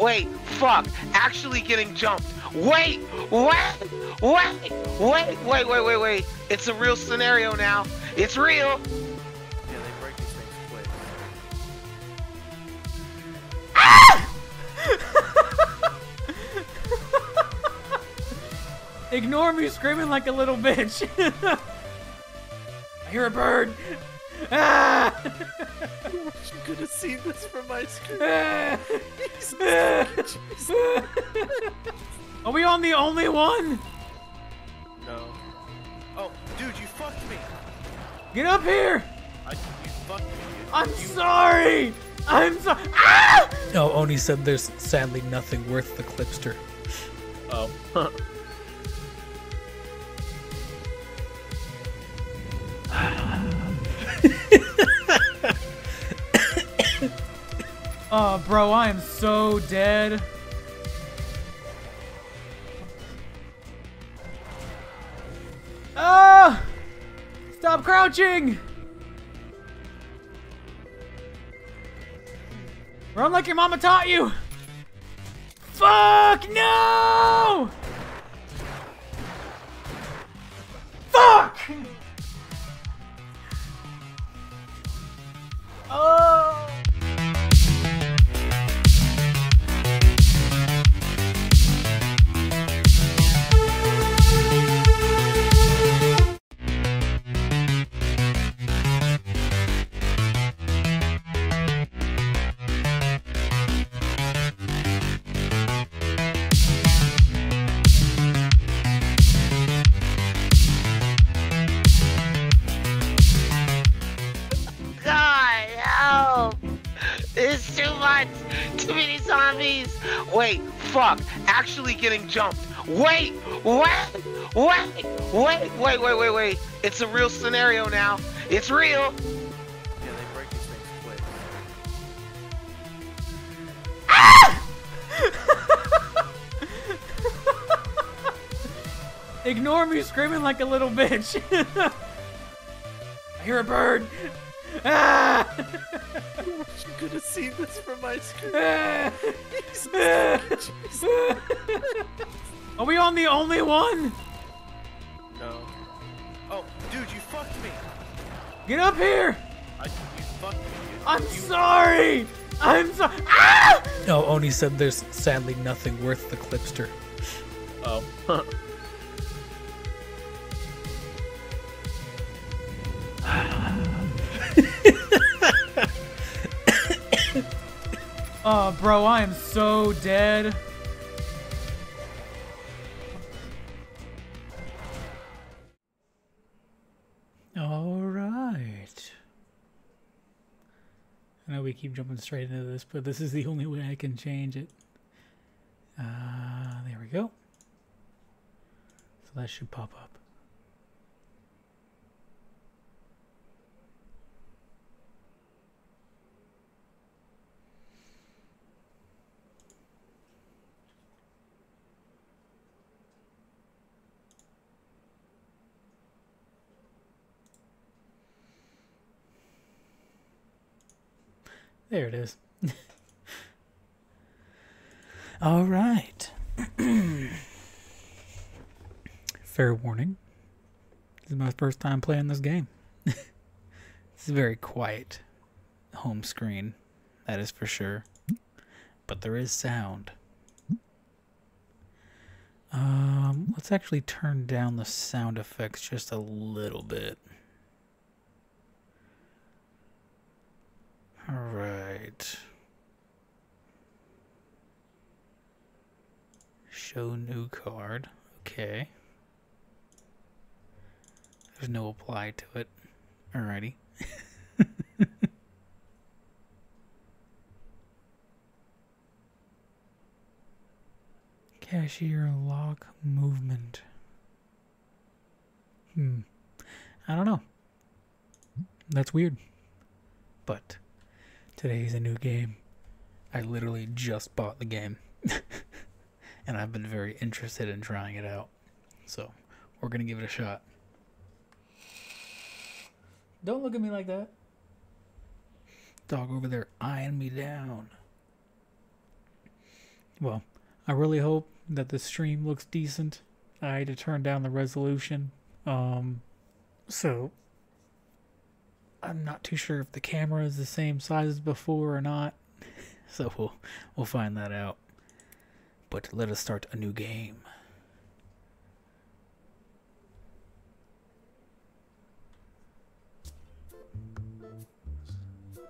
Too many zombies. Wait, fuck. Actually getting jumped. Wait, wait, wait, wait, wait, wait, wait, wait. It's a real scenario now. It's real. Yeah, they break these things quick. Ah! Ignore me screaming like a little bitch. I hear a bird. Ah! You could have seen this from my screen. Are we on the only one? no. Oh, dude, you fucked me. Get up here! I, you fucked me. You, I'm you, sorry! I'm sorry. Ah! No, Oni said there's sadly nothing worth the clipster. Oh. Oh, bro, I am so dead. Ah! Stop crouching! Run like your mama taught you! Fuck no! Fuck! Oh! Wait, fuck. Actually getting jumped. Wait, wait, wait, wait, wait, wait, wait, wait. It's a real scenario now. It's real. Yeah, they break these things quick. Ah! Ignore me screaming like a little bitch. I hear a bird. Ah! You could have seen this from my screen. Jesus. Are we on the only one? No. Oh, dude, you fucked me. Get up here! I, you fucked me. You, I'm you, sorry! I'm sorry. Ah! No, Oni said there's sadly nothing worth the clipster. Oh. Oh, bro, I am so dead. All right. I know we keep jumping straight into this, but this is the only way I can change it. Uh, there we go. So that should pop up. There it is. All right. Fair warning. This is my first time playing this game. it's a very quiet home screen, that is for sure. But there is sound. Um, let's actually turn down the sound effects just a little bit. All right. Show new card. Okay. There's no apply to it. Alrighty. Cashier lock movement. Hmm. I don't know. That's weird. But today's a new game. I literally just bought the game. and I've been very interested in trying it out. So, we're going to give it a shot. Don't look at me like that. Dog over there eyeing me down. well, I really hope that the stream looks decent. I had to turn down the resolution. Um, so I'm not too sure if the camera is the same size as before or not. so we'll we'll find that out. But let us start a new game.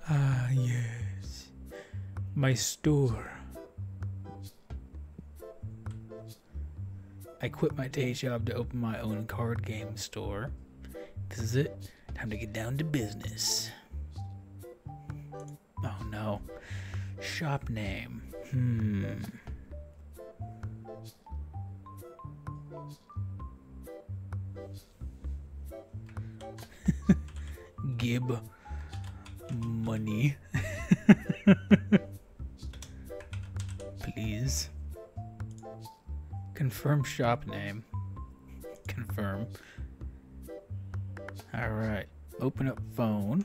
Ah, yes. My store. I quit my day job to open my own card game store. This is it. Time to get down to business. Oh no. Shop name. Hmm. Gib money. Please. Confirm shop name. Confirm. Alright. Open up phone.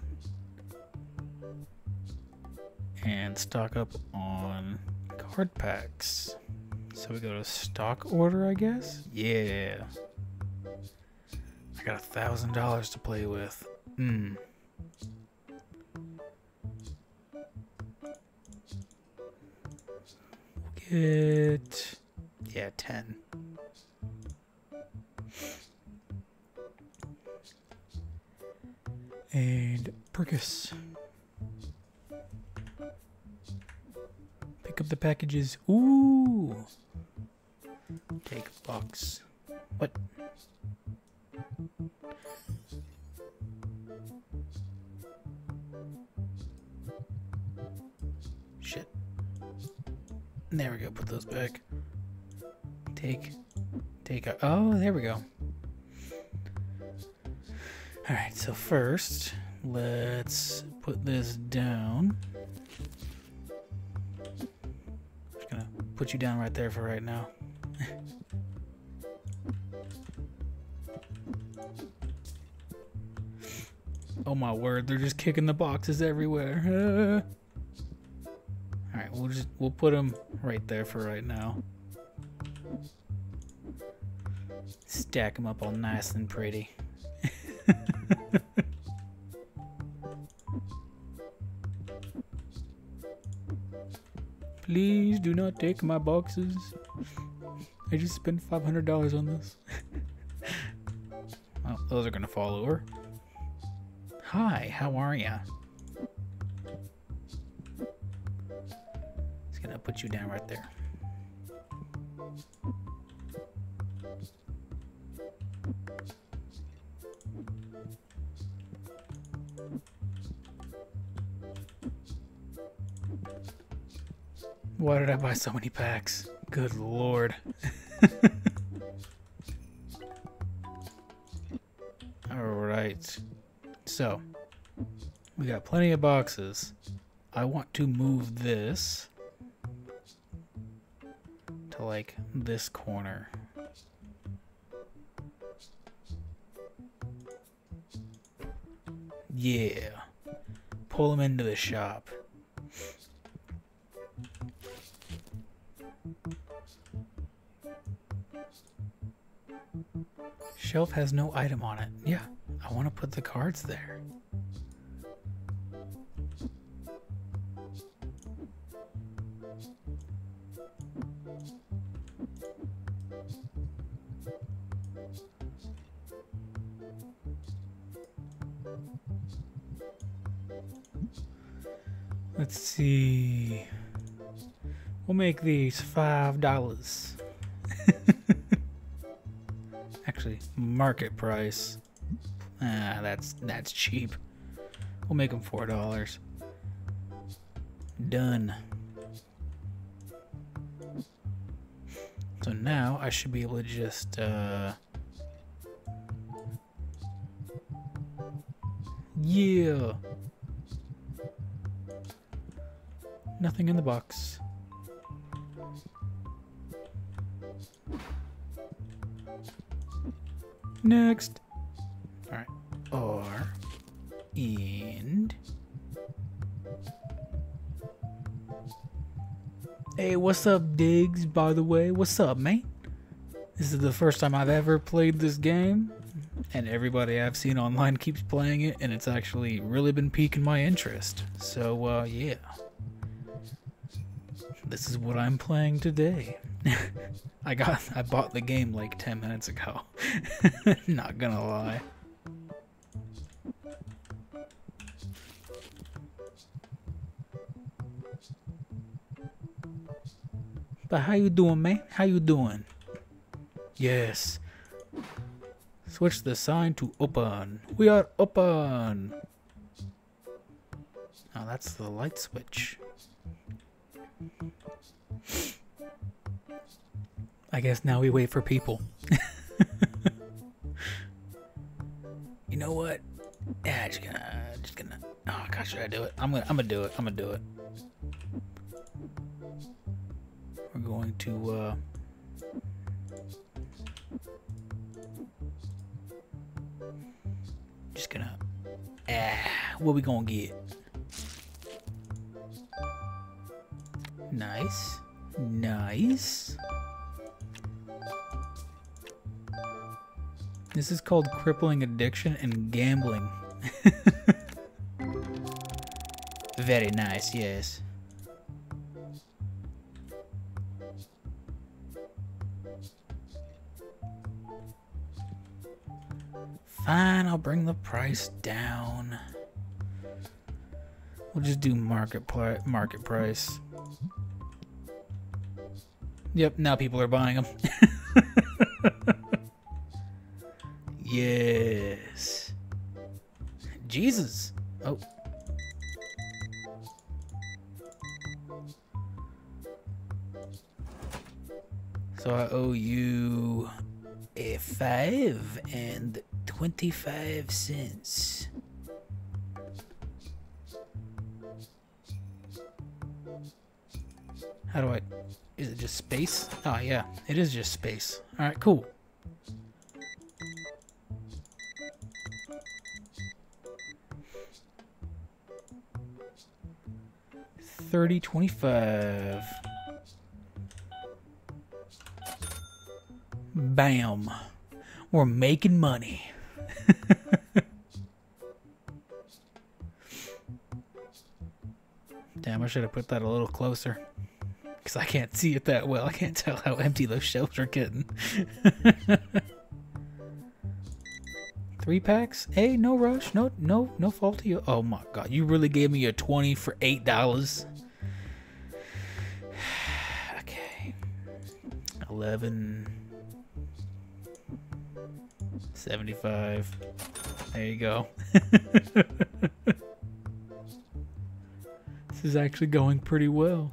And stock up on card packs. So we go to stock order, I guess? Yeah. I got a thousand dollars to play with. Hmm. Get yeah, ten. And Perkus. Pick up the packages. Ooh. Take box. What? Shit. There we go. Put those back. Take. Take a. Oh, there we go. Alright, so first, let's put this down. Just gonna put you down right there for right now. oh my word, they're just kicking the boxes everywhere. Alright, we'll just we'll put them right there for right now. Stack them up all nice and pretty. Please do not take my boxes. I just spent $500 on this. well, those are gonna fall over. Hi, how are ya? Just gonna put you down right there. Why did I buy so many packs? Good lord. Alright. So, we got plenty of boxes. I want to move this to like this corner. Yeah. Pull them into the shop. Shelf has no item on it. Yeah, I want to put the cards there. Let's see. We'll make these five dollars. Actually, market price. Ah, that's that's cheap. We'll make them four dollars. Done. So now I should be able to just uh Yeah. Nothing in the box. Next. Alright. R. And. Hey, what's up, Diggs, by the way? What's up, mate? This is the first time I've ever played this game, and everybody I've seen online keeps playing it, and it's actually really been piquing my interest. So, uh, yeah. This is what I'm playing today. I got I bought the game like 10 minutes ago. Not gonna lie. But how you doing, man? How you doing? Yes. Switch the sign to open. We are open. Oh, that's the light switch. I guess now we wait for people. you know what? Yeah, just gonna, just gonna. Oh gosh, should I do it? I'm gonna, I'm gonna do it. I'm gonna do it. We're going to. uh... Just gonna. Ah, what we gonna get? Nice. Nice. This is called crippling addiction and gambling. Very nice, yes. Fine, I'll bring the price down. We'll just do market market price. Yep, now people are buying them. yes. Jesus. Oh. So I owe you a five and 25 cents. How do I... Is it just space? Oh, yeah. It is just space. Alright, cool. Thirty twenty-five. Bam. We're making money. Damn, I should have put that a little closer. Because I can't see it that well. I can't tell how empty those shelves are getting. Three packs? Hey, no rush. No, no, no fault to you. Oh my god, you really gave me a 20 for $8? 11. 75. There you go. this is actually going pretty well.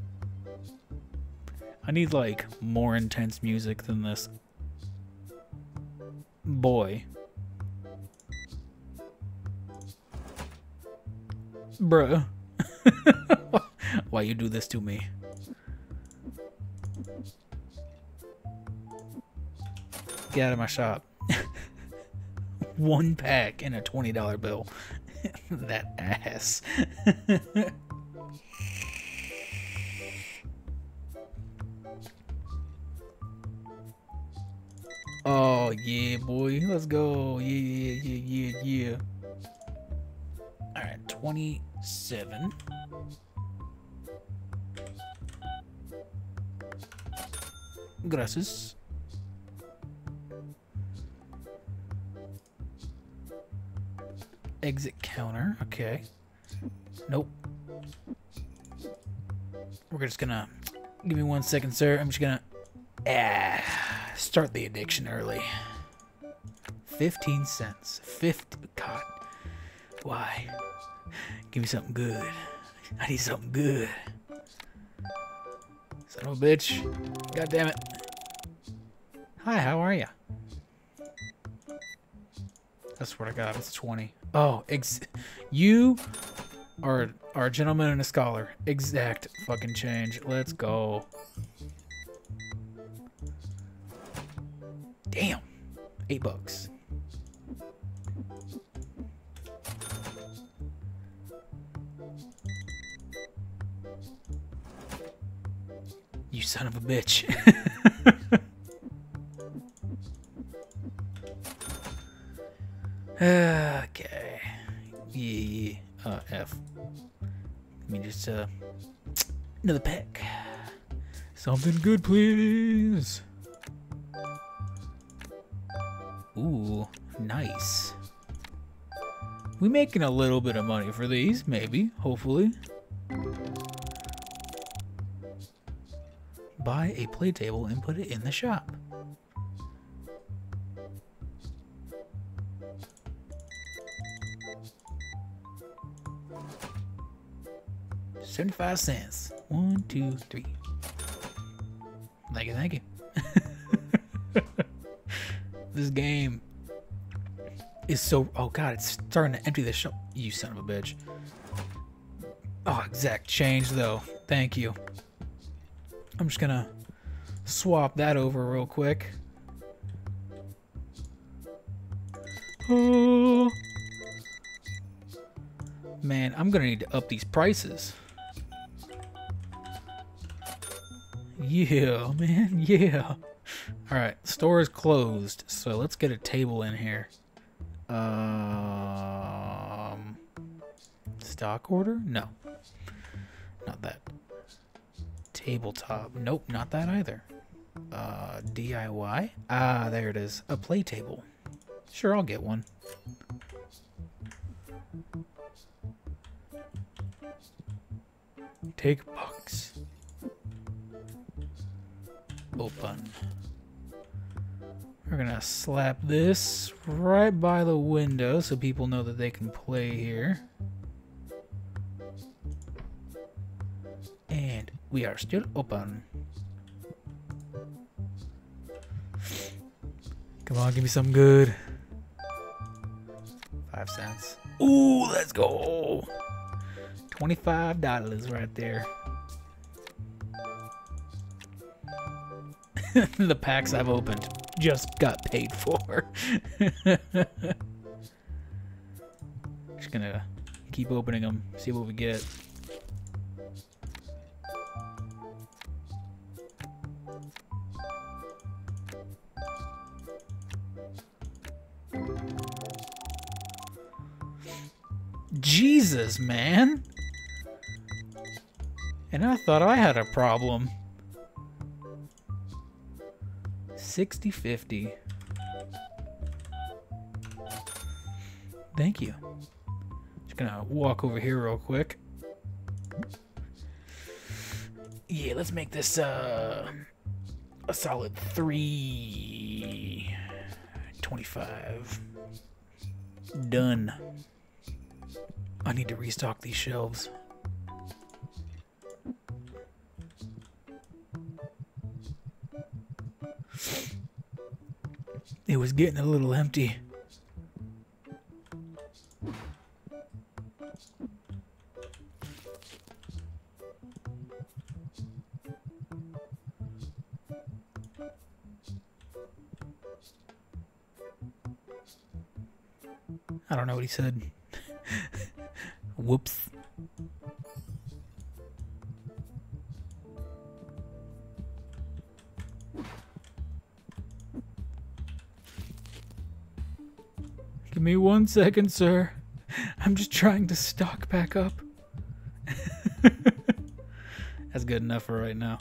I need like more intense music than this. Boy. Bruh. Why you do this to me? Get out of my shop. One pack and a $20 bill. that ass. Oh yeah, boy. Let's go. Yeah, yeah, yeah, yeah, yeah. All right, 27. Gracias. Exit counter. Okay. Nope. We're just gonna give me one second, sir. I'm just gonna ah, start the addiction early. 15 cents. 50. God. Why? Give me something good. I need something good. Son of a bitch. God damn it. Hi, how are you? I swear to God, it's 20. Oh, ex you are, are a gentleman and a scholar. Exact fucking change. Let's go. Damn. Eight bucks. You son of a bitch. okay. Yeah. Uh, F. Let me just, uh, another pack. Something good, please. Ooh, nice. We making a little bit of money for these, maybe, hopefully. Buy a play table and put it in the shop. Seventy-five cents. One, two, three. Thank you, thank you. this game is so. Oh god, it's starting to empty the shop. You son of a bitch. Oh, exact change though. Thank you. I'm just gonna swap that over real quick. Oh. Man, I'm gonna need to up these prices. Yeah, man, yeah. Alright, store is closed, so let's get a table in here. Um, stock order? No. Not that. Tabletop. Nope, not that either. Uh, DIY? Ah, there it is. A play table. Sure, I'll get one. Take box. Open. We're gonna slap this right by the window so people know that they can play here. And we are still open. Come on, give me something good. Five cents. Ooh, let's go. $25 right there. the packs I've opened just got paid for. just gonna keep opening them, see what we get. Jesus, man. And I thought I had a problem. 60 50. Thank you. Just gonna walk over here real quick. Yeah, let's make this uh, a solid 3 25. Done. I need to restock these shelves. It was getting a little empty. I don't know what he said. Whoops. Me one second, sir. I'm just trying to stock back up. That's good enough for right now.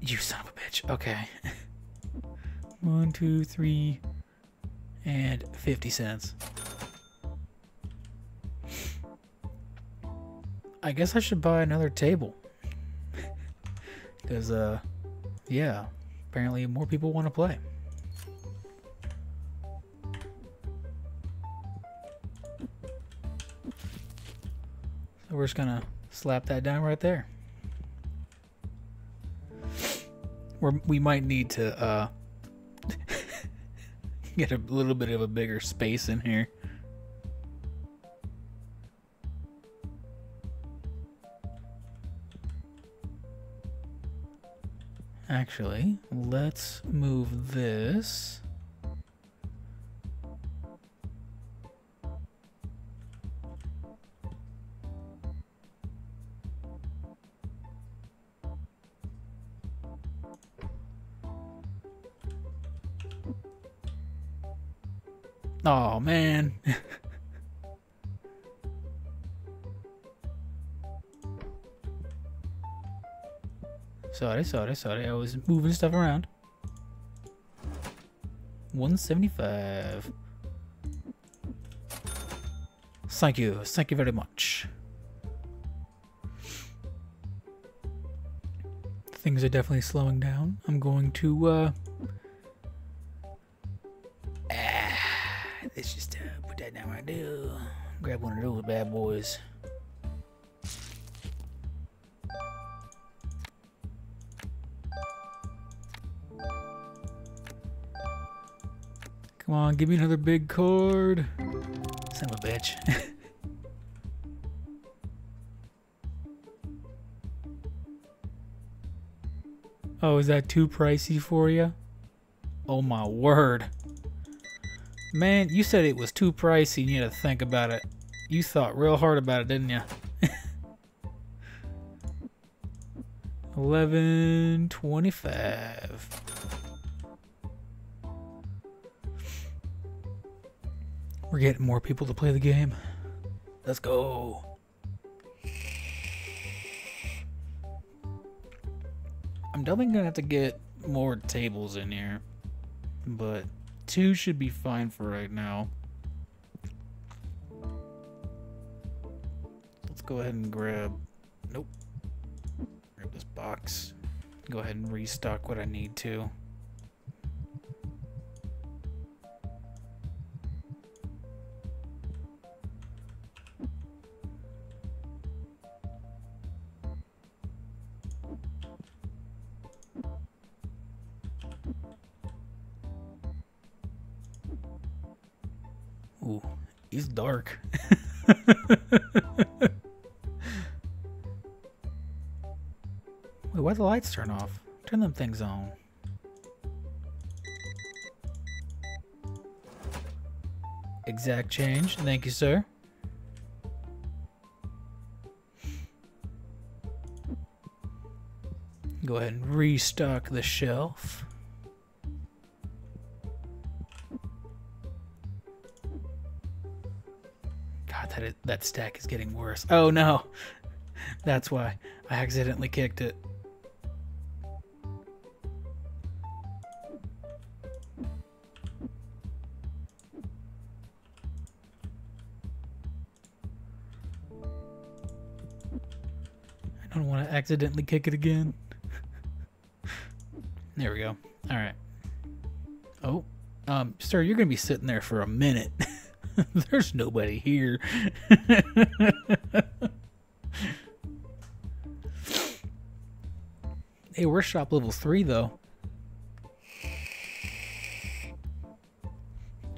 You son of a bitch. Okay. One, two, three, and 50 cents. I guess I should buy another table. Because, uh, yeah, apparently more people want to play. So we're just gonna slap that down right there. We're, we might need to, uh, get a little bit of a bigger space in here. Actually, let's move this. Oh man. sorry, sorry, sorry. I was moving stuff around. 175. Thank you. Thank you very much. Things are definitely slowing down. I'm going to, uh... Ah, let's just uh, put that down right there. Grab one of those bad boys. Come on, give me another big card. Son of a bitch. oh, is that too pricey for you? Oh my word. Man, you said it was too pricey and you had to think about it. You thought real hard about it, didn't you? 1125. We're getting more people to play the game. Let's go. I'm definitely gonna have to get more tables in here, but two should be fine for right now. Let's go ahead and grab. Nope. Grab this box. Go ahead and restock what I need to. Lights turn off? Turn them things on. Exact change. Thank you, sir. Go ahead and restock the shelf. God, that, that stack is getting worse. Oh no! That's why. I accidentally kicked it. Accidentally kick it again. there we go. Alright. Oh. Um, sir, you're going to be sitting there for a minute. There's nobody here. hey, we're shop level 3, though.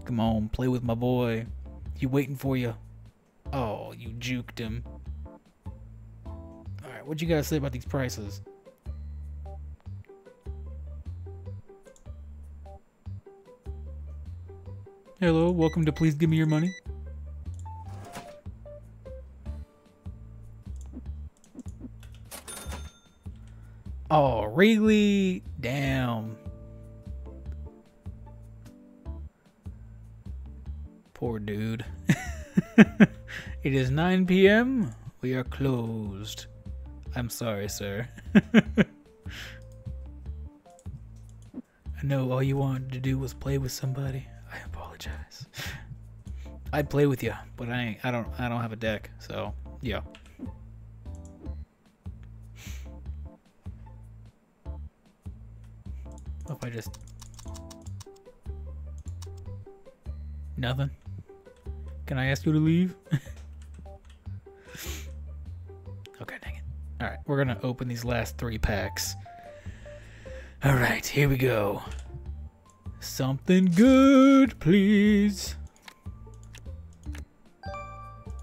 Come on, play with my boy. He waiting for you. Oh, you juked him. What you guys say about these prices? Hello, welcome to Please Give Me Your Money. Oh, really? Damn. Poor dude. it is 9 p.m. We are closed. I'm sorry, sir. I know all you wanted to do was play with somebody. I apologize. I'd play with you, but I ain't, I don't I don't have a deck, so yeah. If I just nothing? Can I ask you to leave? All right, we're gonna open these last three packs. All right, here we go. Something good, please.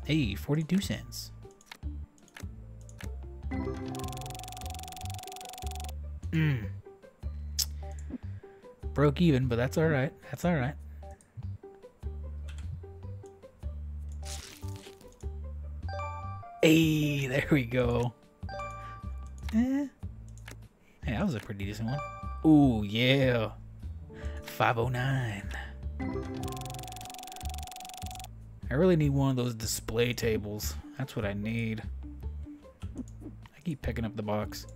Hey, 42 cents. Mm. Broke even, but that's alright. That's alright. Hey, there we go. Eh. Hey, that was a pretty decent one. Ooh, yeah. 509. I really need one of those display tables. That's what I need. I keep picking up the box.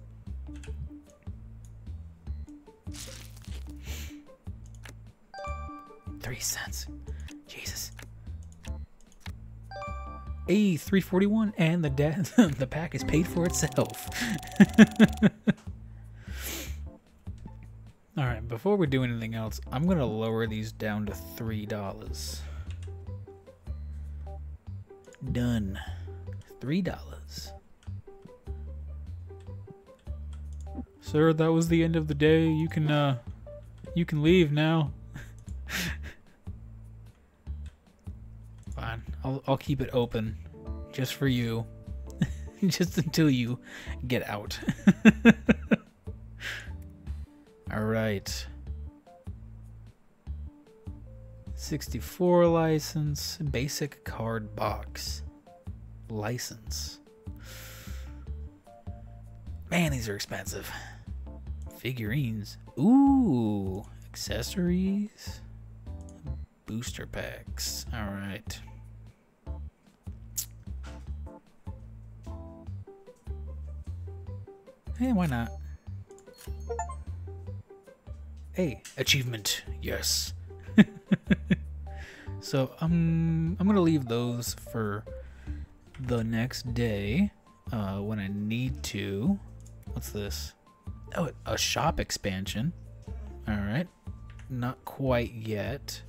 Three cents. A 341 and the the pack is paid for itself. All right, before we do anything else, I'm going to lower these down to $3. Done. $3. Sir, that was the end of the day. You can uh you can leave now. I'll I'll keep it open just for you. just until you get out. All right. 64 license, basic card box. License. Man, these are expensive. Figurines. Ooh, accessories. Booster packs. All right. Hey, why not? Hey, achievement. Yes. so um, I'm gonna leave those for the next day uh, when I need to. What's this? Oh, a shop expansion. All right, not quite yet.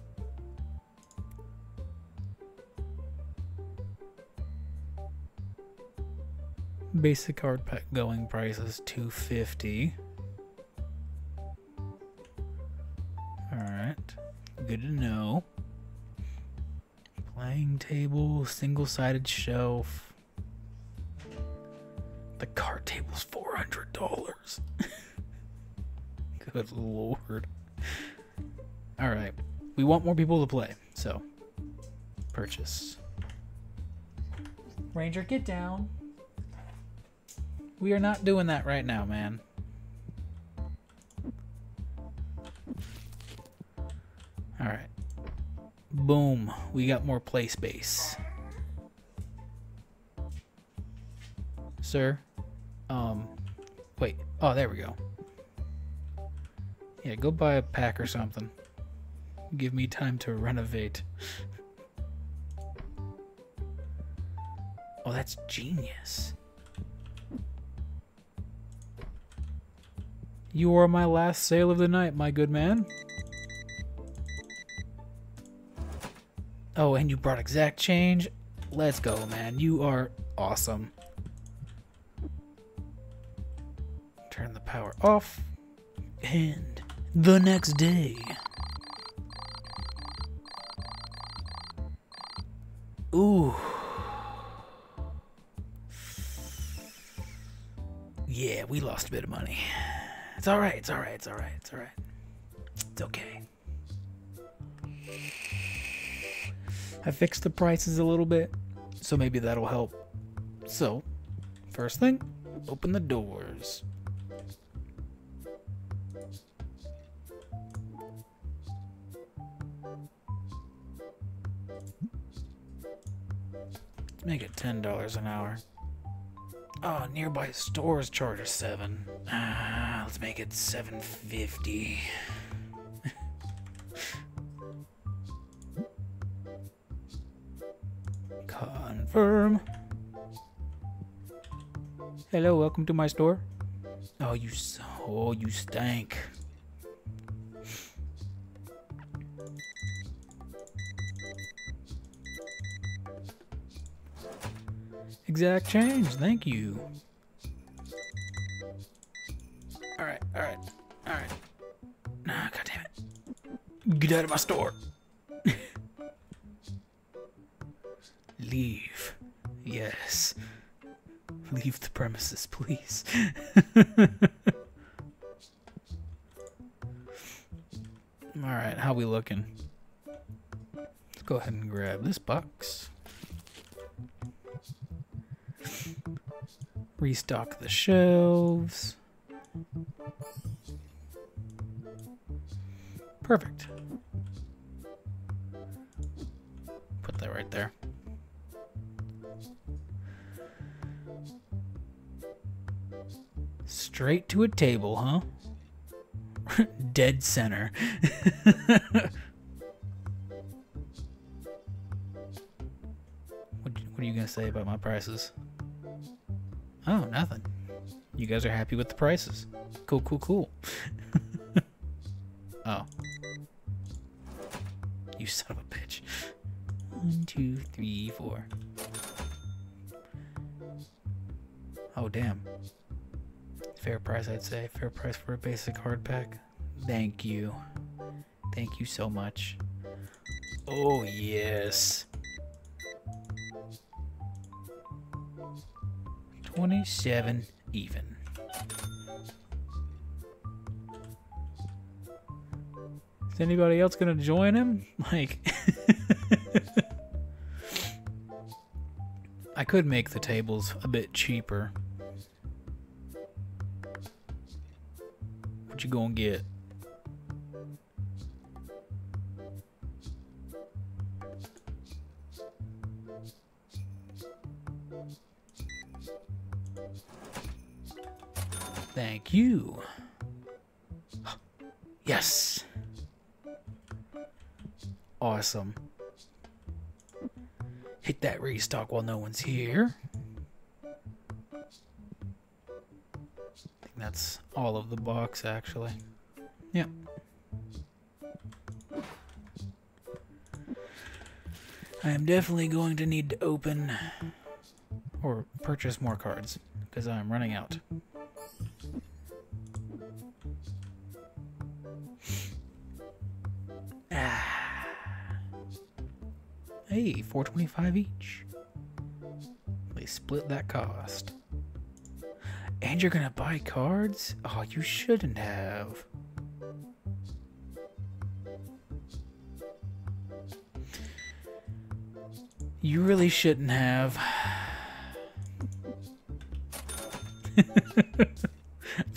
Basic card pack going price is 250. Alright. Good to know. Playing table, single sided shelf. The card table's $400. Good lord. Alright. We want more people to play, so purchase. Ranger, get down. We are not doing that right now, man. Alright. Boom. We got more play space. Sir? Um, wait. Oh, there we go. Yeah, go buy a pack or something. Give me time to renovate. Oh, that's genius. You are my last sale of the night, my good man. Oh, and you brought exact change? Let's go, man. You are awesome. Turn the power off. And the next day. Ooh. Yeah, we lost a bit of money. It's alright, it's alright, it's alright, it's alright. It's okay. I fixed the prices a little bit, so maybe that'll help. So, first thing, open the doors. Let's make it $10 an hour. Oh, nearby stores charge seven. Ah, let's make it seven fifty. Confirm. Hello, welcome to my store. Oh, you oh, you stank. Exact change, thank you. Alright, alright, alright. Nah, god it. Get out of my store. Leave. Yes. Leave the premises, please. Alright, how we looking? Let's go ahead and grab this box. Restock the shelves. Perfect. Put that right there. Straight to a table, huh? Dead center. what, what are you gonna say about my prices? Oh, nothing. You guys are happy with the prices. Cool, cool, cool. oh. You son of a bitch. One, two, three, four. Oh, damn. Fair price, I'd say. Fair price for a basic hard pack. Thank you. Thank you so much. Oh, yes. 27 even. Is anybody else gonna join him? Like, I could make the tables a bit cheaper. What you gonna get? Thank you. Yes. Awesome. Hit that restock while no one's here. I think that's all of the box, actually. Yep. I am definitely going to need to open or purchase more cards because I'm running out. Ah. Hey, 425 each. They split that cost. And you're gonna buy cards? Oh, you shouldn't have. You really shouldn't have.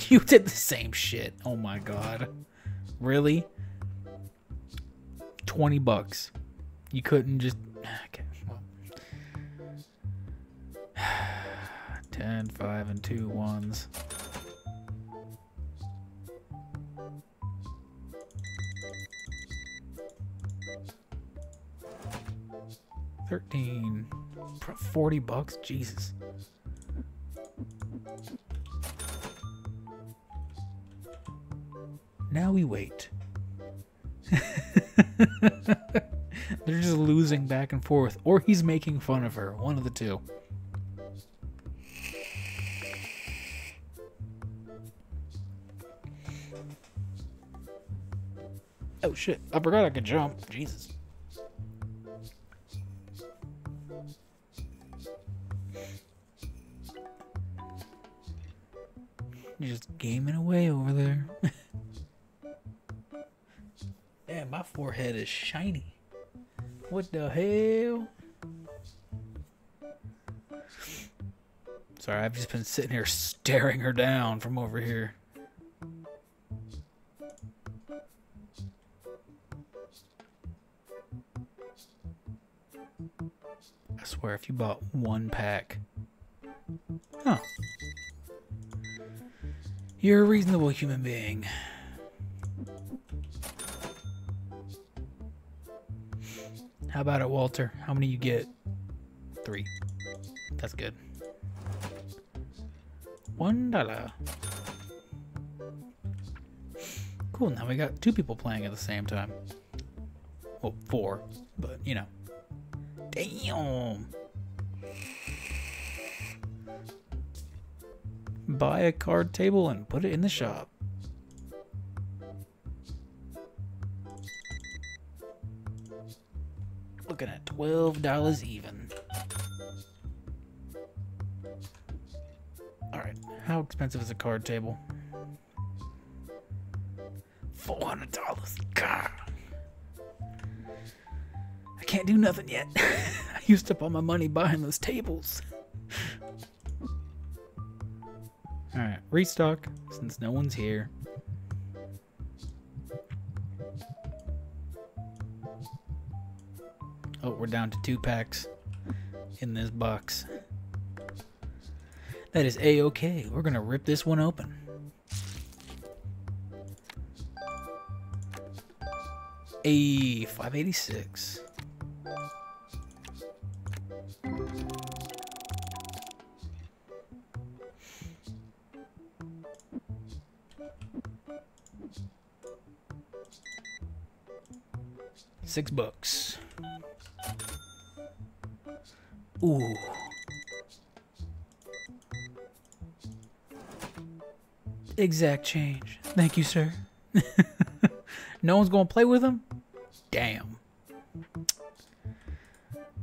you did the same shit. Oh my god. Really? 20 bucks. You couldn't just. Okay, well. 10, 5, and 2 ones. Thirteen, forty bucks. Jesus. Now we wait. They're just losing back and forth, or he's making fun of her. One of the two. Oh shit, I forgot I could jump. Jesus. You're just gaming away over there. Damn, my forehead is shiny. What the hell? Sorry, I've just been sitting here staring her down from over here. I swear, if you bought one pack. Huh. You're a reasonable human being. How about it, Walter? How many you get? Three. That's good. One dollar. Cool, now we got two people playing at the same time. Well, four, but you know. Damn! Buy a card table and put it in the shop. Looking at $12 even. Alright, how expensive is a card table? $400. God. I can't do nothing yet. I used up all my money buying those tables. Alright, restock since no one's here. Oh, we're down to two packs. in this box. That is a-okay. We're gonna rip this one open. A 586. Six bucks. Ooh. Exact change. Thank you, sir. no one's gonna play with him? Damn.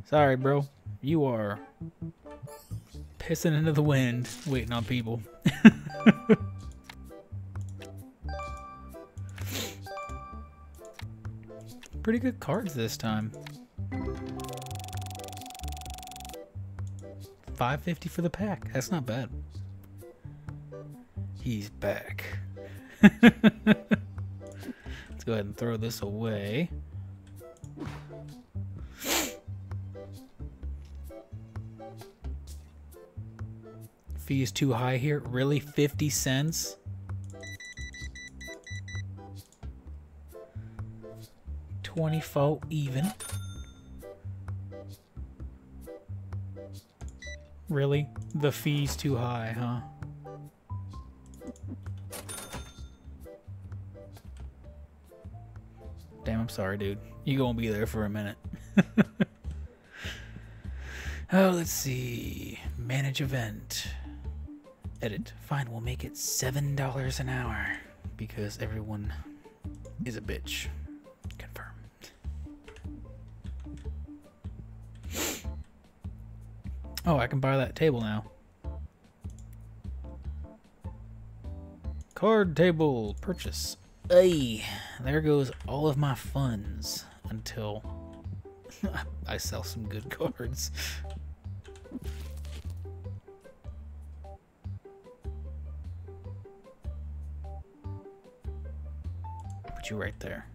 Sorry, bro. You are pissing into the wind, waiting on people. Pretty good cards this time. 550 for the pack. That's not bad. He's back. Let's go ahead and throw this away. Fee is too high here. Really? 50 cents? Twenty-four even. Really? The fee's too high, huh? Damn, I'm sorry, dude. You gonna be there for a minute. oh, let's see. Manage event. Edit. Fine, we'll make it $7 an hour. Because everyone is a bitch. Oh, I can buy that table now. Card table purchase. Hey, there goes all of my funds until I sell some good cards. Put you right there.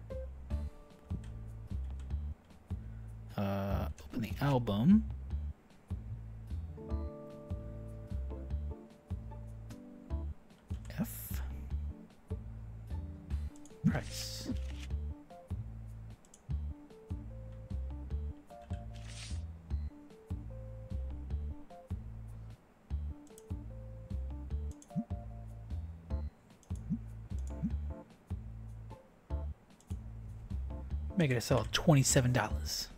Uh, open the album. Price. Make it a sell twenty-seven dollars.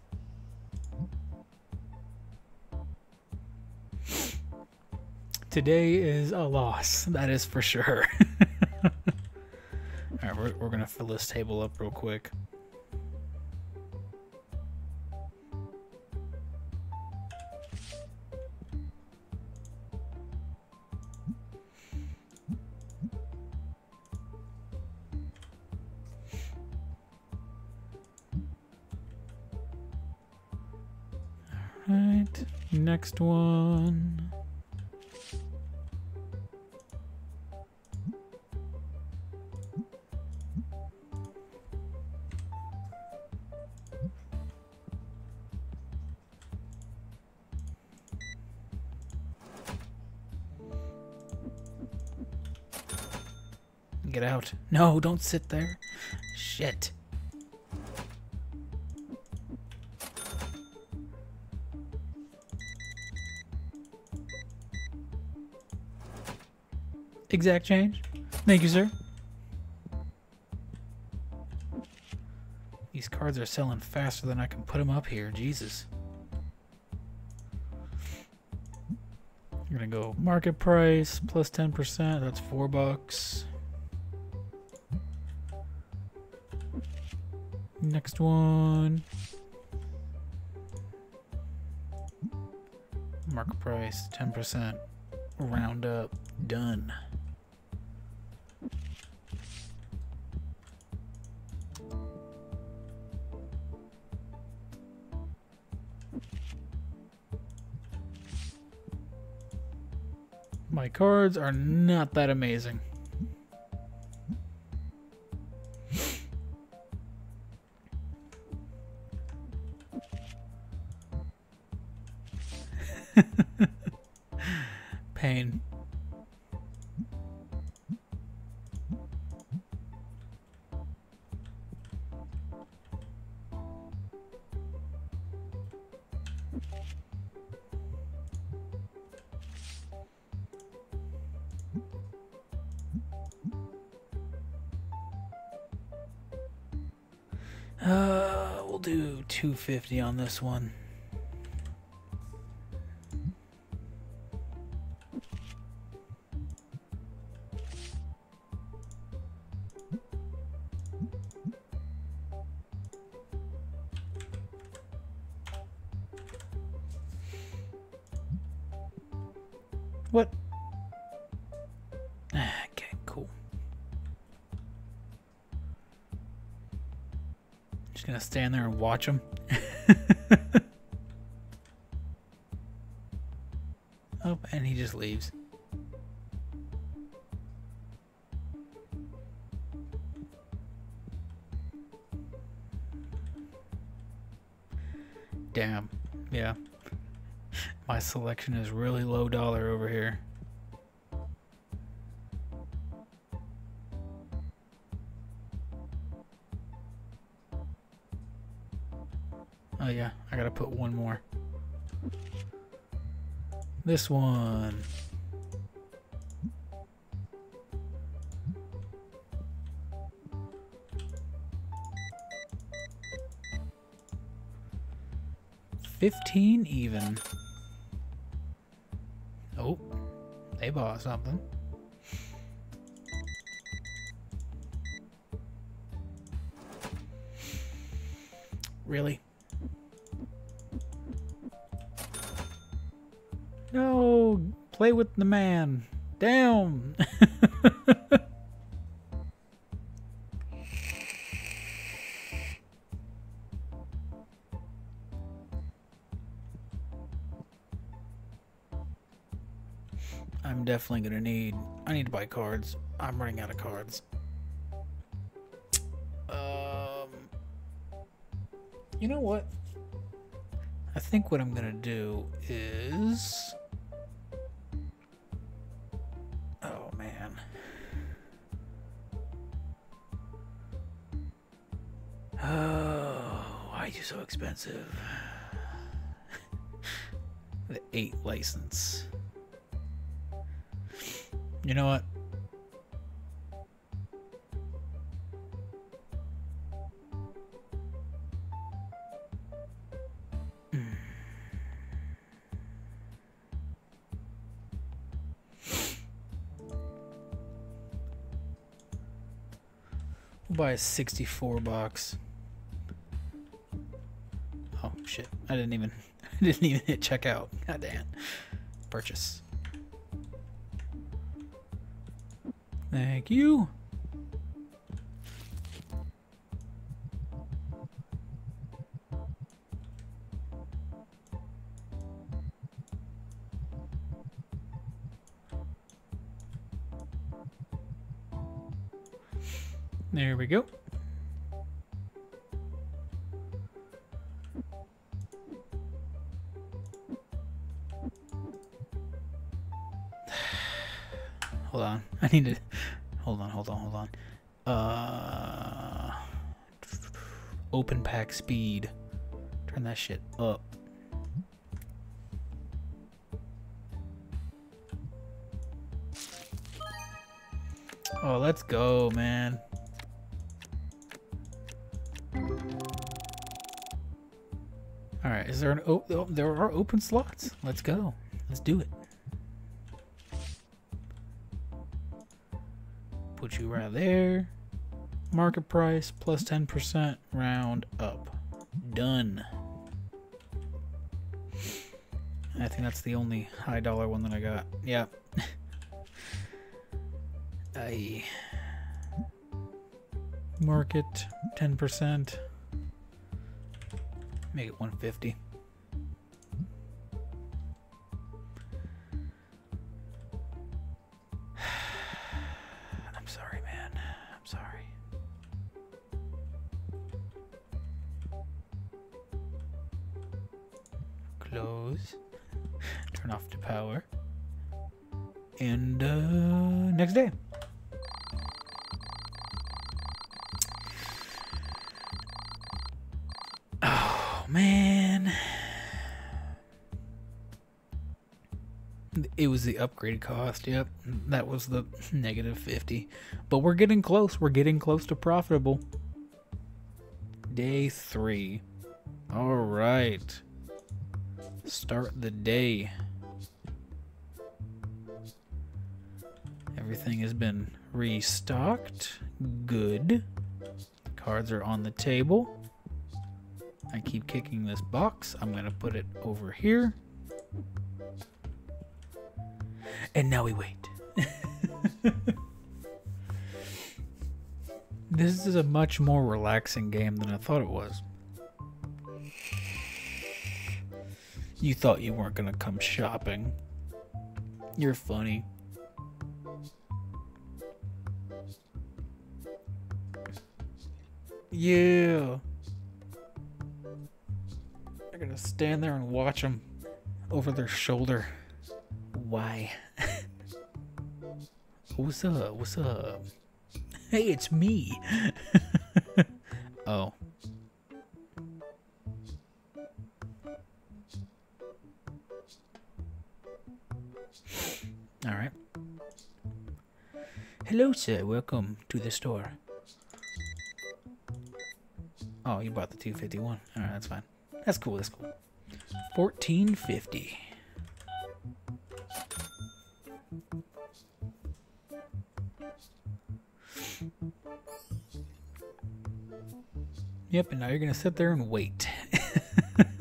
Today is a loss, that is for sure. Alright, we're, we're gonna fill this table up real quick. Alright, next one. Get out. No, don't sit there. Shit. Exact change. Thank you, sir. These cards are selling faster than I can put them up here. Jesus. I'm gonna go market price plus 10%. That's four bucks. Next one. Market price 10%. Round up. Done. My cards are not that amazing. 250 on this one. What? Ah, Okay, cool. Just gonna stand there and watch him. selection is really low dollar over here. Oh yeah, I gotta put one more. This one. Fifteen even. Bought something. Really? No, play with the man. Cards. I'm running out of cards. Um, you know what? I think what I'm gonna do is. Oh man. Oh, why are you so expensive? the eight license. You know what? Buy a 64 box. Oh shit. I didn't even I didn't even hit checkout. God damn. Purchase. Thank you. Speed. Turn that shit up. Oh, let's go, man. All right, is there an oh, oh, there are open slots? Let's go. Let's do it. Put you right there. Market price plus 10% round up. Done. I think that's the only high dollar one that I got. Yep. I market 10%. Make it 150. It was the upgrade cost, yep. That was the negative 50. But we're getting close. We're getting close to profitable. Day three. Alright. Start the day. Everything has been restocked. Good. Cards are on the table. I keep kicking this box. I'm going to put it over here. And now we wait. this is a much more relaxing game than I thought it was. You thought you weren't to come shopping. You're funny. Yeah. They're gonna stand there and watch them over their shoulder. Why? What's up? What's up? Hey, it's me. oh. All right. Hello, sir. Welcome to the store. Oh, you bought the 251. All right, that's fine. That's cool. That's cool. 1450. Yep, and now you're going to sit there and wait.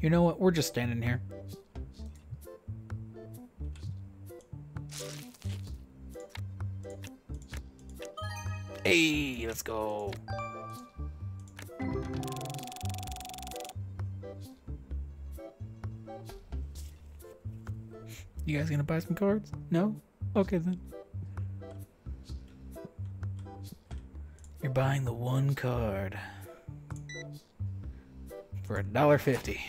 you know what? We're just standing here. Hey, let's go. You guys gonna buy some cards? No? Okay then. You're buying the one card for a dollar fifty.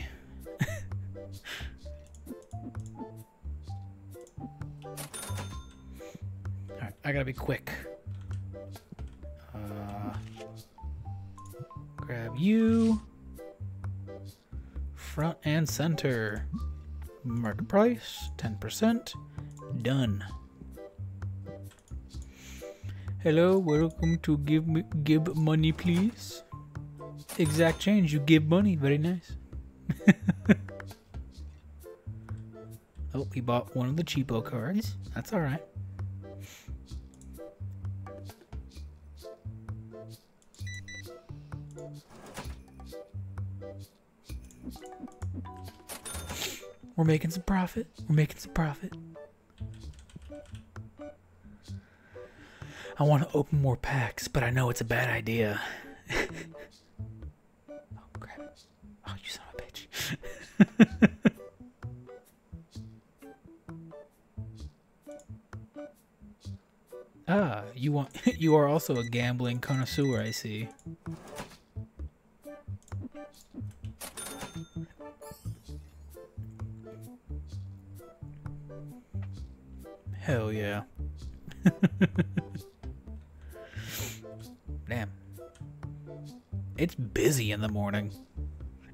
Alright, I gotta be quick. Uh, grab you. Front and center. Market price, 10%. Done. Hello, welcome to give me give money please. Exact change, you give money, very nice. oh, we bought one of the cheapo cards. That's alright. We're making some profit. We're making some profit. I want to open more packs, but I know it's a bad idea. oh, crap. Oh, you son of a bitch. ah, you want you are also a gambling connoisseur, I see. Hell yeah. Damn. It's busy in the morning.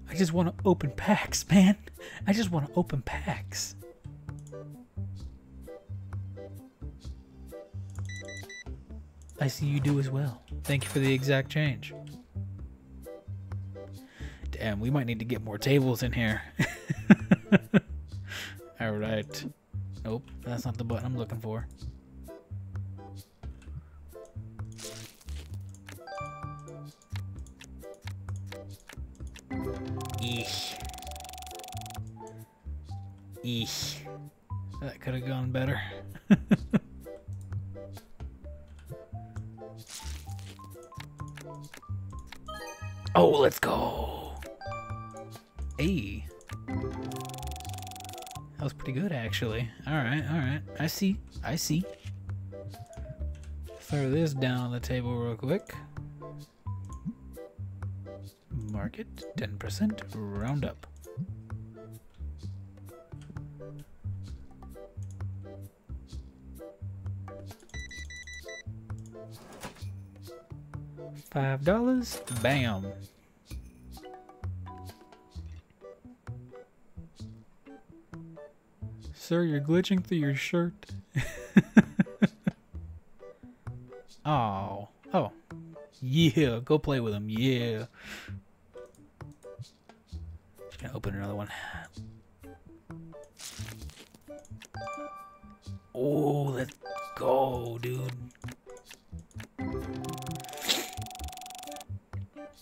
I just want to open packs, man. I just want to open packs. I see you do as well. Thank you for the exact change. Damn, we might need to get more tables in here. Alright. Nope, that's not the button I'm looking for. Eesh. Eesh. That could have gone better. oh, let's go. Hey. Was pretty good, actually. Alright, alright. I see. I see. Throw this down on the table real quick. Market 10% roundup. Five dollars. Bam. Sir, you're glitching through your shirt. oh. Oh. Yeah, go play with him. Yeah. Just gonna open another one. Oh, let's go, dude.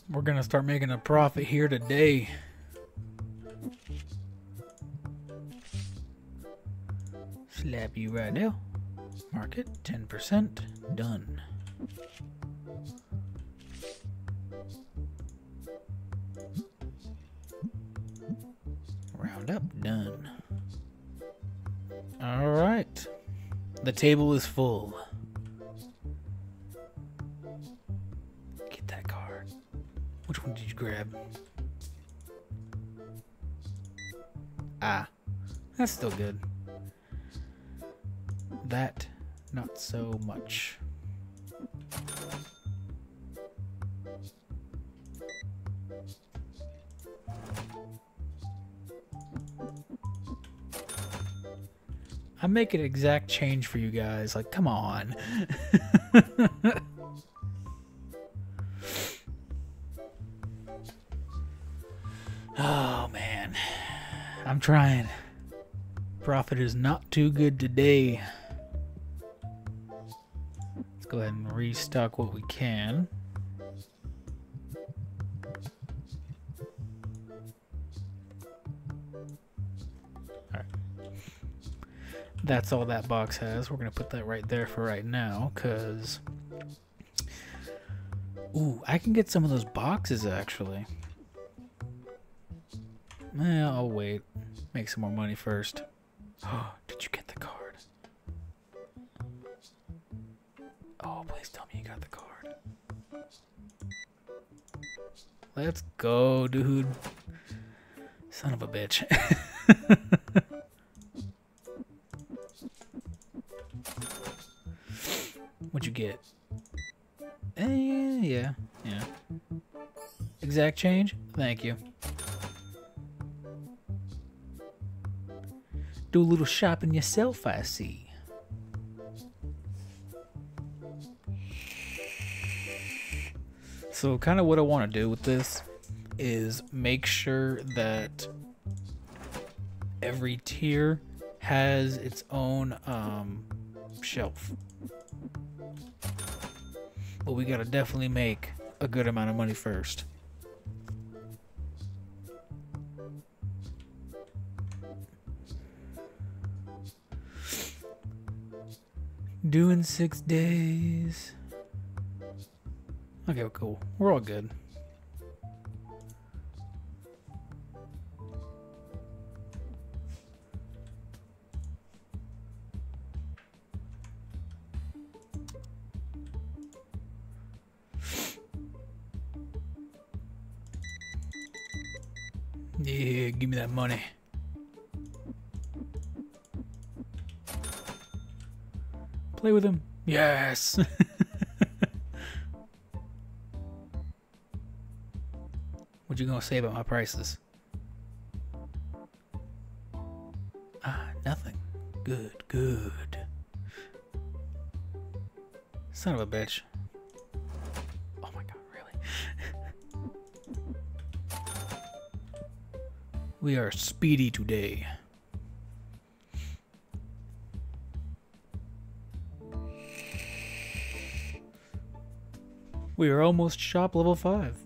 We're gonna start making a profit here today. Slap you right now. Market 10% done. Roundup done. All right. The table is full. Get that card. Which one did you grab? Ah, that's still good. That, not so much. I'm making exact change for you guys. Like, come on. oh, man. I'm trying. Profit is not too good today. Go ahead and restock what we can. that's all that box has. We're going to put that right there for right now, because... Ooh, I can get some of those boxes, actually. Eh, I'll wait. Make some more money first. Let's go, dude. Son of a bitch. What'd you get? Eh, yeah, yeah. Exact change? Thank you. Do a little shopping yourself, I see. So kind of what I want to do with this is make sure that every tier has its own um, shelf. But we gotta definitely make a good amount of money first. Doing six days. Okay, cool. We're all good. Yeah, give me that money. Play with him. Yes. what you gonna say about my prices? Ah, nothing. Good, good. Son of a bitch. Oh my god, really? we are speedy today. We are almost shop level 5.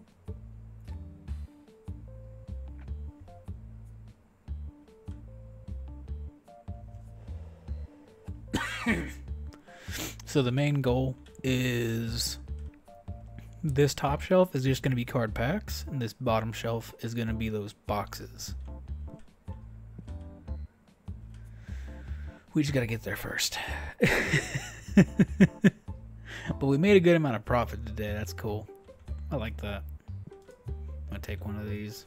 So the main goal is this top shelf is just going to be card packs and this bottom shelf is going to be those boxes. We just got to get there first. but we made a good amount of profit today. That's cool. I like that. I'm gonna take one of these.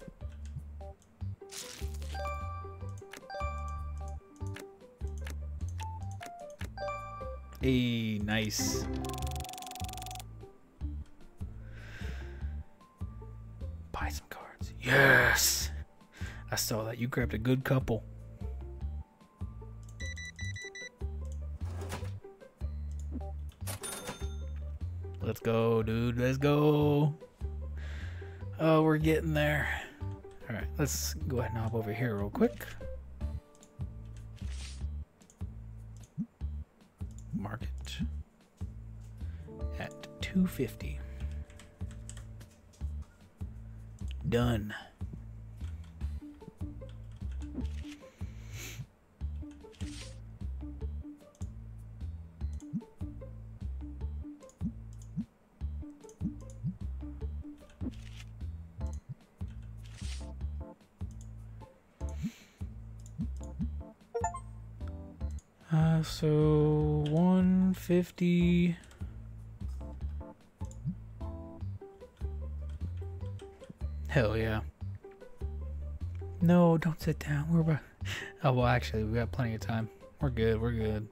Hey, nice. Buy some cards. Yes! I saw that. You grabbed a good couple. Let's go, dude. Let's go. Oh, we're getting there. All right, let's go ahead and hop over here real quick. Market at 250. Done. So 150. Hell yeah. No, don't sit down. We're about. Oh, well, actually, we got plenty of time. We're good. We're good.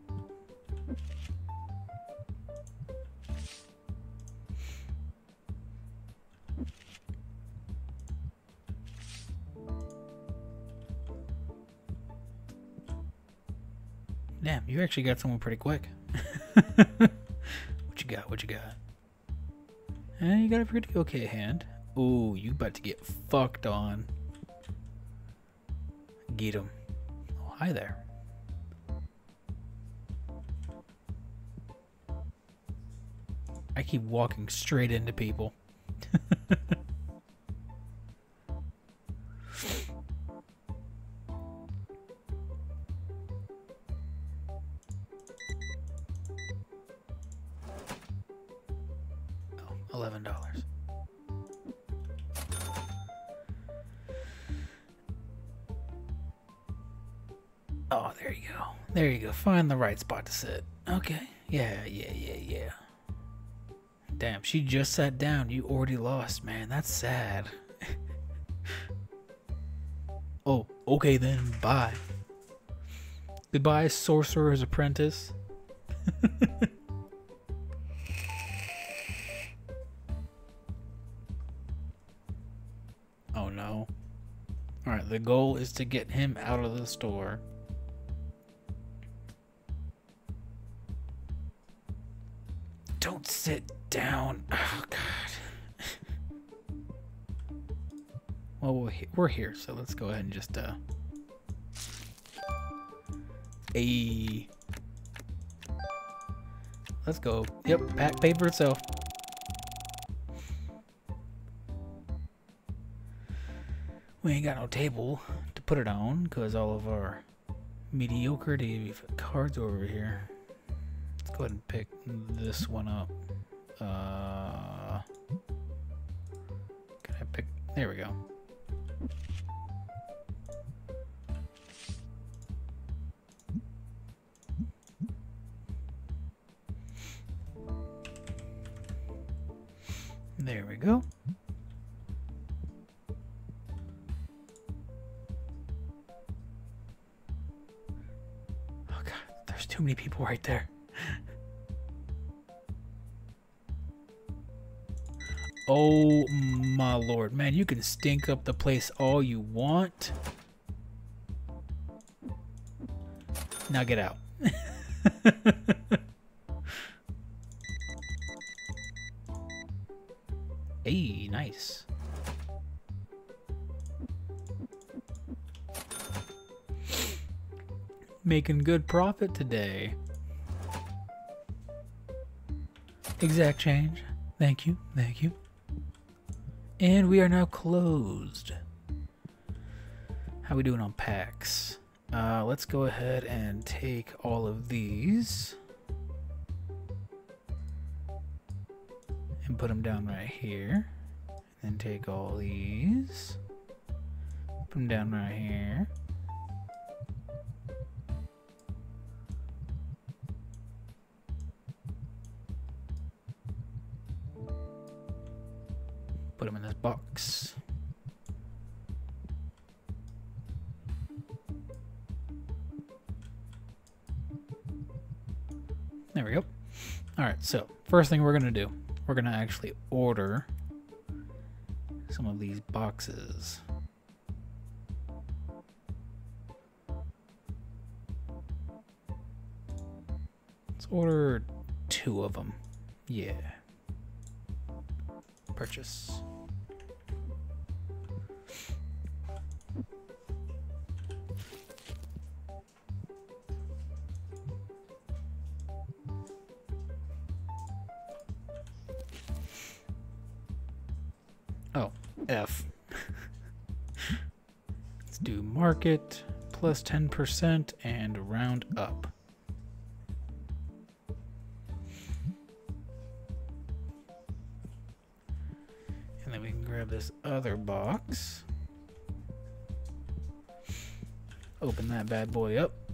Damn, you actually got someone pretty quick. what you got? What you got? Eh, you got a pretty okay hand. Ooh, you about to get fucked on. Get him. Oh, hi there. I keep walking straight into people. Oh, Eleven dollars. Oh, there you go. There you go. Find the right spot to sit. Okay. Yeah, yeah, yeah, yeah. Damn, she just sat down. You already lost, man. That's sad. oh, okay then. Bye. Goodbye, Sorcerer's Apprentice. oh no. Alright, the goal is to get him out of the store. Don't sit down. Oh god. well, we're he- we're here, so let's go ahead and just uh. A. Let's go. Yep, pack paid for itself. We ain't got no table to put it on because all of our mediocre cards are over here. Let's go ahead and pick this one up. Uh, can I pick? There we go. There we go. Many people right there. Oh my lord, man, you can stink up the place all you want. Now get out. Making good profit today. Exact change. Thank you, thank you. And we are now closed. How we doing on packs? Uh, let's go ahead and take all of these and put them down right here. And take all these, put them down right here. box. There we go. All right, so first thing we're gonna do, we're gonna actually order some of these boxes. Let's order two of them. Yeah. Purchase. Market plus 10% and round up. And then we can grab this other box. Open that bad boy up.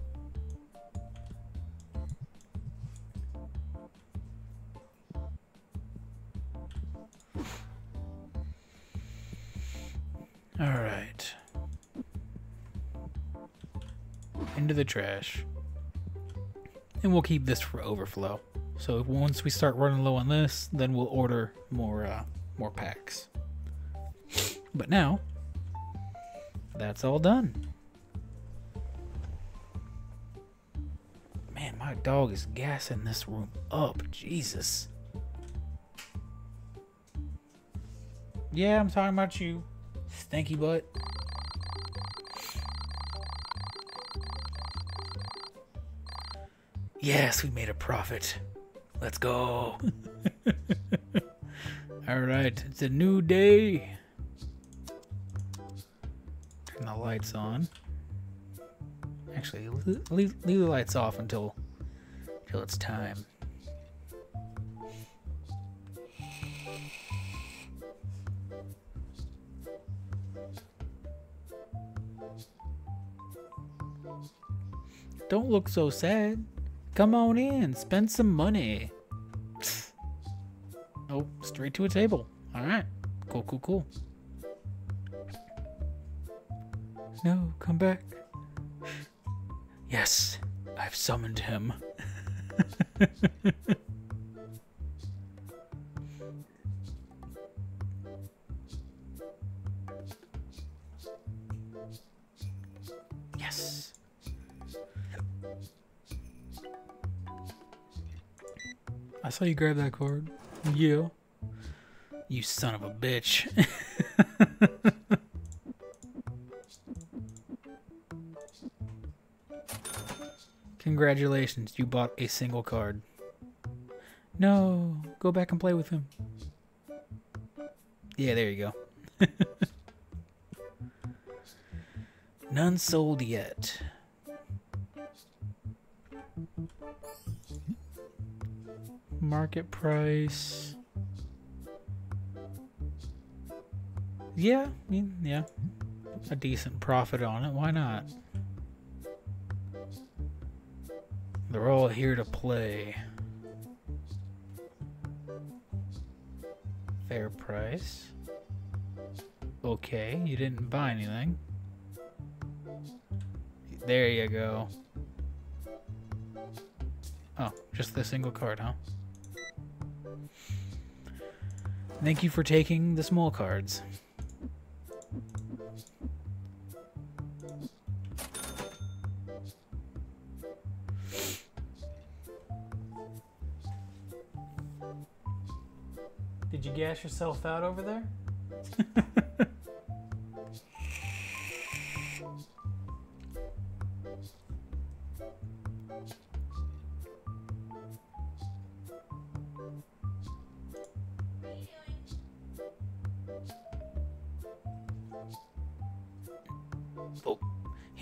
Into the trash. And we'll keep this for overflow. So once we start running low on this, then we'll order more uh, more packs. But now, that's all done. Man, my dog is gassing this room up. Jesus. Yeah, I'm talking about you. Stinky butt. Yes, we made a profit. Let's go. All right, it's a new day. Turn the lights on. Actually, leave, leave the lights off until until it's time. Don't look so sad. Come on in, spend some money. Oh, straight to a table. All right. Cool, cool, cool. No, come back. Yes, I've summoned him. yes. I saw you grab that card. You. You son of a bitch. Congratulations, you bought a single card. No, go back and play with him. Yeah, there you go. None sold yet. Market price. Yeah, I mean, yeah. A decent profit on it. Why not? They're all here to play. Fair price. Okay, you didn't buy anything. There you go. Oh, just the single card, huh? Thank you for taking the small cards. Did you gas yourself out over there?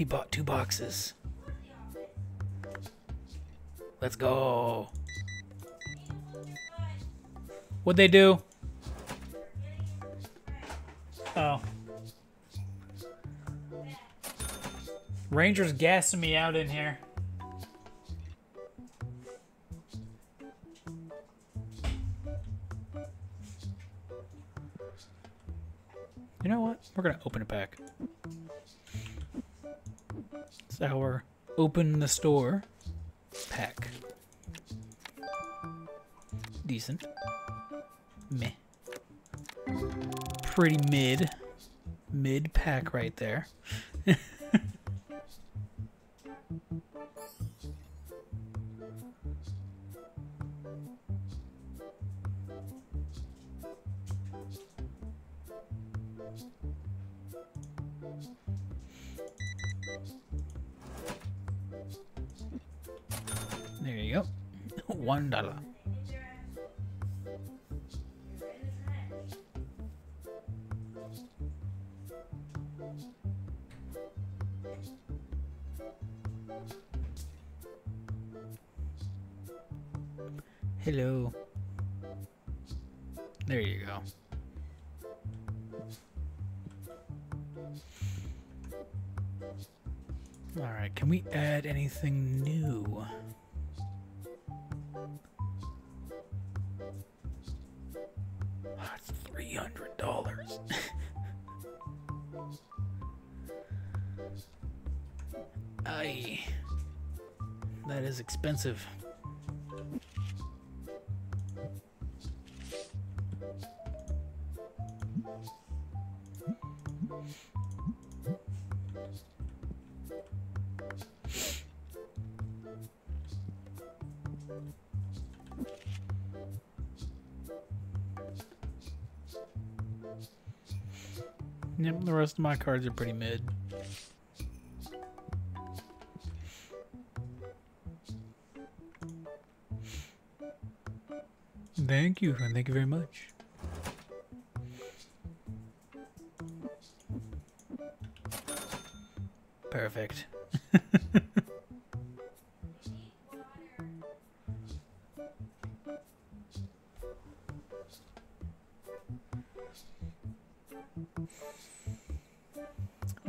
he bought two boxes. Let's go. What'd they do? Oh. Ranger's gassing me out in here. You know what? We're gonna open a pack. It's our open the store pack. Decent. Meh. Pretty mid. Mid pack right there. anything new? Ah, That's three hundred dollars. Aye, that is expensive. The rest of my cards are pretty mid. Thank you, and thank you very much. Perfect.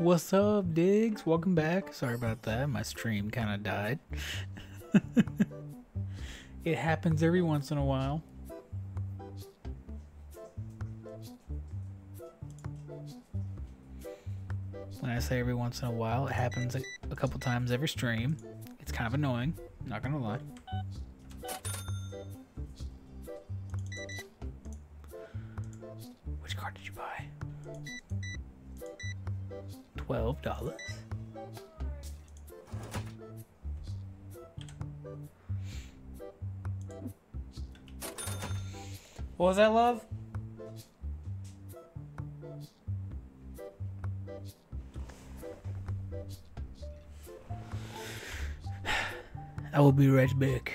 What's up, Diggs? Welcome back. Sorry about that. My stream kind of died. it happens every once in a while. When I say every once in a while, it happens a, couple times every stream. It's kind of annoying, not gonna lie. Which card did you buy? Twelve dollars. What was that, love? I will be right back.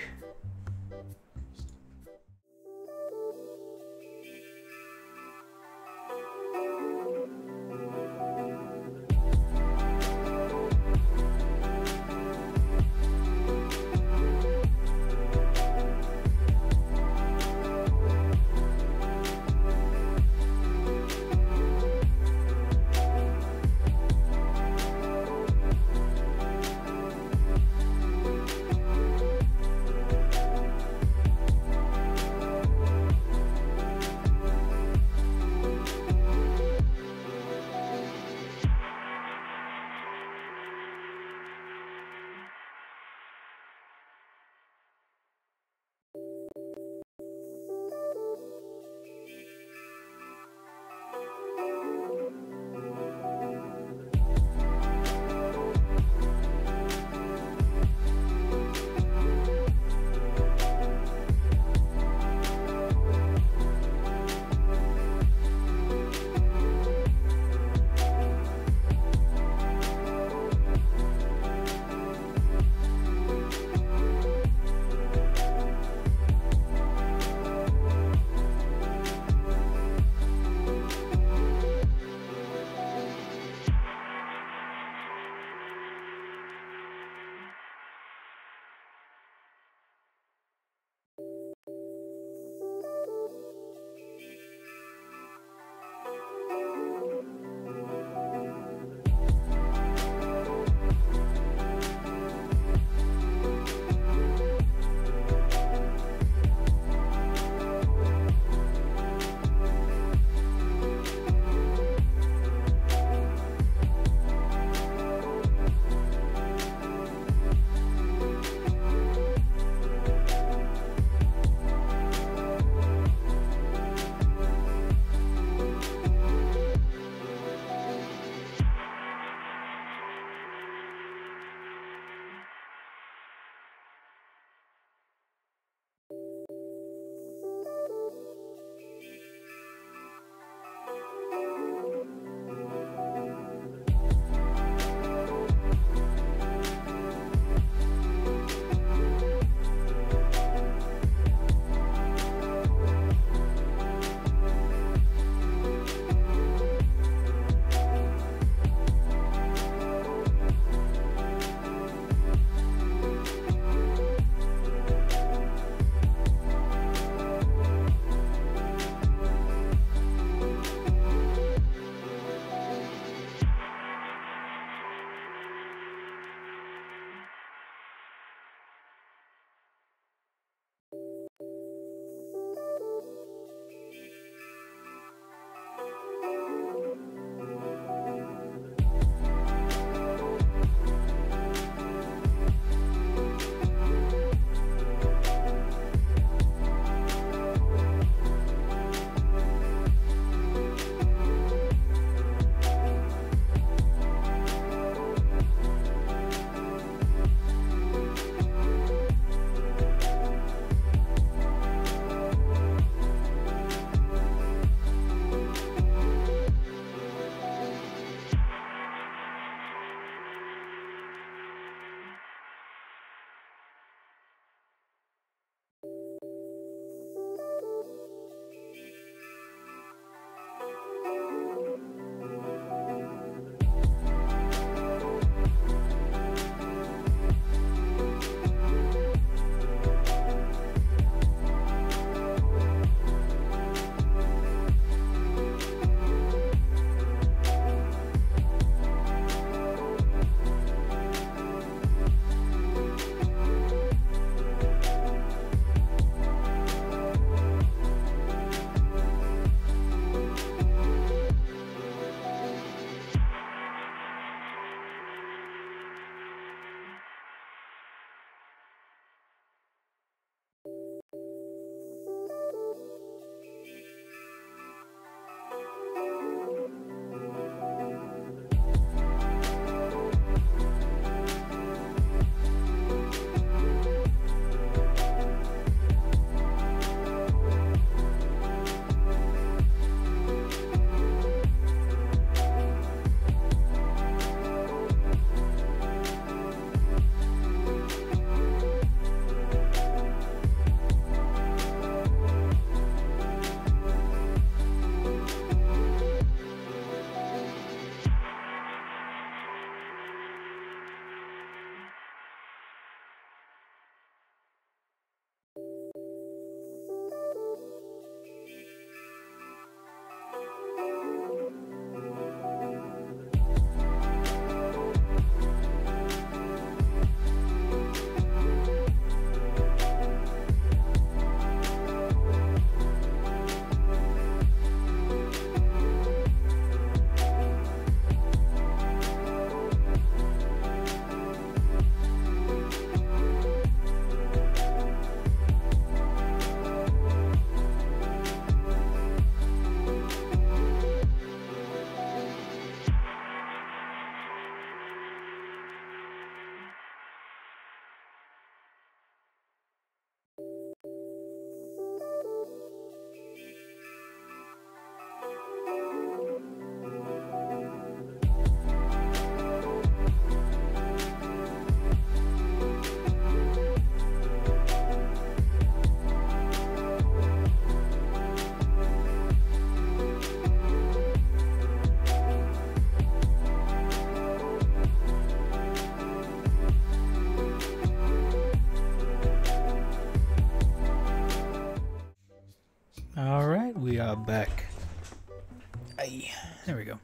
Aye. There we go.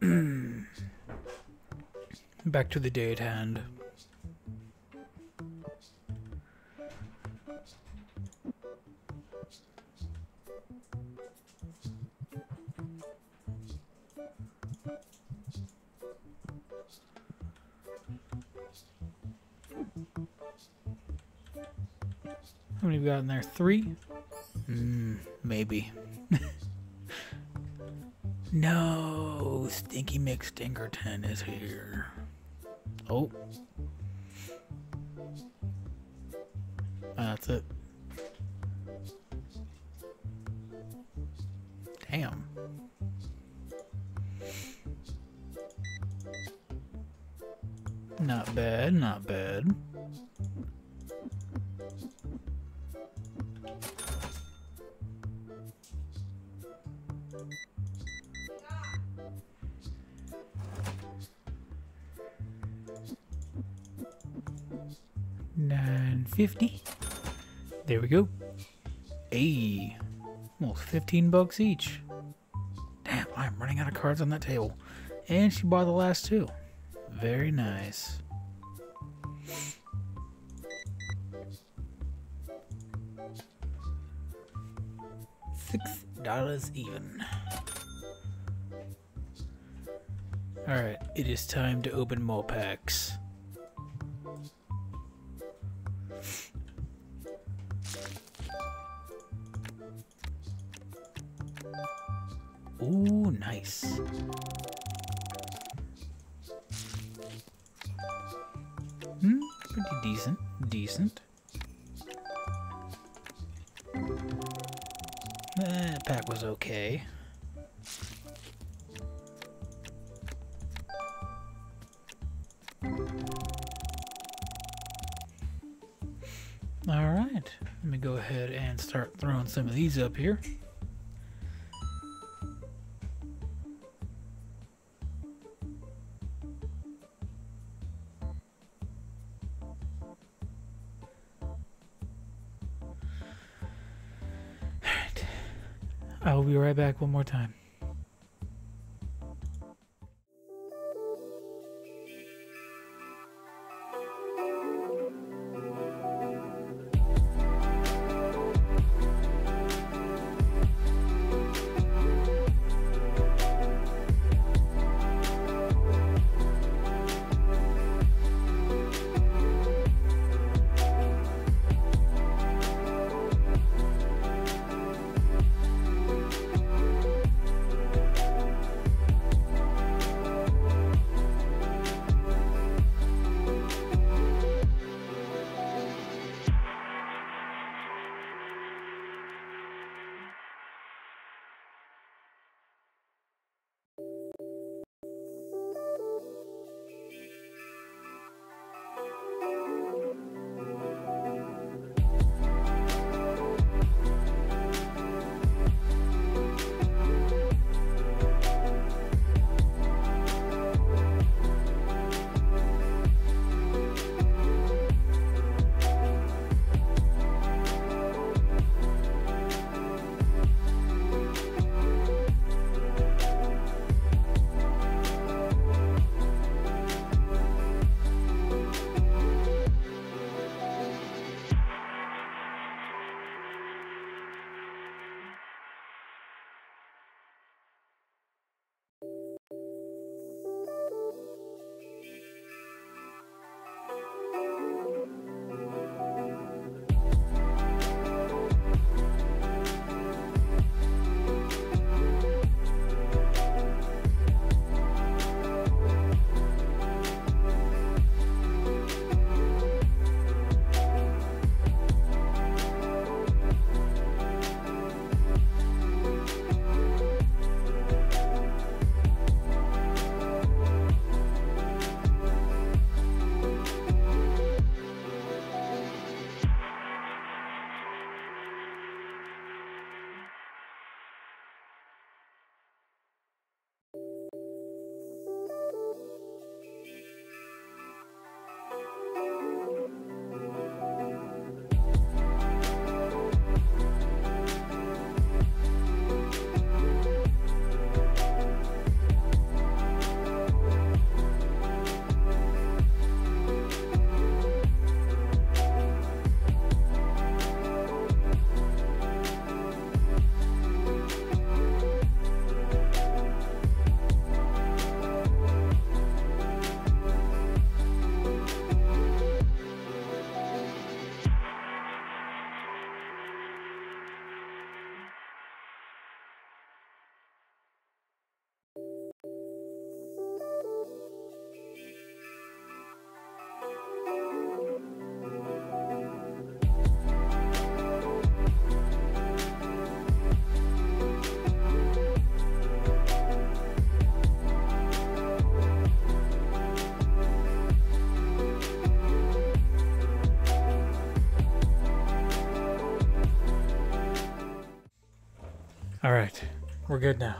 Back to the day at hand. How many we got in there? Three? Hmm, maybe. no, Stinky McStinkerton is here. Oh. That's it. Damn. Not bad, not bad. Nine fifty. There we go. Hey, almost fifteen bucks each. Damn, I'm running out of cards on that table. And she bought the last two. Very nice. Six dollars even. Alright, it is time to open more packs. Ooh, nice. Hmm, pretty decent. Decent. That pack was okay. Alright, let me go ahead and start throwing some of these up here. Be right back one more time. Alright, we're good now.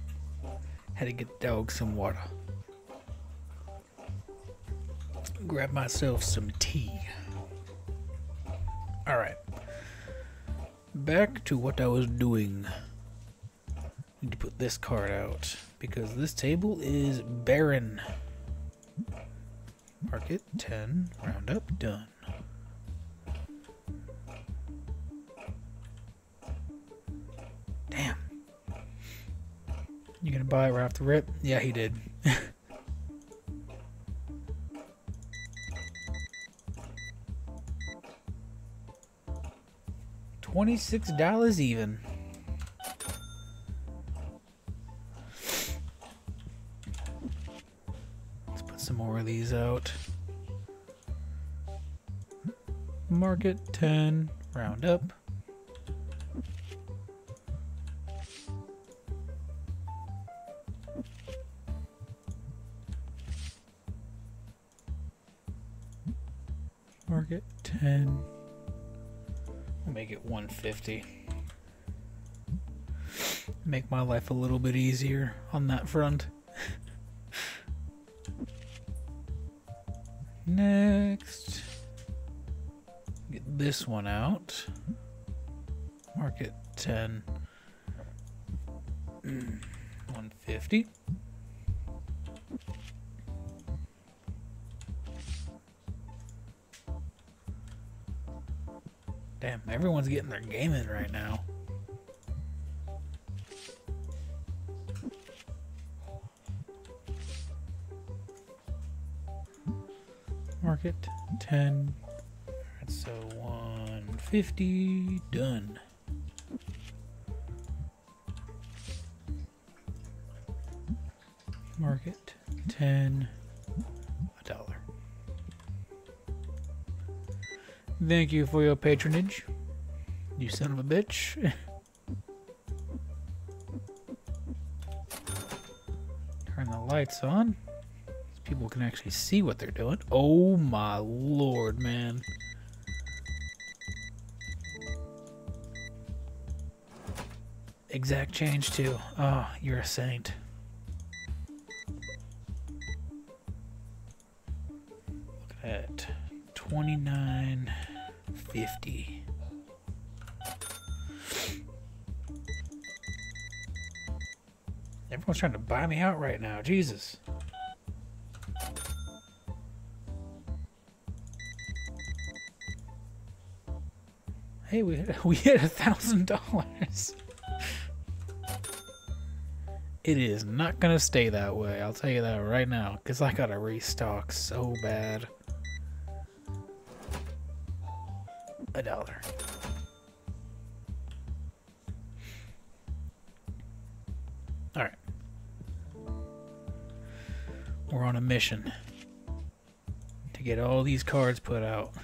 Had to get the dog some water. Grab myself some tea. Alright. Back to what I was doing. Need to put this card out because this table is barren. Rip? Yeah, he did. Twenty-six dollars even. Let's put some more of these out. Market 10, round up. Market 10. We'll make it 150. Make my life a little bit easier on that front. Next. Get this one out. Market 10. Mm, 150. Damn, everyone's getting their game in right now. Market 10. Alright, so 150 done. Market 10 Thank you for your patronage. You son of a bitch. Turn the lights on. People can actually see what they're doing. Oh my lord, man. Exact change too. Oh, you're a saint. 29.50. Everyone's trying to buy me out right now. Jesus. Hey, we we hit a thousand dollars. It is not gonna stay that way. I'll tell you that right now, cause I gotta restock so bad. A dollar. All right. We're on a mission to get all these cards put out.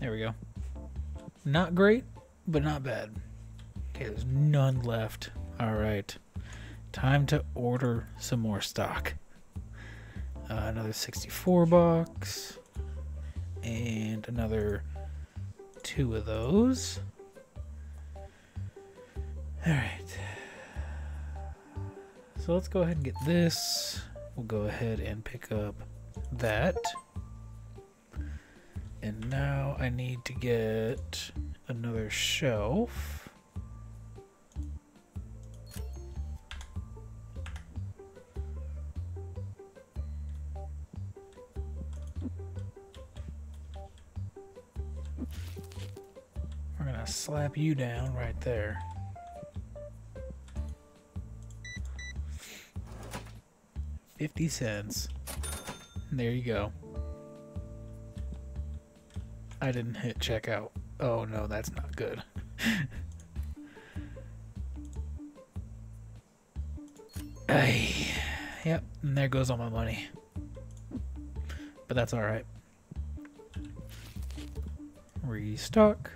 There we go. Not great, but not bad. Okay, there's none left. All right. Time to order some more stock. Uh, another 64 bucks. And another two of those. All right. So let's go ahead and get this. We'll go ahead and pick up that. And now I need to get another shelf. We're gonna slap you down right there. Fifty cents. There you go. I didn't hit checkout. Oh no, that's not good. Ay, yep, and there goes all my money. But that's alright. Restock.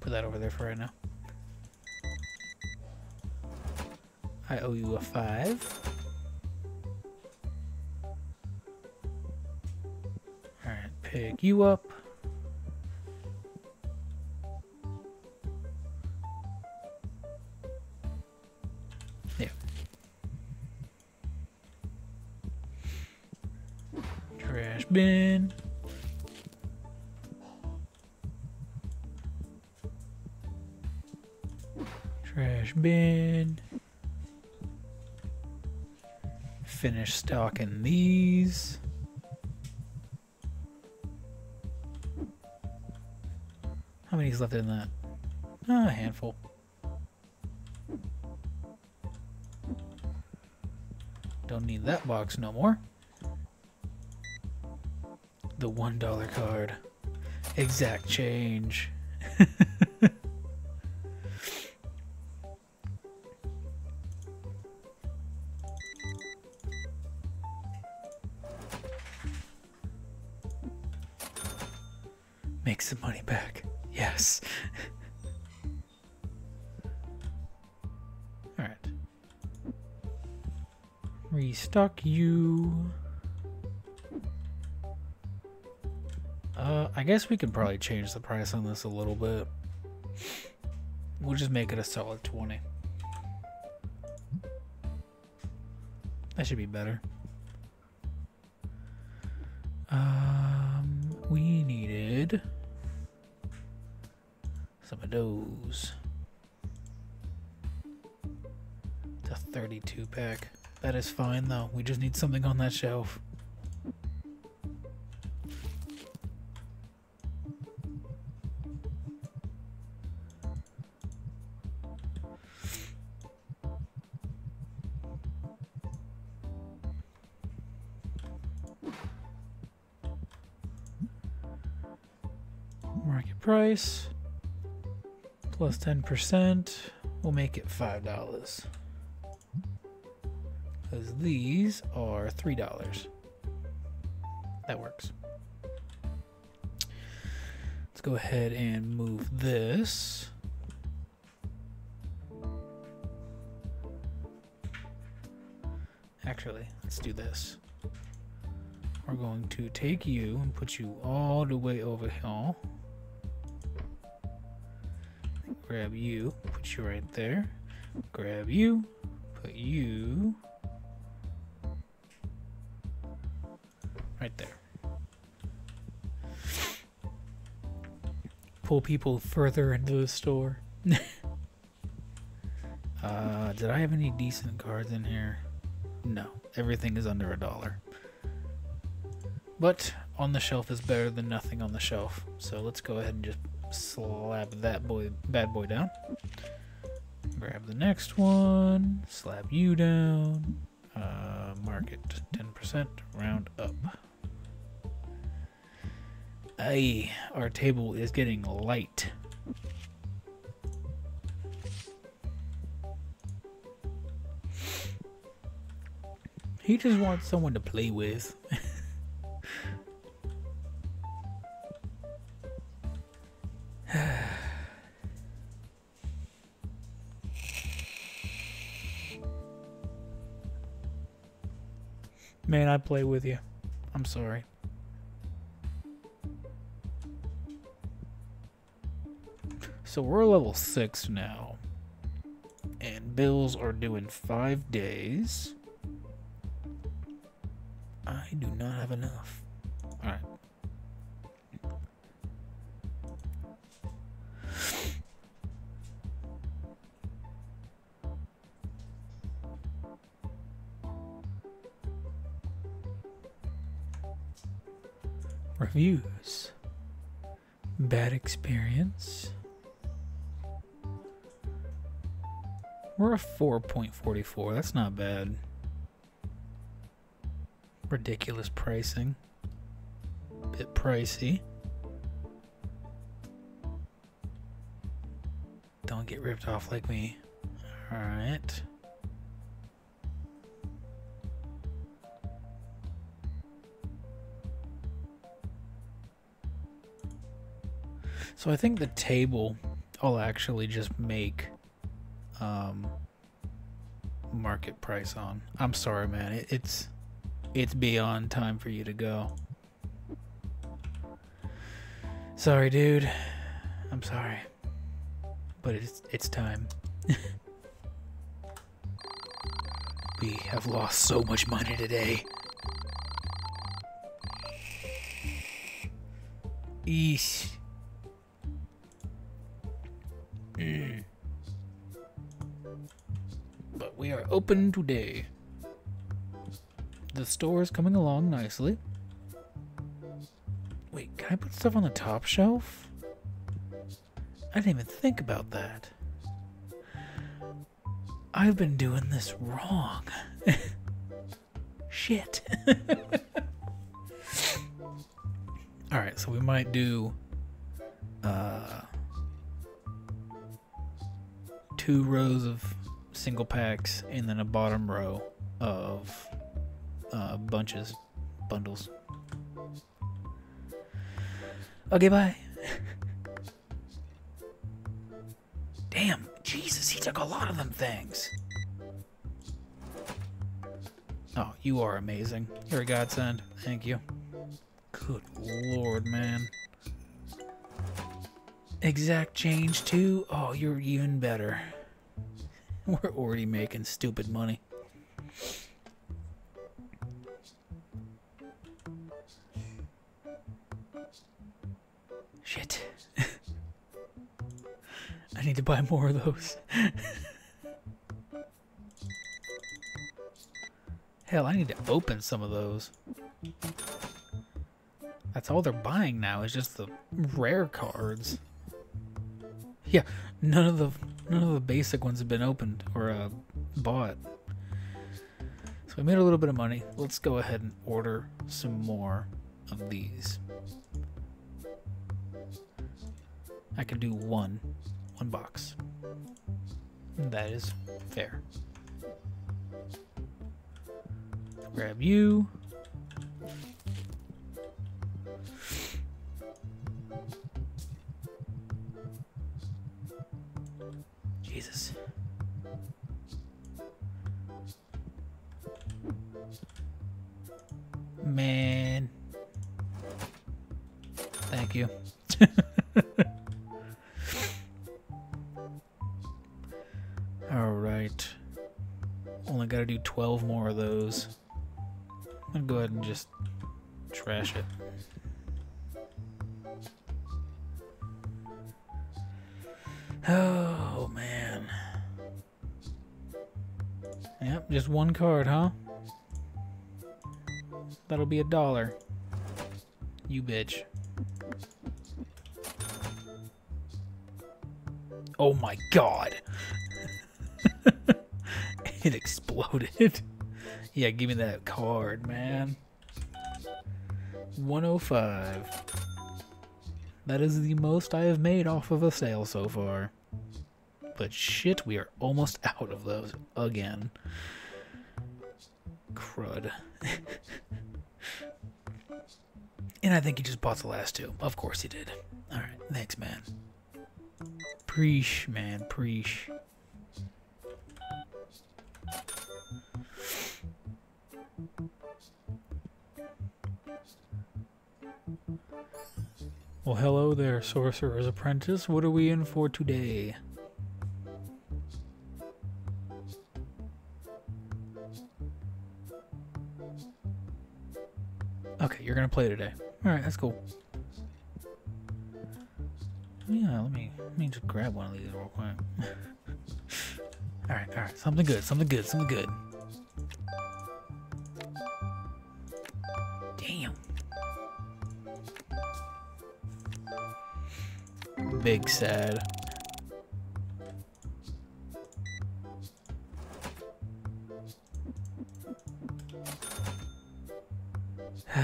put that over there for right now. I owe you a five. Alright, pick you up. Yeah. Trash bin. Trash bin. Finish stocking these. How many's left in that? Ah, a handful. Don't need that box no more. The one dollar card. Exact change. Make some money back. Yes. Alright. Restock you. Uh, I guess we could probably change the price on this a little bit. We'll just make it a solid 20. That should be better. Um, we needed some of those. It's a 32 pack. That is fine though. We just need something on that shelf. Market price plus 10%. We'll make it $5. Because these are $3. That works. Let's go ahead and move this. Actually, let's do this. We're going to take you and put you all the way over here. Grab you, put you right there. Grab you, put you right there. Pull people further into the store. uh, did I have any decent cards in here? No, everything is under a dollar. But on the shelf is better than nothing on the shelf. So let's go ahead and just slap that boy, bad boy down. Grab the next one, slap you down, uh, mark it 10%, round up. Aye, our table is getting light. He just wants someone to play with. Man, I play with you. I'm sorry. So we're level 6 now. And bills are due in 5 days. I do not have enough. Alright. Reviews. Bad experience. We're a 4.44. That's not bad. Ridiculous pricing. Bit pricey. Don't get ripped off like me. Alright. So I think the table I'll actually just make um market price on. I'm sorry, man. It, it's it's beyond time for you to go. Sorry, dude. I'm sorry. But it's it's time. we have lost so much money today. Eesh. Open today. The store is coming along nicely. Wait, can I put stuff on the top shelf? I didn't even think about that. I've been doing this wrong. Shit. Alright, so we might do uh, two rows of single packs and then a bottom row of uh, bunches, bundles. Okay, bye. Damn, Jesus, he took a lot of them things. Oh, you are amazing. You're a godsend. Thank you. Good lord, man. Exact change too? Oh, you're even better. We're already making stupid money. Shit. I need to buy more of those. Hell, I need to open some of those. That's all they're buying now is just the rare cards. Yeah, none of the none of the basic ones have been opened or uh, bought. So we made a little bit of money. Let's go ahead and order some more of these. I can do one, one box. That is fair. Grab you. Jesus. Man. Thank you. Alright. Only gotta do 12 more of those. I'm gonna go ahead and just trash it. Oh, man. Yep, just one card, huh? That'll be a dollar. You bitch. Oh my god. it exploded. yeah, give me that card, man. 105. That is the most I have made off of a sale so far. But shit, we are almost out of those again. Crud. and I think he just bought the last two. Of course he did. Alright, thanks, man. Preach, man, preach. Well, hello there, Sorcerer's Apprentice. What are we in for today? Okay, you're gonna play today. Alright, that's cool. Yeah, let me let me just grab one of these real quick. alright, alright. Something good, something good, something good. Damn. Big sad. Damn,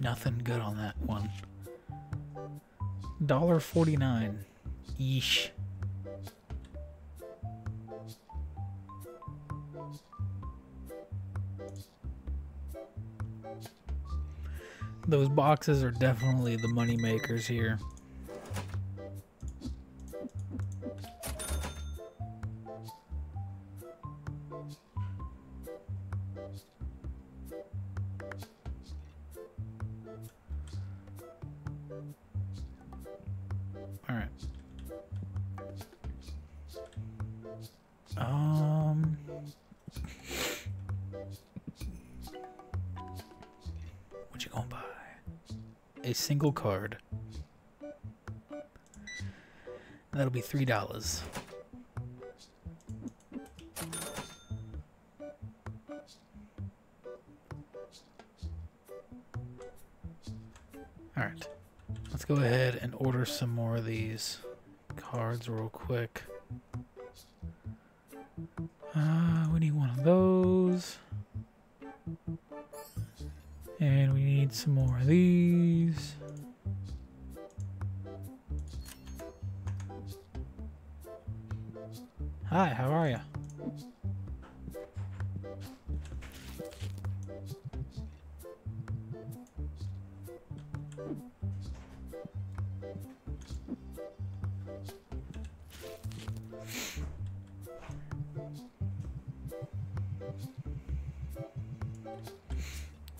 nothing good on that one. Dollar forty nine. Yeesh. Those boxes are definitely the money makers here. All right. Oh. A single card. That'll be three dollars. Alright. Let's go ahead and order some more of these cards real quick. Uh, we need one of those. And we need some more of these. Hi, how are you?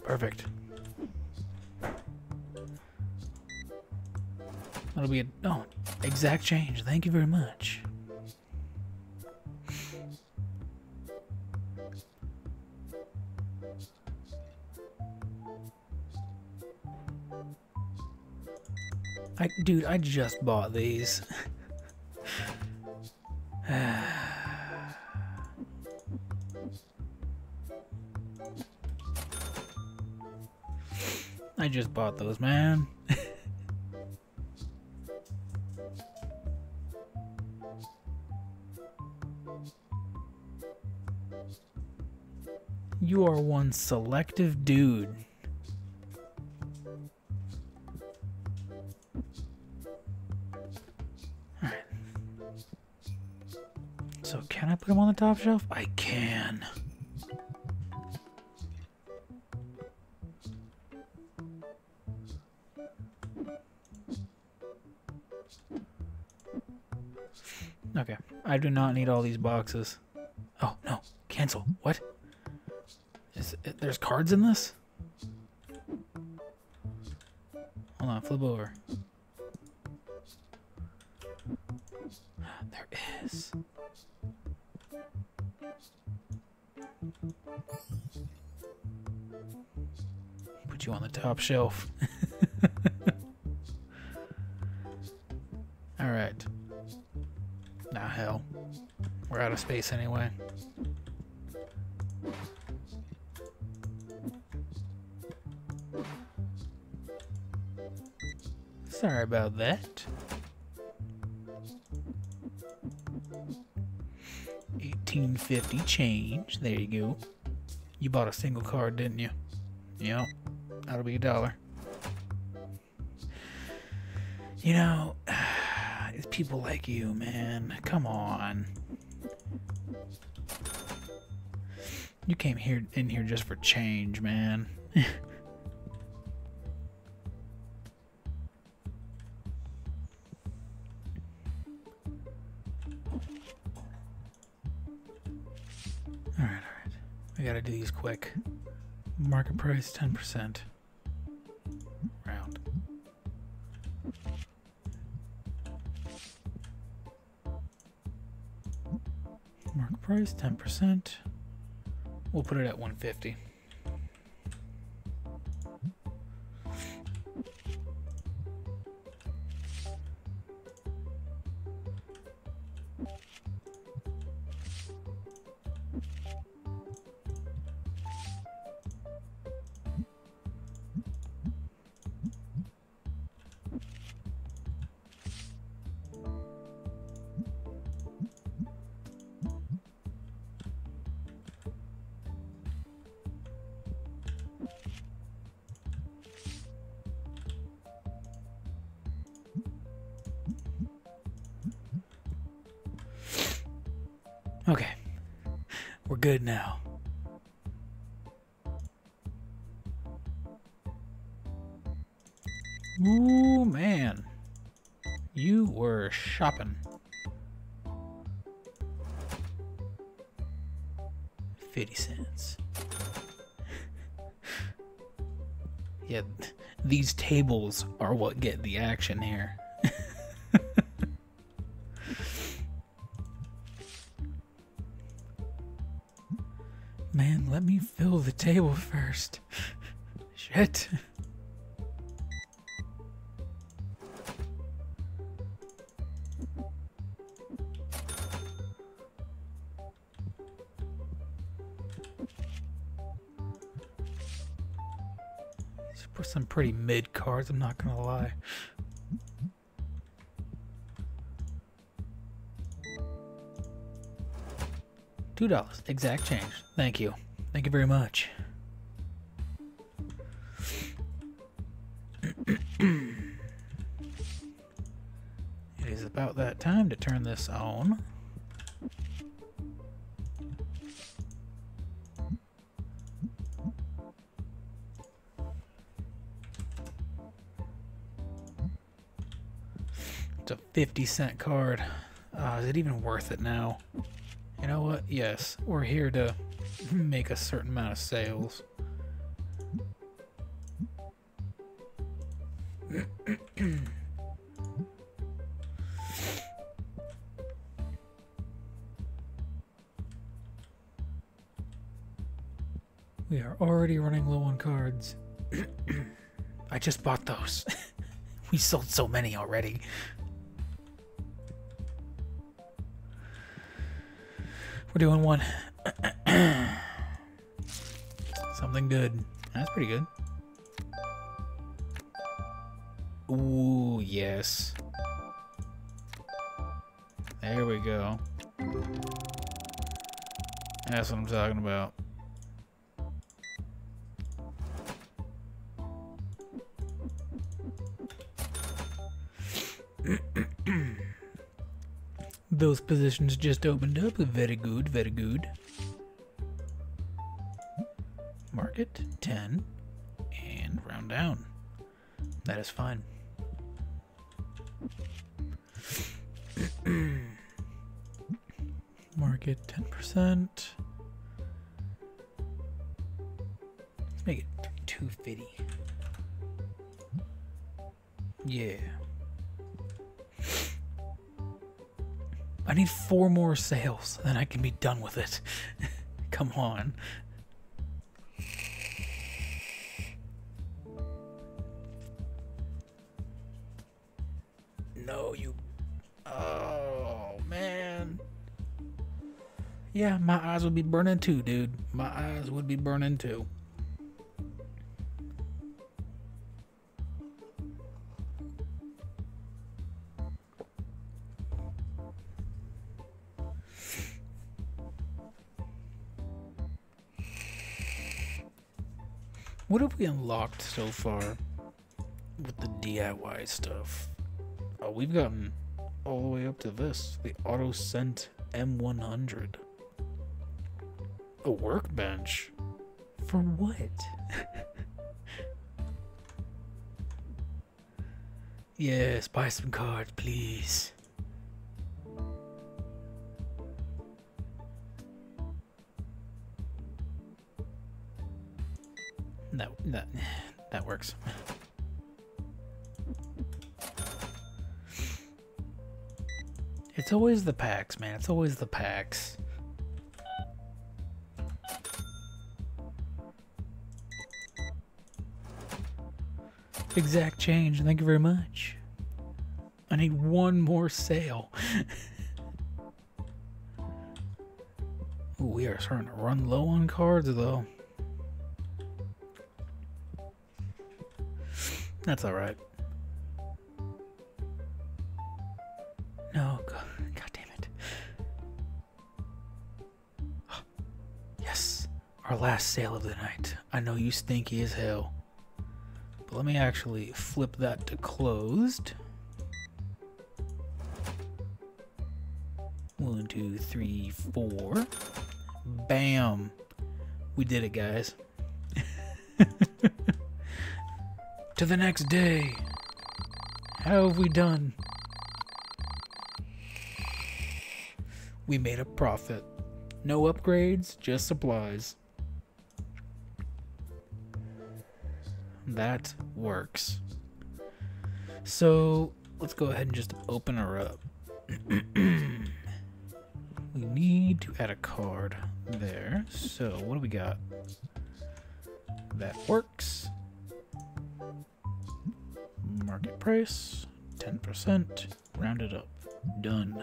Perfect. That'll be a no exact change. Thank you very much. I dude, I just bought these. I just bought those, man. you are one selective dude. So, can I put them on the top shelf? I can. Do not need all these boxes. Oh, no. Cancel. What? Is it, there's cards in this? Hold on, flip over. There is. Put you on the top shelf. Space anyway. Sorry about that. Eighteen fifty change. There you go. You bought a single card, didn't you? Yep. That'll be a dollar. You know, it's people like you, man. Come on. You came here in here just for change, man. Alright, alright. We gotta do these quick. Market price 10%. Round. Market price 10%. We'll put it at 150. Now. Ooh, man. You were shopping. 50 cents. yeah, these tables are what get the action here. Table first. Shit. These were some pretty mid cards, I'm not gonna lie. Two dollars, exact change. Thank you. Thank you very much. On. It's a 50 cent card. Uh, is it even worth it now? You know what? Yes, we're here to make a certain amount of sales. Running low on cards. I just bought those. we sold so many already. We're doing one. Something good. That's pretty good. Ooh, yes. There we go. That's what I'm talking about. Those positions just opened up. Very good, very good. Market 10 and round down. That is fine. Market 10%. Let's make it 250. Yeah. Need four more sales, then I can be done with it. Come on. No, you. Oh, man. Yeah, my eyes would be burning too, dude. My eyes would be burning too. What have we unlocked so far with the DIY stuff? Oh, we've gotten all the way up to this the Auto Scent M100. A workbench? For what? yes, buy some cards, please. It's always the packs, man. It's always the packs. Exact change. Thank you very much. I need one more sale. Ooh, we are starting to run low on cards, though. That's all last sale of the night. I know you stinky as hell. But let me actually flip that to closed. One, two, three, four. Bam. We did it, guys. to the next day. How have we done? We made a profit. No upgrades, just supplies. That works. So let's go ahead and just open her up. we need to add a card there. So what do we got? That works. Market price, 10%, rounded up. Done.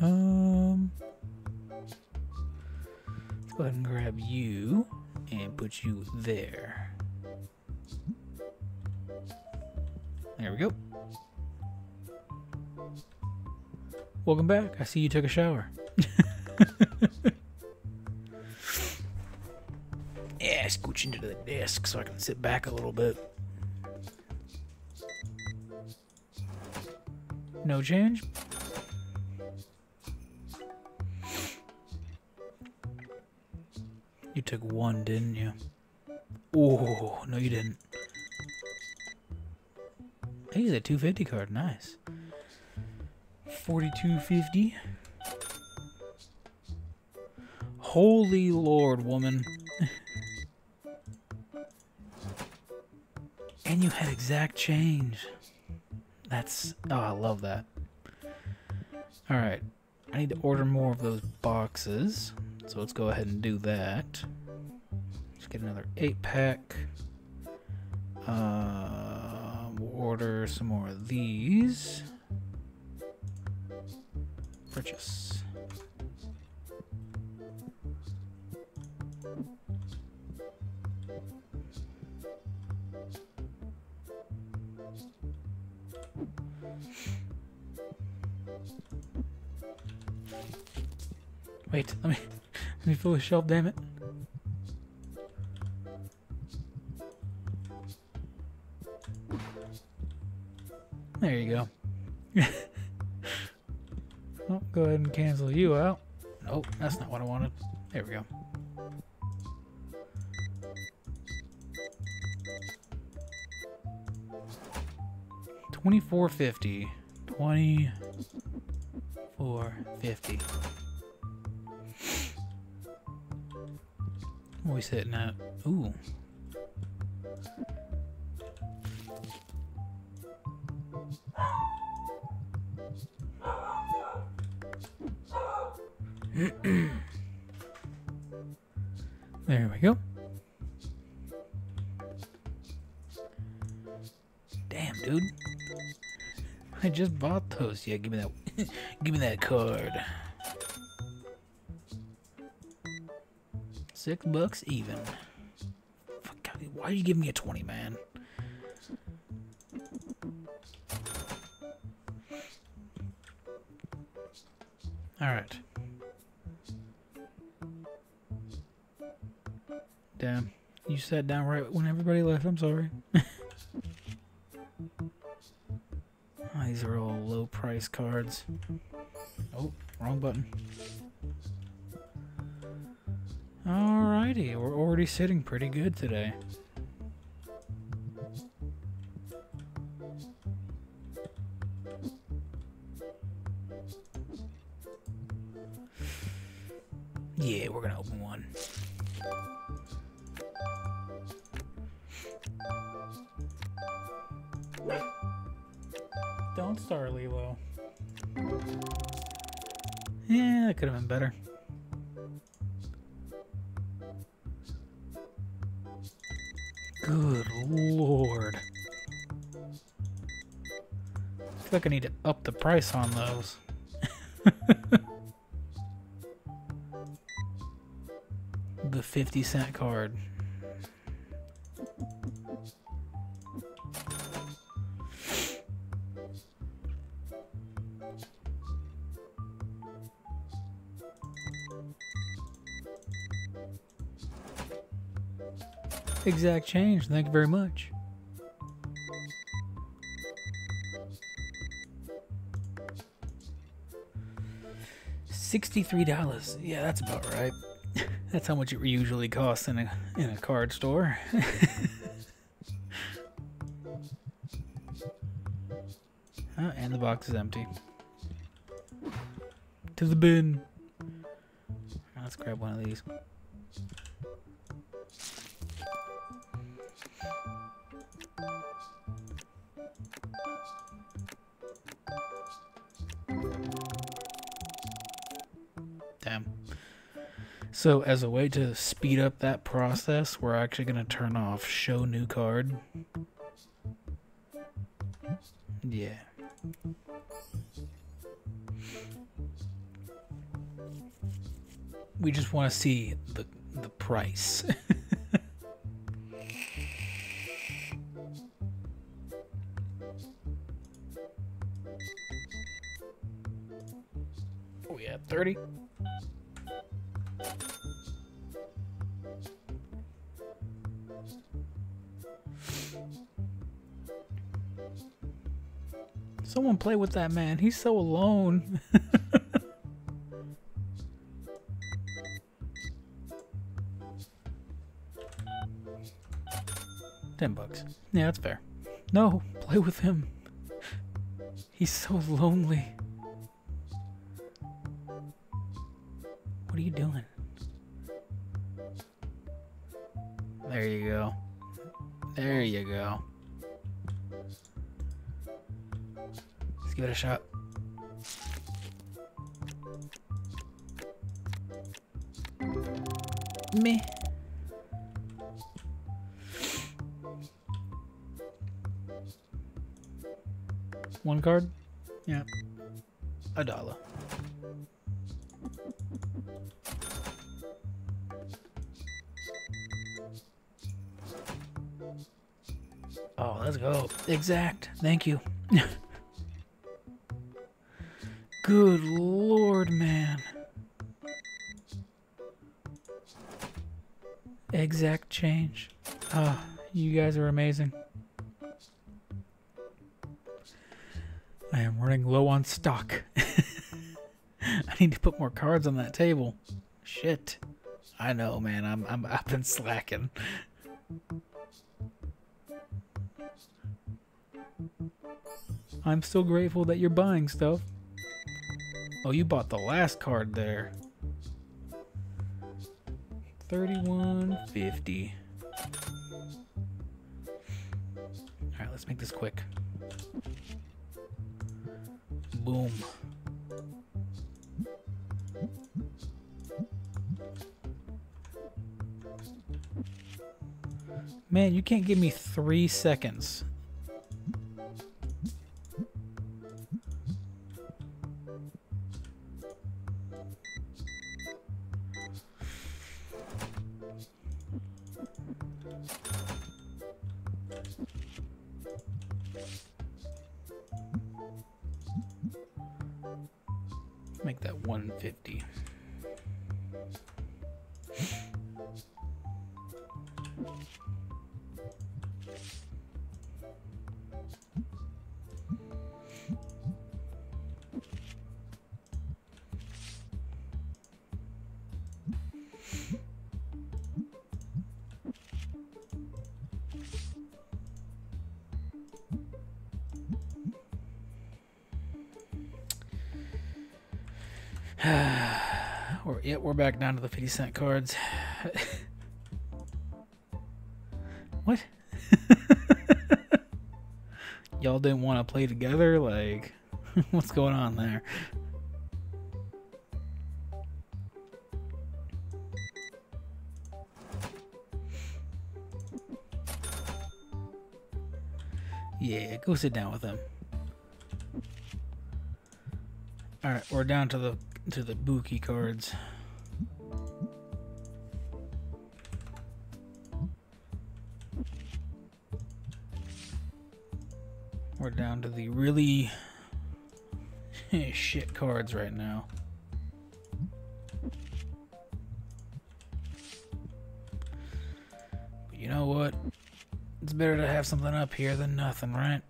Um, let's go ahead and grab you and put you there. There we go. Welcome back. I see you took a shower. yeah, scooch into the desk so I can sit back a little bit. No change? You took one, didn't you? Oh, no you didn't. Hey, a 250 card, nice. 4250. Holy Lord, woman. and you had exact change. That's, oh, I love that. Alright, I need to order more of those boxes. So let's go ahead and do that. Let's get another 8 pack. Uh, we'll order some more of these. Purchase. Wait, let me let me fill the shelf, damn it. There you go. oh, go ahead and cancel you out. Nope, that's not what I wanted. There we go. Twenty-four fifty. Twenty-four fifty. What are we? Ooh. there we go. Damn, dude. I just bought those. Yeah, give me that. give me that card. Six bucks even. Why are you giving me a 20, man? Alright. Damn. You sat down right when everybody left. I'm sorry. oh, these are all low price cards. Oh, wrong button. Alrighty, we're already sitting pretty good today. Yeah, we're gonna open one. Don't star Lilo. Yeah, that could have been better. Good lord. I feel like I need to up the price on those. the 50 cent card. Exact change. Thank you very much. Sixty-three dollars. Yeah, that's about right. that's how much it usually costs in a in a card store. oh, and the box is empty. To the bin. Let's grab one of these. Damn. So as a way to speed up that process, we're actually going to turn off show new card. Yeah. We just want to see the the price. 30? Someone play with that man. He's so alone. Ten bucks. Yeah, that's fair. No, play with him. He's so lonely. What are you doing? There you go. There you go. Let's give it a shot. Me. One card? Yeah. A dollar. Oh, let's go. Exact. Thank you. Good lord, man. Exact change. Ah, you guys are amazing. I am running low on stock. I need to put more cards on that table. Shit. I know, man. I'm I'm I've been slacking. I'm still grateful that you're buying stuff. Oh, you bought the last card there. 3150. Alright, let's make this quick. Boom. Man, you can't give me three seconds. Make that 150. We're, yeah, we're back down to the 50 cent cards. what? Y'all didn't want to play together? Like, what's going on there? Yeah, go sit down with them. All right, we're down to the to the Buki cards. We're down to the really shit cards right now. But you know what? It's better to have something up here than nothing, right?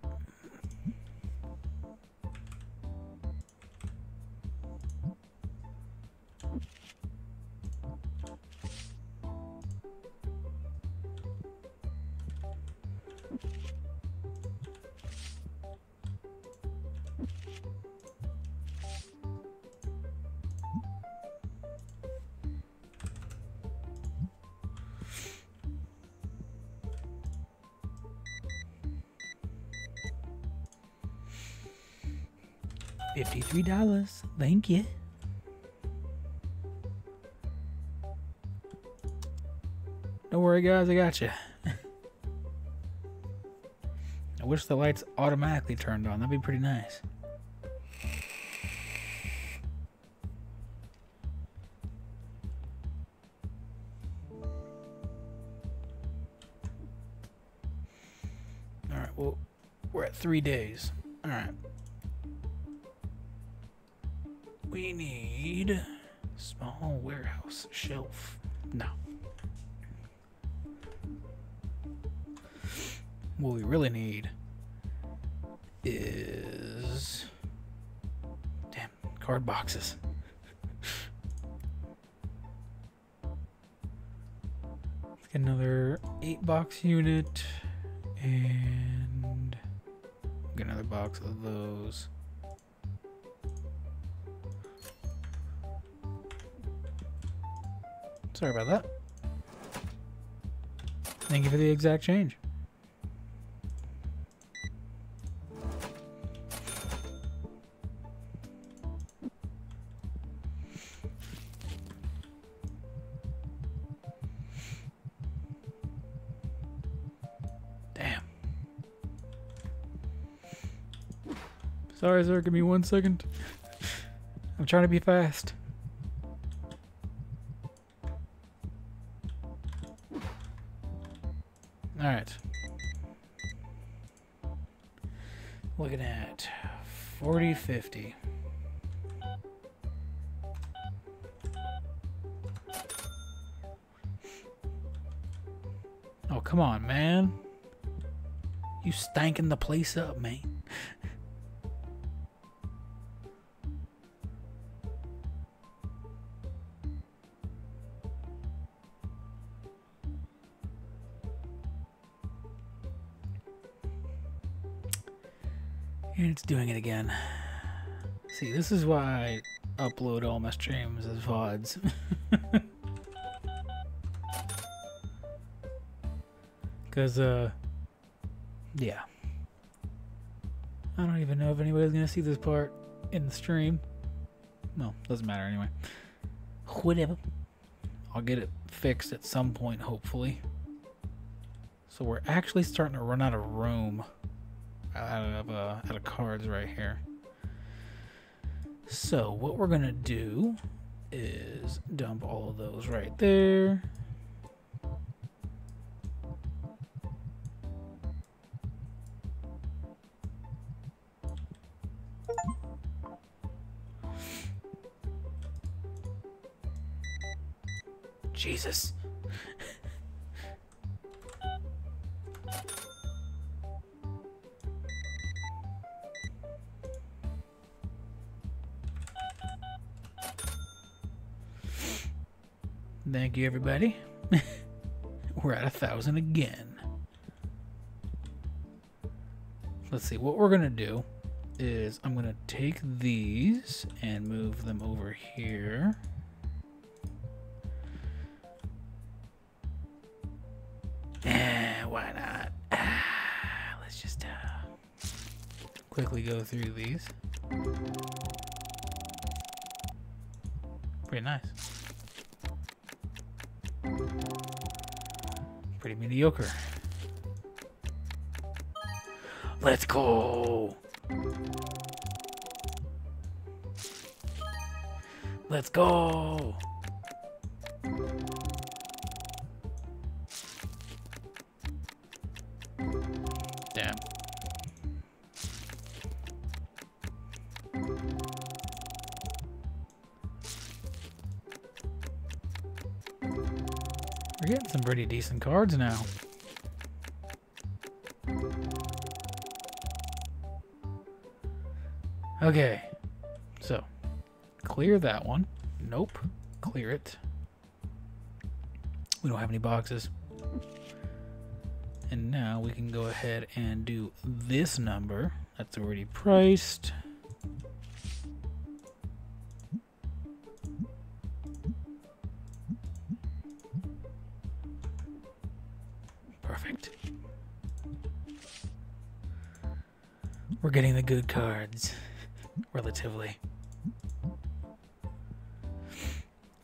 Dollars. Thank you. Don't worry, guys, I got you. I wish the lights automatically turned on. That'd be pretty nice. All right, well, we're at three days. All right. We need small warehouse shelf. No. What we really need is damn card boxes. Let's get another eight box unit and get another box of those. Sorry about that. Thank you for the exact change. Damn. Sorry, sir. Give me one second. I'm trying to be fast. 50. Oh, come on, man. You stanking the place up, man. And it's doing it again. See, this is why I upload all my streams as VODs. Because, uh, yeah. I don't even know if anybody's going to see this part in the stream. No, doesn't matter anyway. Whatever. I'll get it fixed at some point, hopefully. So we're actually starting to run out of room out of uh, out of cards right here. So what we're gonna do is dump all of those right there. You, everybody. we're at a thousand again. Let's see, what we're gonna do is I'm gonna take these and move them over here. Eh, why not? Ah, let's just uh, quickly go through these. Pretty nice. Pretty mediocre. Let's go. Let's go. Cards now. Okay, so clear that one. Nope, clear it. We don't have any boxes. And now we can go ahead and do this number. That's already priced. Good cards, relatively.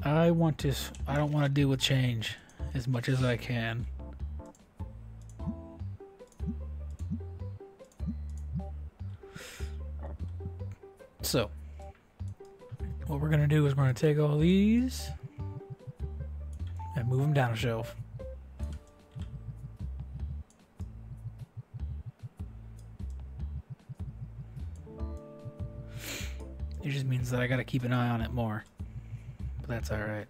I want to. I don't want to deal with change as much as I can. So, what we're gonna do is we're gonna take all these and move them down a shelf. Means that I gotta keep an eye on it more. But that's alright.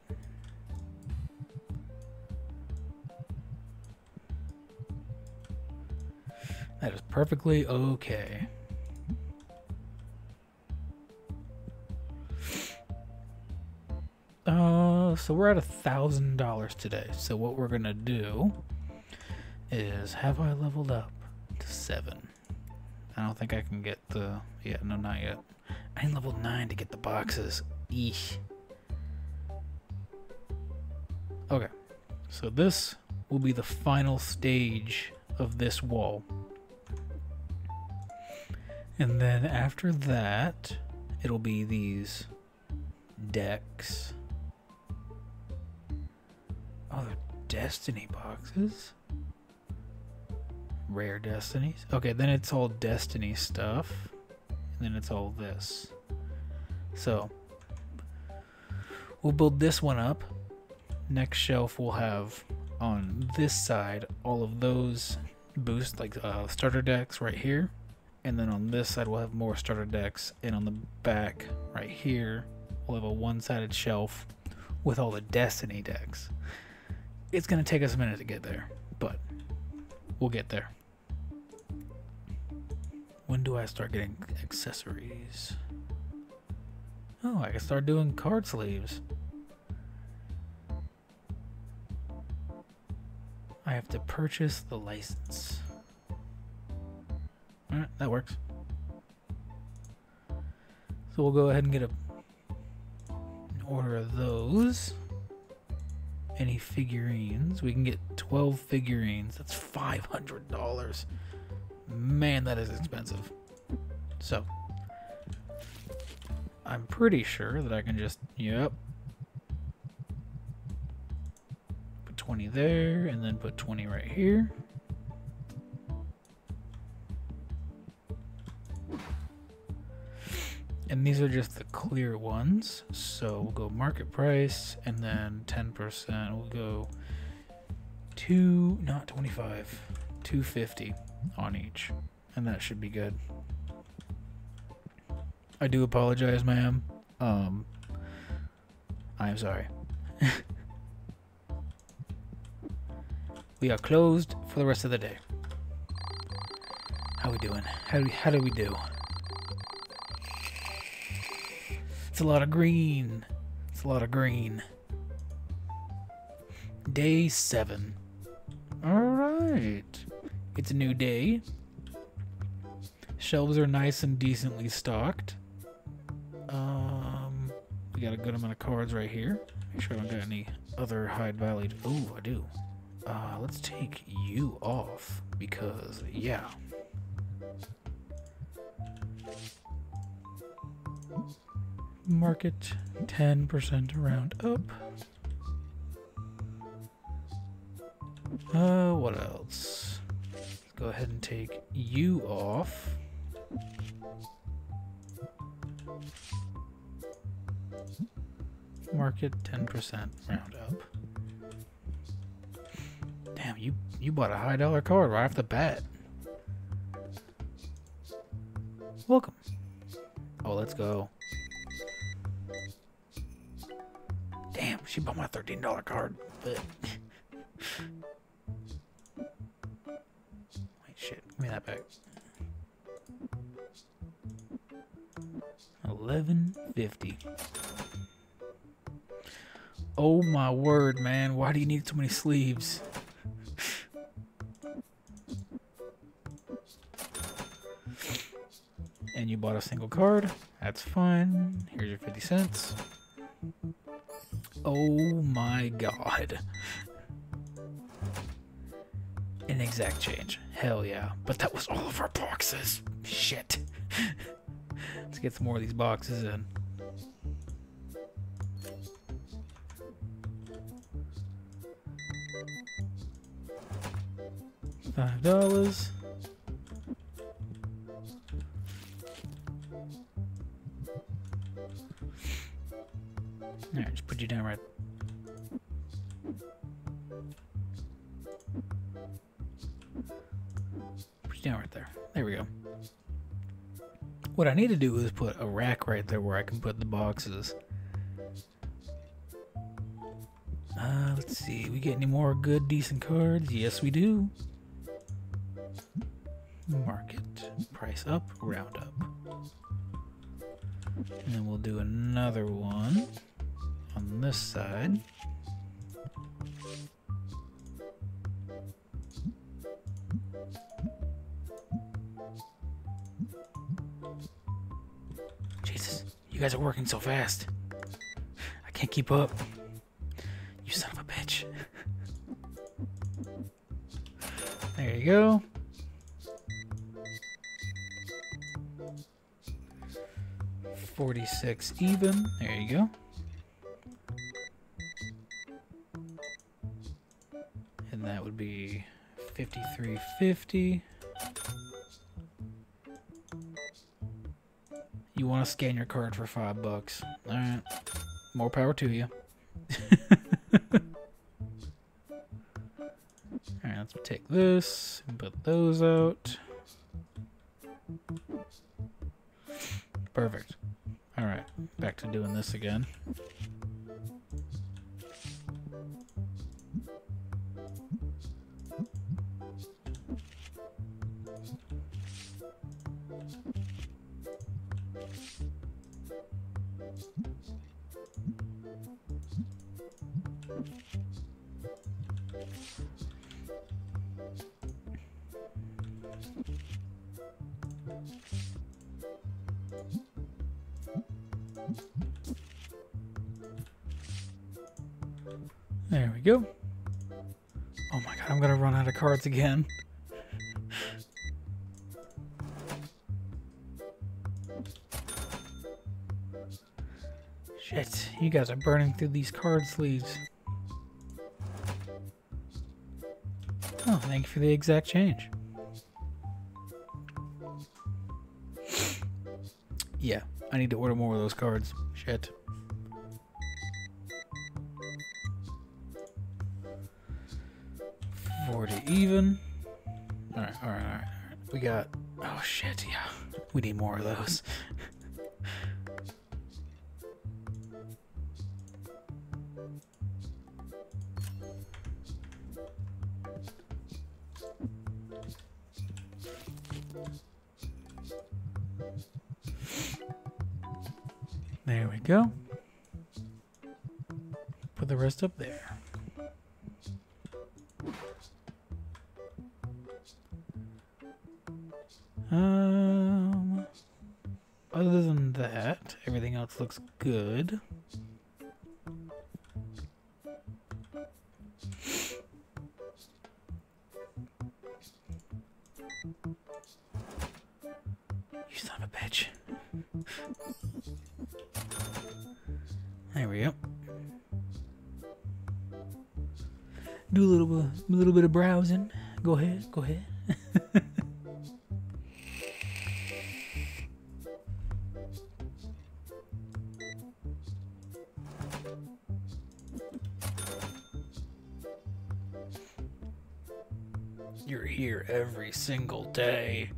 That is perfectly okay. Uh, so we're at a thousand dollars today. So what we're gonna do is have I leveled up to seven? I don't think I can get the yeah no not yet. Need level nine to get the boxes. Eesh. Okay, so this will be the final stage of this wall. And then after that, it'll be these decks. Oh, they're Destiny boxes. Rare Destinies. Okay, then it's all Destiny stuff. And then it's all this. So, we'll build this one up. Next shelf we'll have on this side all of those boost like uh, starter decks right here. And then on this side we'll have more starter decks. And on the back right here we'll have a one-sided shelf with all the destiny decks. It's going to take us a minute to get there but we'll get there. When do i start getting accessories oh i can start doing card sleeves i have to purchase the license Alright, that works. So we'll go ahead and get a order of those. Any figurines? We can get 12 figurines. That's $500. Man, that is expensive. So, I'm pretty sure that I can just, yep. Put 20 there, and then put 20 right here. and these are just the clear ones so we'll go market price and then 10% we'll go two not 25 250 on each and that should be good I do apologize ma'am um I'm sorry we are closed for the rest of the day how we doing how do we, how do we do It's a lot of green. It's a lot of green. Day seven. Alright. It's a new day. Shelves are nice and decently stocked. Um, we got a good amount of cards right here. Make sure I don't got any other hide valued. Oh, I do. Uh, let's take you off because, yeah. market 10% round up. Uh, what else? Let's go ahead and take you off. Market 10% round up. Damn, you you bought a high dollar card right off the bat. Welcome. Oh, let's go. Damn, she bought my $13 card, but... Wait, shit. Give me that back. 1150. Oh my word, man. Why do you need so many sleeves? and you bought a single card. That's fine. Here's your 50 cents. Oh my god. An exact change. Hell yeah. But that was all of our boxes. Shit. Let's get some more of these boxes in. Five dollars. Alright, just put you down right. Put you down right there. There we go. What I need to do is put a rack right there where I can put the boxes. Uh, let's see. We get any more good, decent cards? Yes, we do. Market. Price up, round up. And then we'll do another one on this side. Jesus, you guys are working so fast. I can't keep up. You son of a bitch. There you go. Forty-six even. There you go. And that would be fifty-three fifty. You want to scan your card for five bucks. Alright. More power to you. Alright, let's take this and put those out. Perfect. Alright, back to doing this again. There we go. Oh my god, I'm gonna run out of cards again. Shit, you guys are burning through these card sleeves. Oh, thank you for the exact change. Yeah, I need to order more of those cards. Shit. Forty even. Alright, alright, alright, alright. We got oh shit, yeah. We need more of those. There we go. Put the rest up there. Um, other than that, everything else looks good. You son of a bitch. There we go. Do a little a little bit of browsing. Go ahead, go ahead. Here every single day.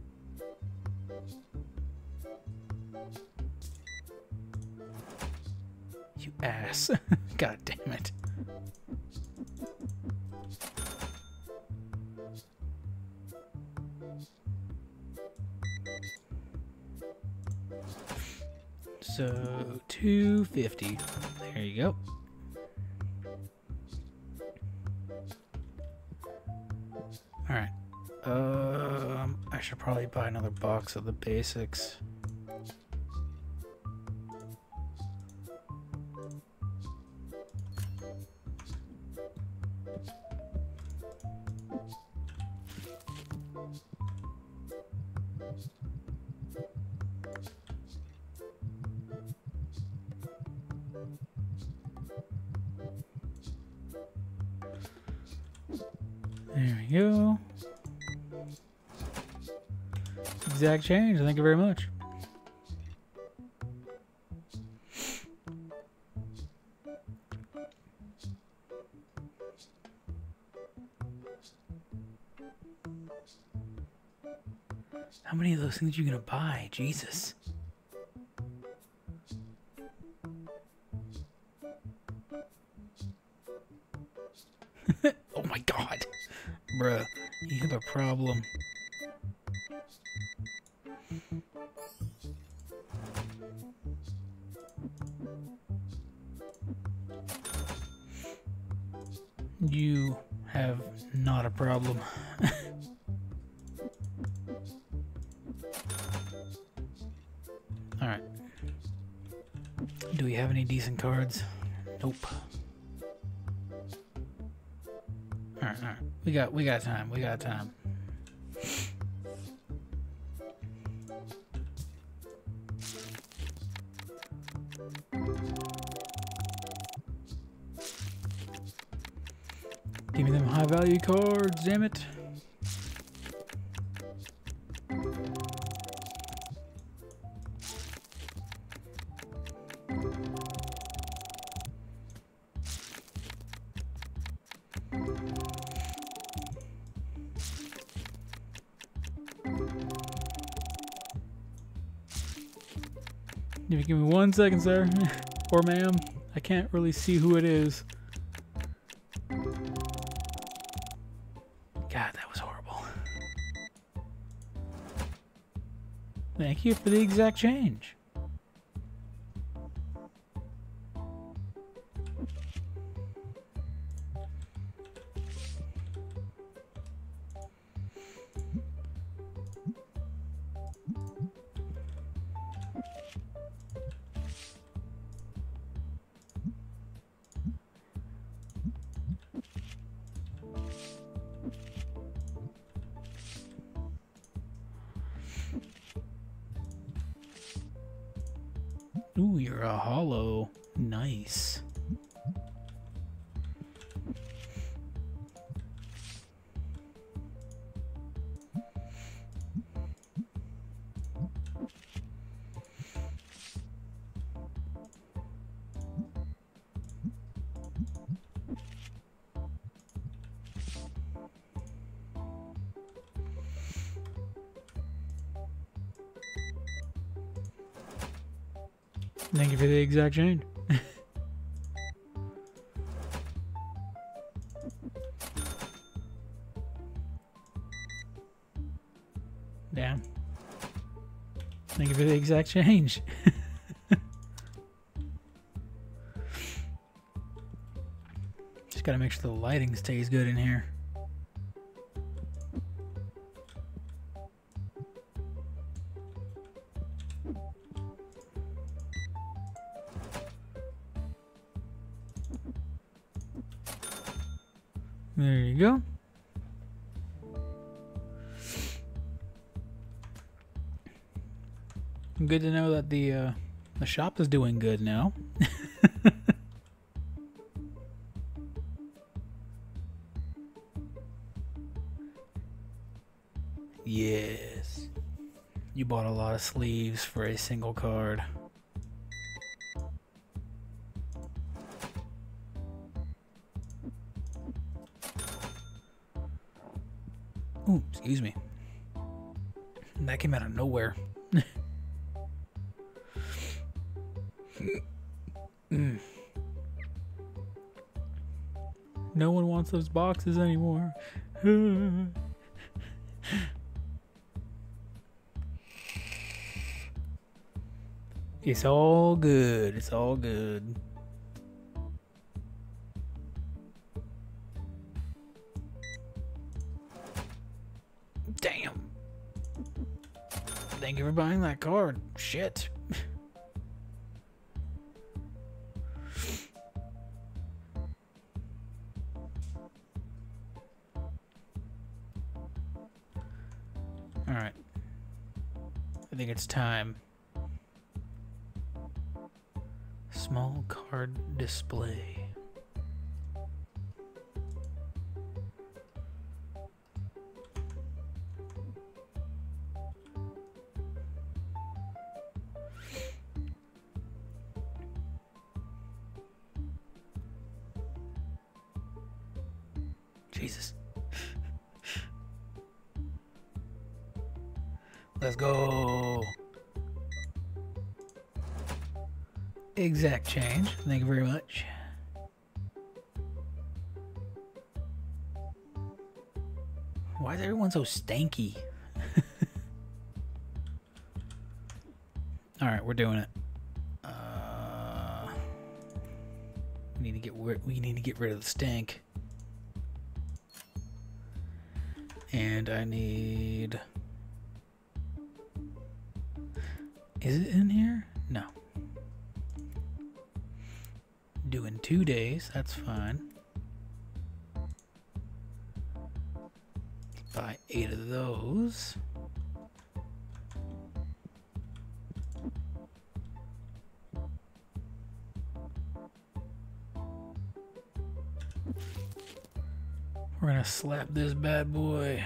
You ass. God damn it. So 250. There you go. Alright. Um I should probably buy another box of the basics. There we go. Exact change. Thank you very much. How many of those things are you gonna buy? Jesus. oh my god. Bruh, you have a problem. You have not a problem. Alright. Do we have any decent cards? Nope. Alright, alright. We got we got time. We got time. Cards, damn it. If you give me one second, sir, or ma'am, I can't really see who it is. Thank you for the exact change. You for the exact change. Damn. Thank you for the exact change. Just gotta make sure the lighting stays good in here. The uh, the shop is doing good now. yes. You bought a lot of sleeves for a single card. Those anymore. it's all good. It's all good. It's time. Exact change. Thank you very much. Why is everyone so stanky? All right, we're doing it. Uh, we need to get we need to get rid of the stank. And I need. Is it in here? No. Doing two days, that's fine. Buy eight of those. We're gonna slap this bad boy.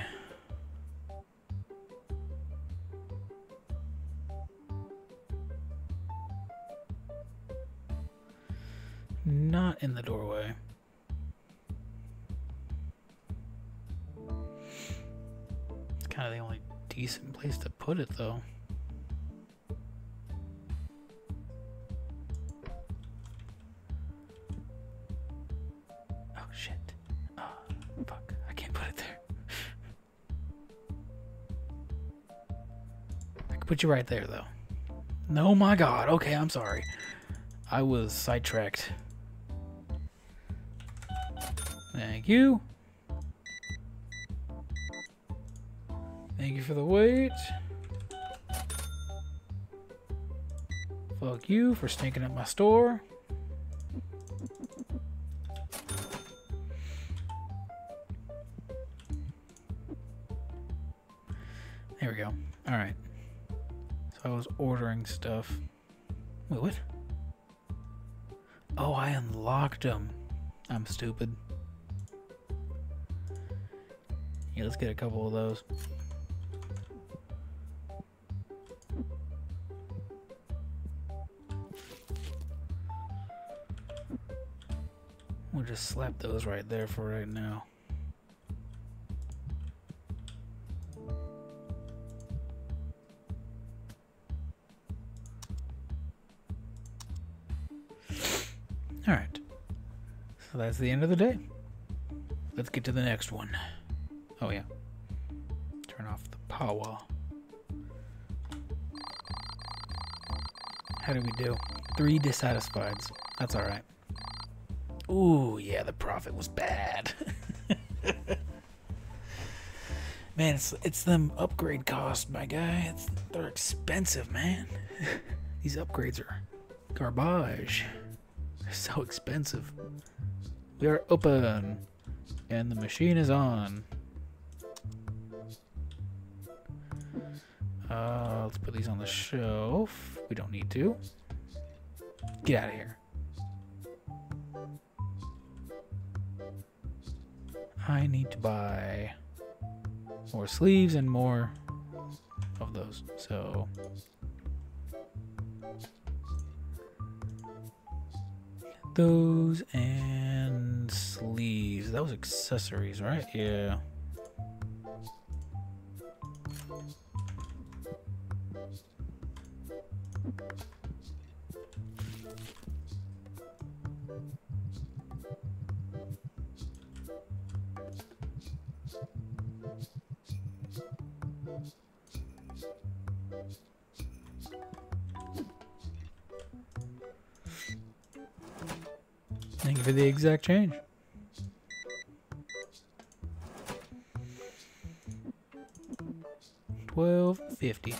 Put it, though. Oh shit. Oh, fuck. I can't put it there. I could put you right there, though. No, my god. Okay, I'm sorry. I was sidetracked. Thank you. Thank you for the wait. You for stinking up my store. There we go. Alright. So I was ordering stuff. Wait, what? Oh, I unlocked them. I'm stupid. Yeah, let's get a couple of those. Just slap those right there for right now. Alright. So that's the end of the day. Let's get to the next one. Oh, yeah. Turn off the power. How do we do? Three dissatisfieds. That's alright. Ooh, yeah, the profit was bad. man, it's it's them upgrade costs, my guy. It's, they're expensive, man. These upgrades are garbage. They're so expensive. We are open, and the machine is on. Uh, let's put these on the shelf. We don't need to. Get out of here. I need to buy more sleeves and more of those. So those and sleeves. That was accessories, right? Yeah. Exact change. Twelve fifty.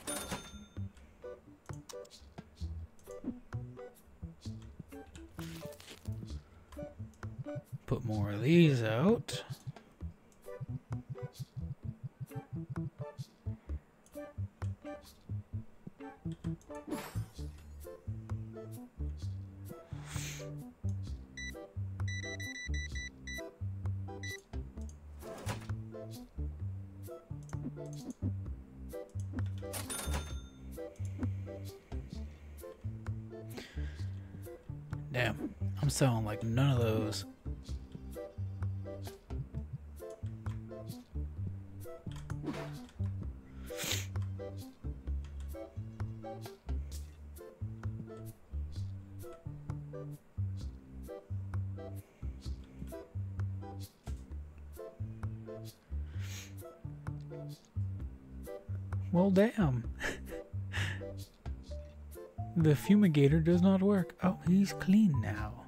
The fumigator does not work. Oh, he's clean now.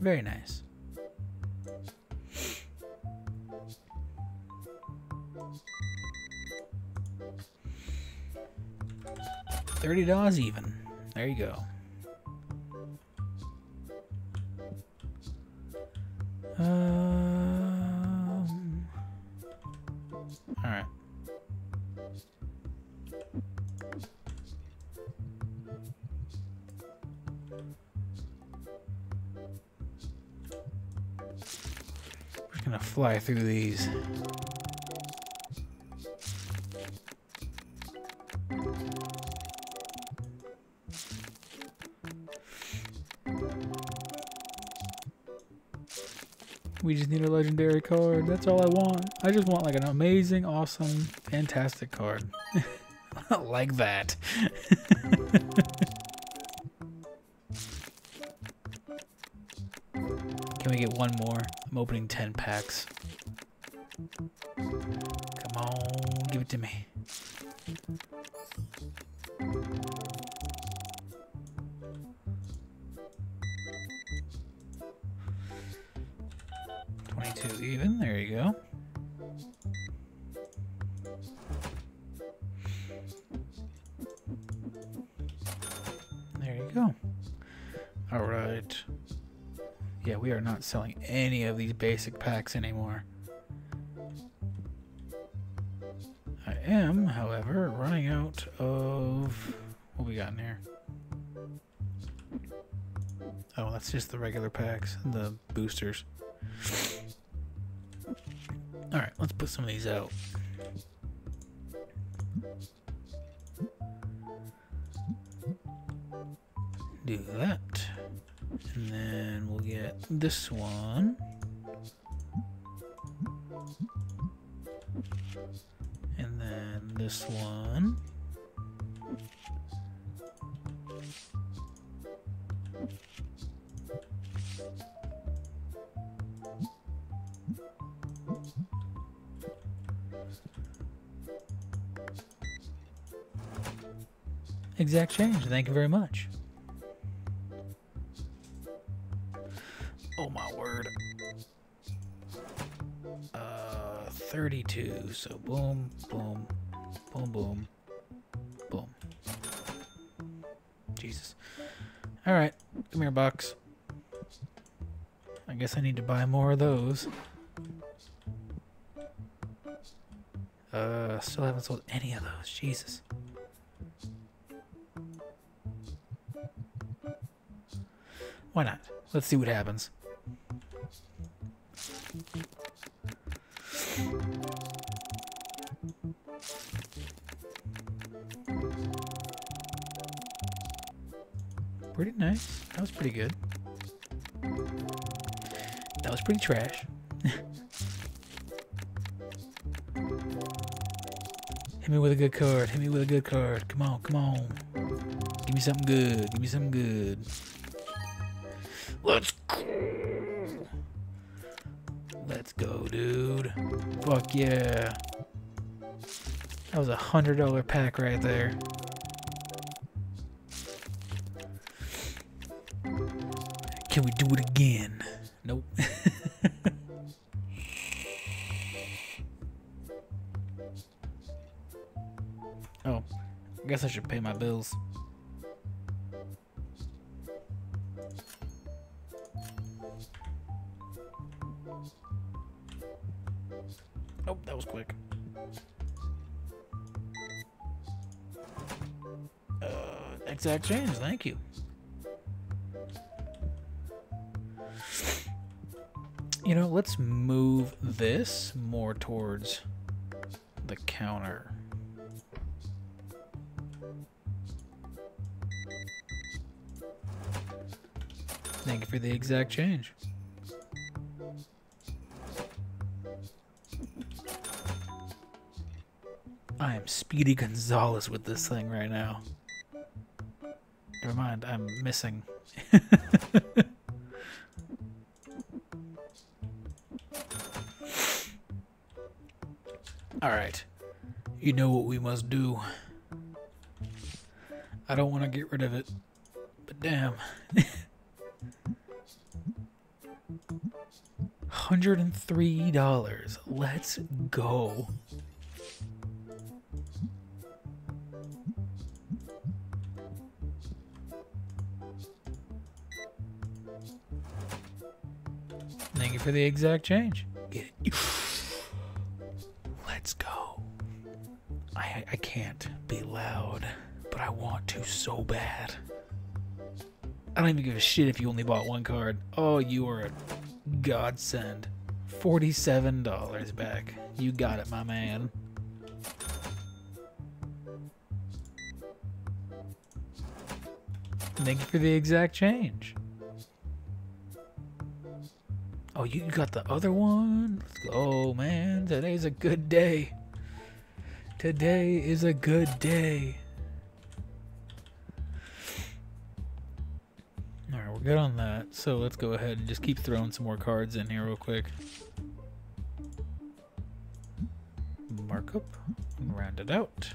Very nice. Thirty dollars even. There you go. Um. All right. Gonna fly through these. We just need a legendary card. That's all I want. I just want like an amazing, awesome, fantastic card. like that. Can we get one more? I'm opening 10 packs. Come on, give it to me. Twenty-two even. There you go. There you go. All right. Yeah, we are not selling any of these basic packs anymore. I am, however, running out of what we got in here. Oh, that's just the regular packs, the boosters. All right, let's put some of these out. Do that. And then we'll get this one. And then this one. Exact change. Thank you very much. Oh my word. Uh, 32. So boom, boom, boom, boom, boom. Jesus. All right, come here, box. I guess I need to buy more of those. Uh, still haven't sold any of those. Jesus. Why not? Let's see what happens. Pretty nice. That was pretty good. That was pretty trash. Hit me with a good card. Hit me with a good card. Come on, come on. Give me something good. Give me something good. Let's Fuck yeah. That was a hundred dollar pack right there. Can we do it again? Nope. oh, I guess I should pay my bills. Thank you. You know, let's move this more towards the counter. Thank you for the exact change. I am Speedy Gonzalez with this thing right now. Never mind, I'm missing. Alright. You know what we must do. I don't want to get rid of it. But damn. $103. Let's go. For the exact change. Get it. Let's go. I I can't be loud, but I want to so bad. I don't even give a shit if you only bought one card. Oh, you are a godsend. $47 back. You got it, my man. Thank you for the exact change. Oh, you got the other one? Let's go, oh, man. Today's a good day. Today is a good day. Alright, we're good on that. So let's go ahead and just keep throwing some more cards in here real quick. Markup and round it out.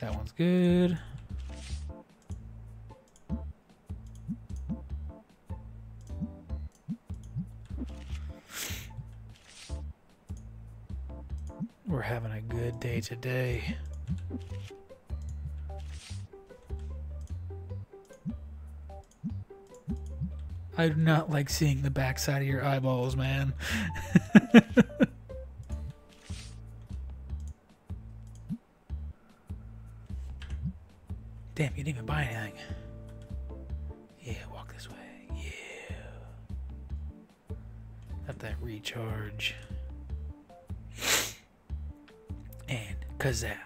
That one's good. We're having a good day today. I do not like seeing the backside of your eyeballs, man. Damn, you didn't even buy anything. Yeah, walk this way. Yeah. Got that recharge. And kazap.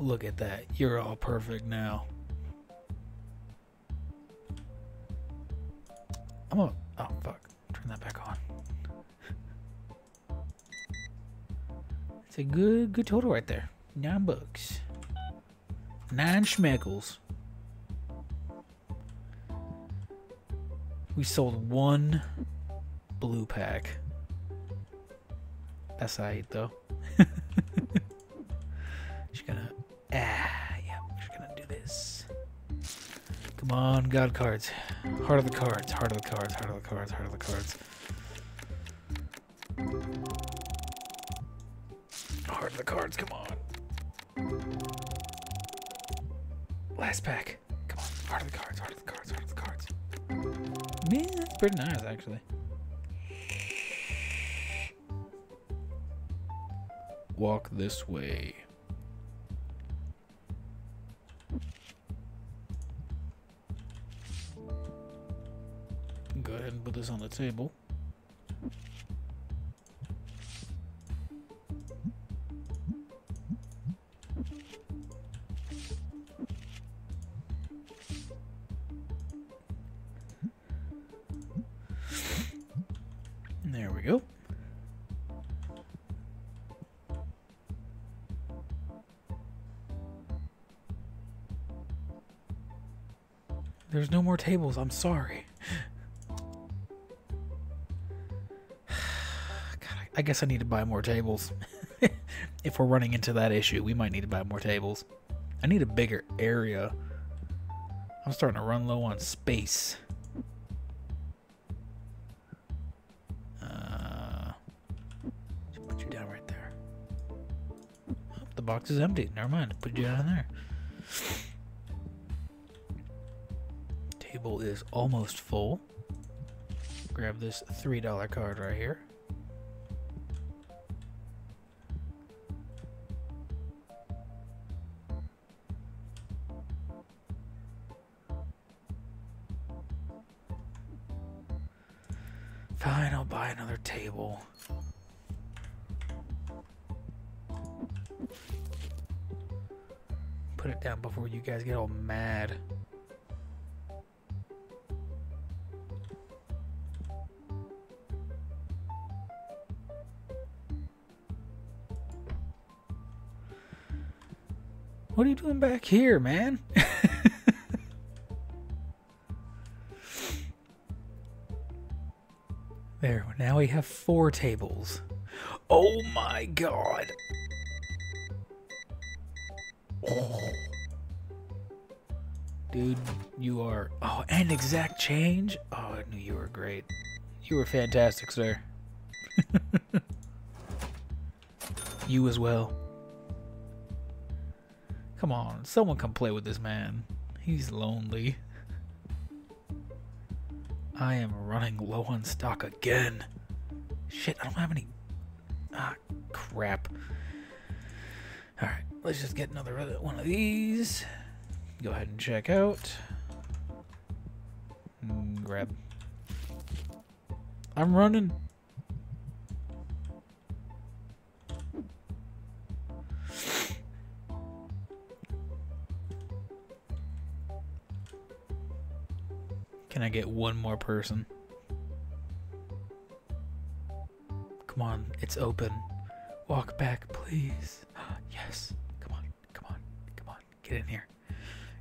Look at that. You're all perfect now. I'm gonna. Oh, fuck. Turn that back on. It's a good, good total right there. Nine bucks. Nine schmeckles. We sold one blue pack. That's alright though. Gonna ah yeah, she's gonna do this. Come on, God cards. Heart of the cards, heart of the cards, heart of the cards, heart of the cards. Heart of the cards, come on. Last pack. Come on. Heart of the cards, heart of the cards, heart of the cards. Man, that's pretty nice actually. Walk this way. Go ahead and put this on the table. There we go. There's no more tables. I'm sorry. Guess I need to buy more tables. if we're running into that issue, we might need to buy more tables. I need a bigger area. I'm starting to run low on space. Uh, put you down right there. Oh, the box is empty. Never mind. Put you down there. Table is almost full. Grab this $3 card right here. guys get all mad. What are you doing back here, man? there, now we have four tables. Oh my god. Dude, you are. Oh, and exact change? Oh, I knew you were great. You were fantastic, sir. you as well. Come on, someone come play with this man. He's lonely. I am running low on stock again. Shit, I don't have any. Ah, crap. Alright, let's just get another one of these. Go ahead and check out. Mm, grab. I'm running. Can I get one more person? Come on, it's open. Walk back, please. yes. Come on, come on, come on. Get in here.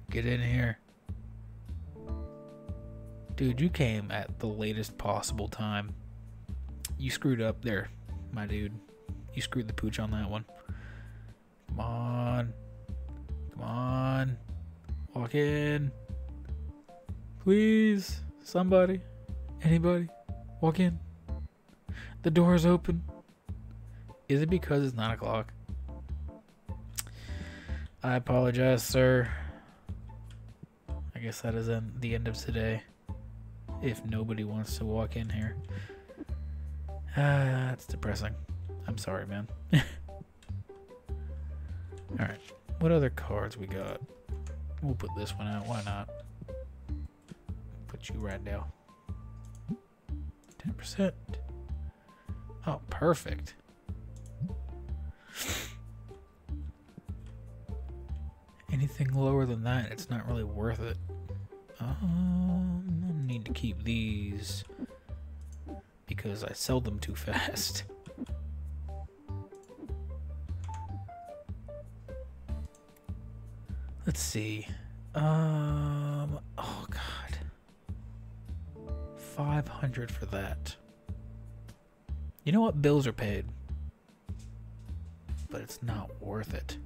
Get in here. Dude, you came at the latest possible time. You screwed up there, my dude. You screwed the pooch on that one. Come on. Come on. Walk in. Please. Somebody. Anybody. Walk in. The door is open. Is it because it's 9 o'clock? I apologize, sir. I guess that is the end of today. If nobody wants to walk in here. Ah, that's depressing. I'm sorry, man. Alright. What other cards we got? We'll put this one out. Why not? Put you right now. 10%. Oh, perfect. Anything lower than that, it's not really worth it. Um, I need to keep these because I sell them too fast. Let's see. Um, oh god. 500 for that. You know what? Bills are paid. But it's not worth it.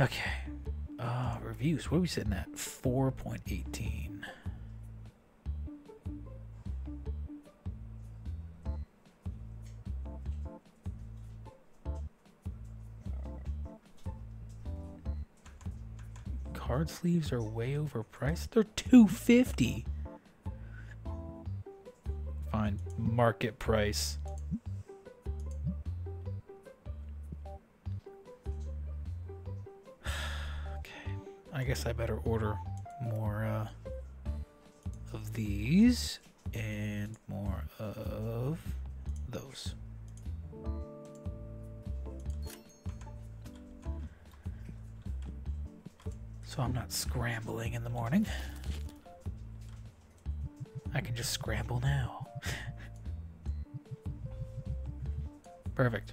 Okay. Uh, reviews. What are we sitting at? 4.18. Card sleeves are way overpriced. They're 250. Fine. Market price. I guess I better order more uh, of these and more of those. So I'm not scrambling in the morning. I can just scramble now. Perfect.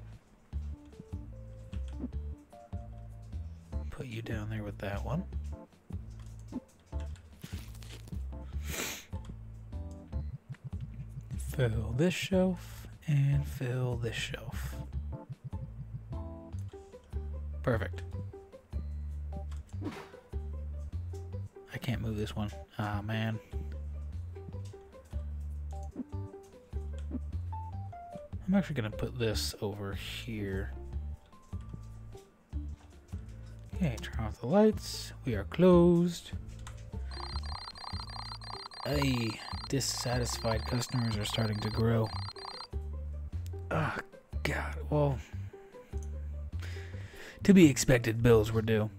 Put you down there with that one. Fill this shelf and fill this shelf. Perfect. I can't move this one. Ah, oh, man. I'm actually going to put this over here. Okay, turn off the lights. We are closed. Hey, dissatisfied customers are starting to grow. Oh, God. Well, to be expected, bills were due.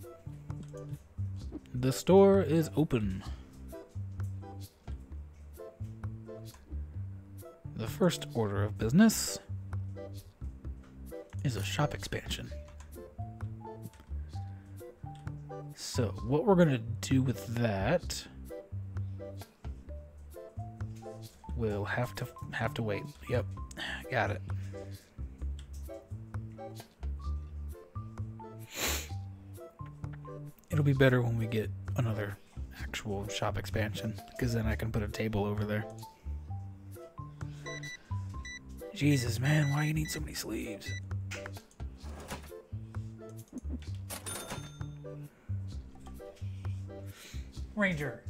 The store is open. The first order of business is a shop expansion. So, what we're going to do with that We'll have to have to wait. Yep, got it. It'll be better when we get another actual shop expansion, because then I can put a table over there. Jesus, man, why you need so many sleeves? Ranger,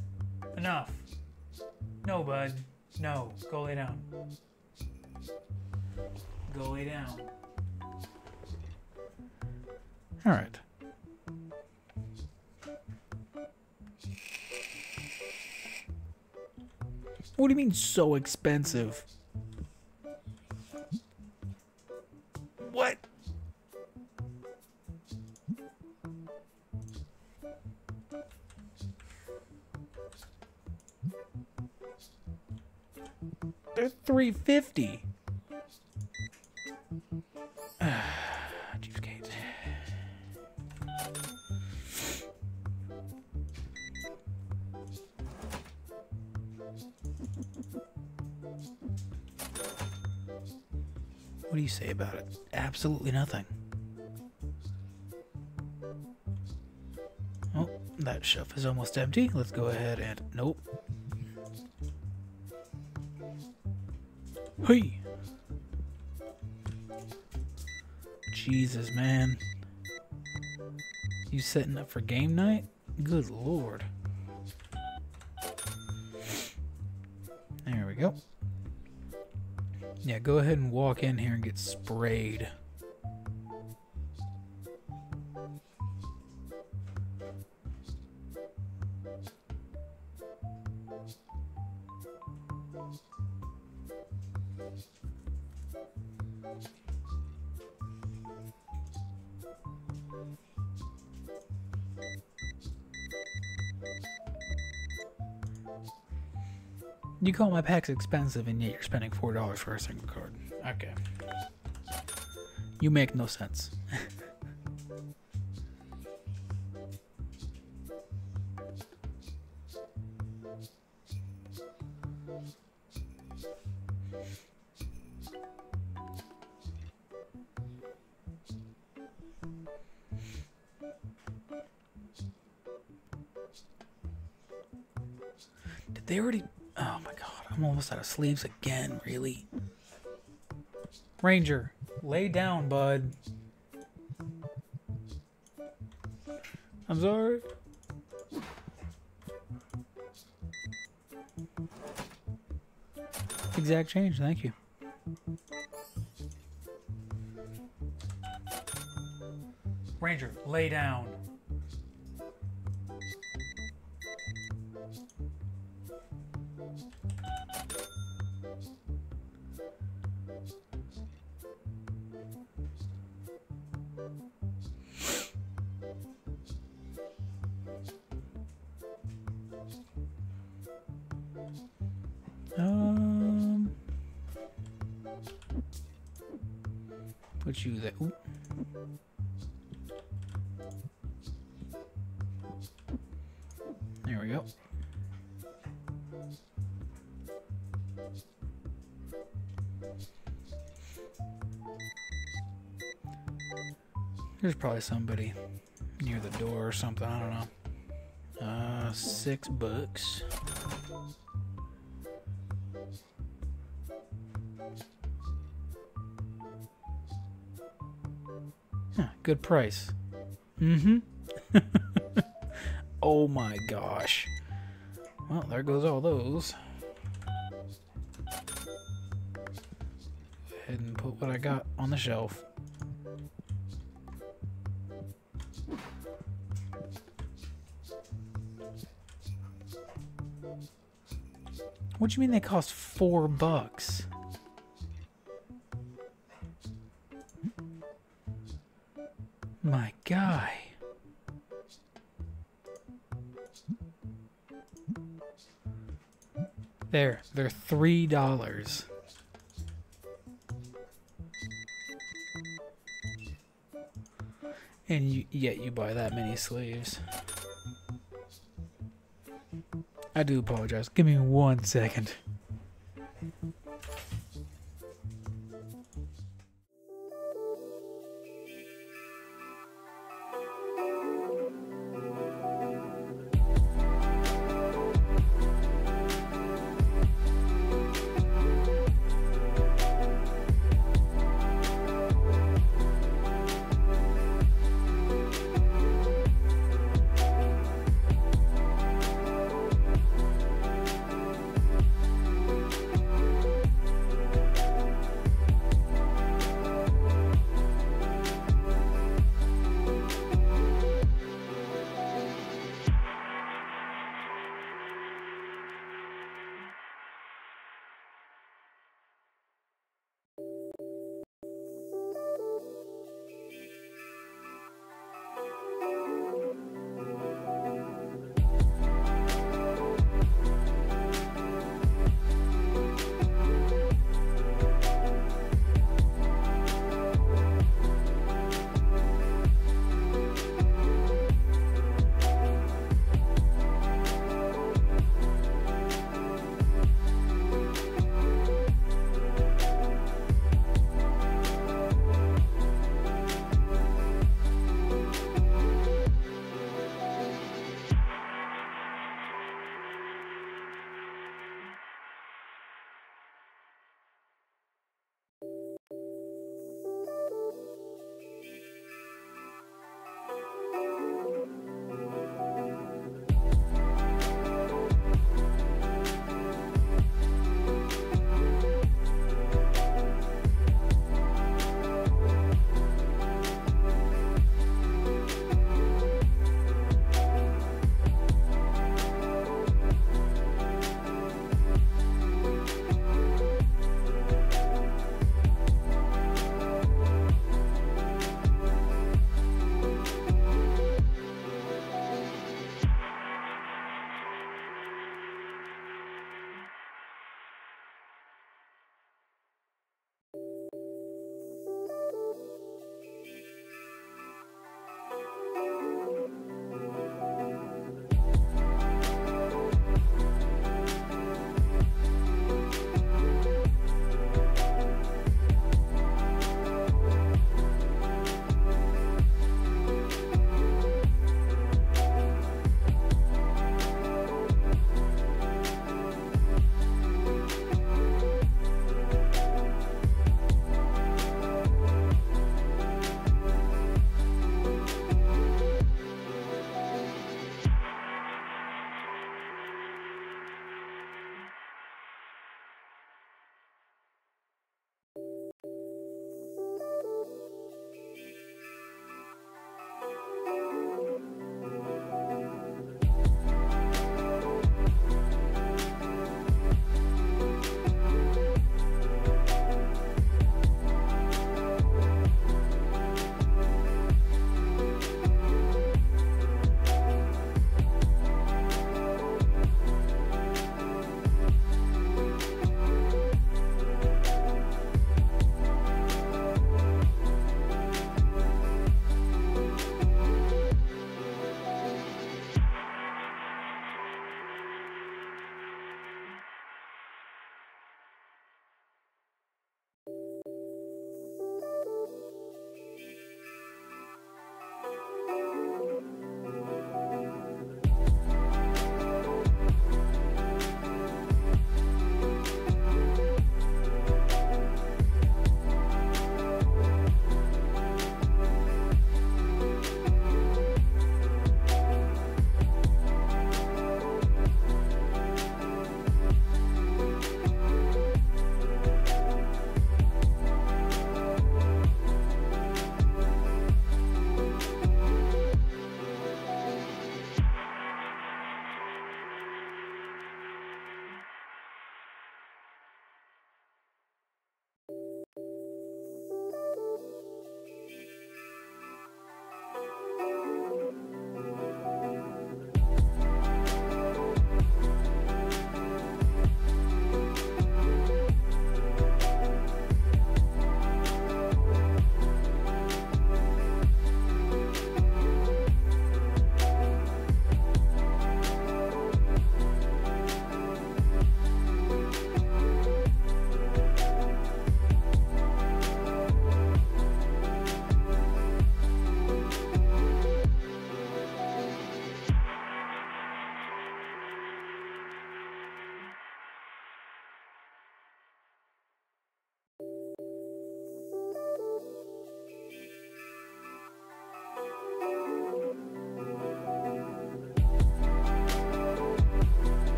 enough. No, bud. No, go lay down. Go lay down. All right. What do you mean so expensive? They're 350. Cheapskate. What do you say about it? Absolutely nothing. Oh, that shelf is almost empty. Let's go ahead and. Nope. Hey! Jesus, man. You setting up for game night? Good lord. There we go. Yeah, go ahead and walk in here and get sprayed. You call my packs expensive and yet you're spending four dollars for a single card. Okay. You make no sense. Did they already Oh my god, I'm almost out of sleeves again, really. Ranger, lay down, bud. I'm sorry. Exact change, thank you. Ranger, lay down. Um, put you there. Ooh. There we go. There's probably somebody near the door or something. I don't know. Uh, six bucks. Good price. Mm-hmm. oh my gosh. Well, there goes all those. Go ahead and put what I got on the shelf. What do you mean they cost four bucks? My guy. There, they're three dollars. And you, yet you buy that many sleeves. I do apologize. Give me one second.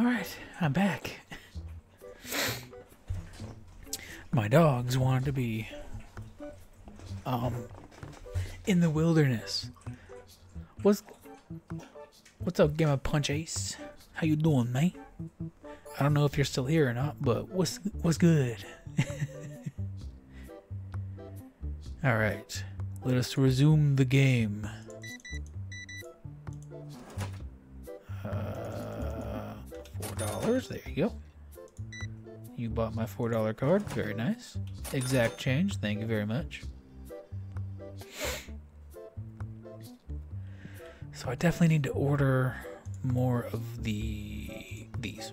Alright, I'm back. My dogs wanted to be um in the wilderness. What's What's up, Game of Punch Ace? How you doing, mate? I don't know if you're still here or not, but what's what's good? All right, let us resume the game. dollars. There you go. You bought my $4 card. Very nice. Exact change. Thank you very much. So I definitely need to order more of the these.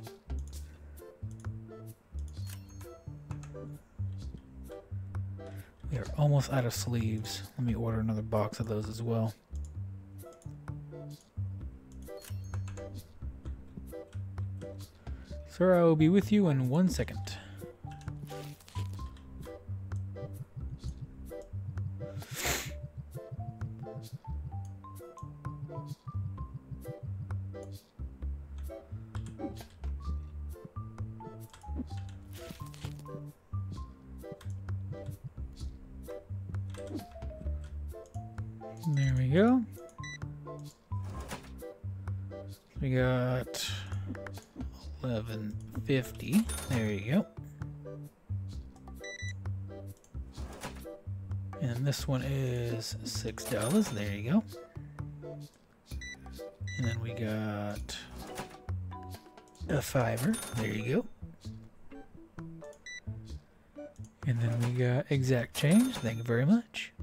We are almost out of sleeves. Let me order another box of those as well. Sir, I will be with you in one second. $6. There you go. And then we got a fiver. There you go. And then we got exact change. Thank you very much.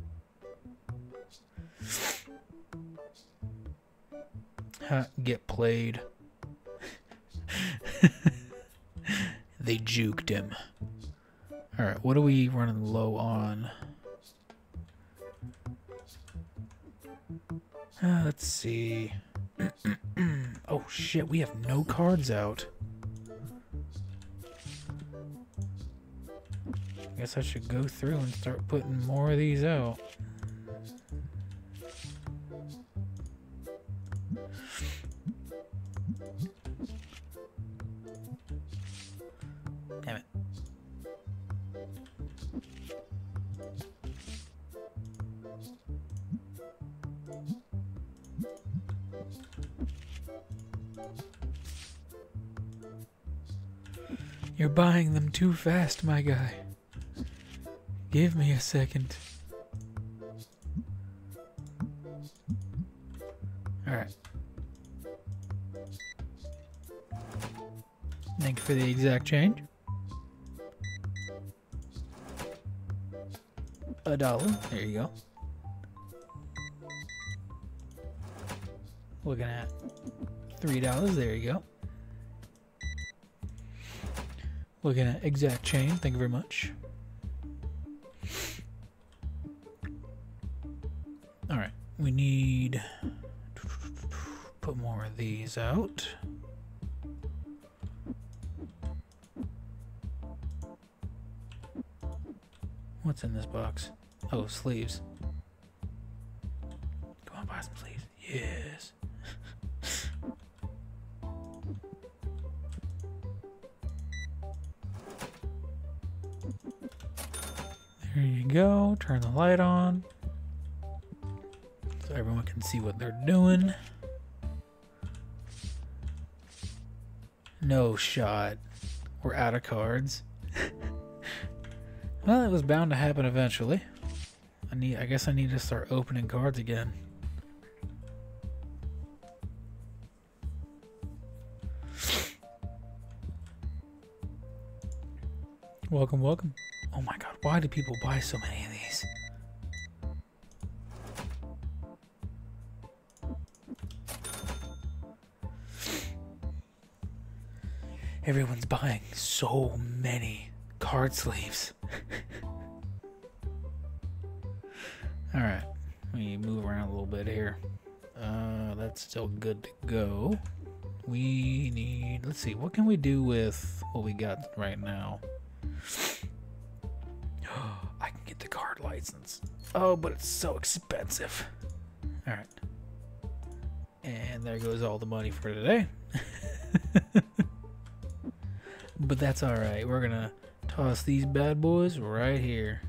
Get played. they juked him. Alright, what are we running low on? Uh, let's see. oh shit, we have no cards out. I guess I should go through and start putting more of these out. You're buying them too fast, my guy. Give me a second. Alright. Thank you for the exact change. A dollar. There you go. Looking at three dollars. There you go. Looking at exact chain. Thank you very much. All right, we need put more of these out. What's in this box? Oh, sleeves. Come on, buy some sleeves. Yes. There you go. Turn the light on. So everyone can see what they're doing. No shot. We're out of cards. well, it was bound to happen eventually. I need I guess I need to start opening cards again. Welcome, welcome. Oh my god, why do people buy so many of these? Everyone's buying so many card sleeves. Alright, let me move around a little bit here. Uh, that's still good to go. We need, let's see, what can we do with what we got right now? I can get the card license. Oh, but it's so expensive. All right. And there goes all the money for today. But that's alright. We're gonna toss these bad boys right here.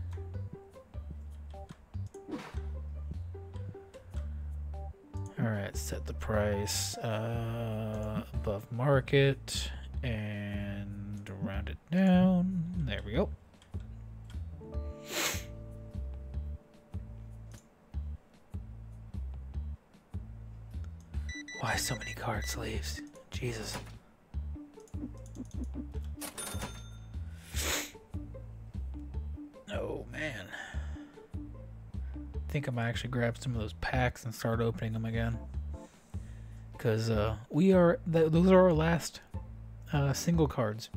Alright, set the price uh, above market and round it down. There we go. Why so many card sleeves? Jesus. Oh man. I think I might actually grab some of those packs and start opening them again. Cause uh, we are th those are our last uh, single cards.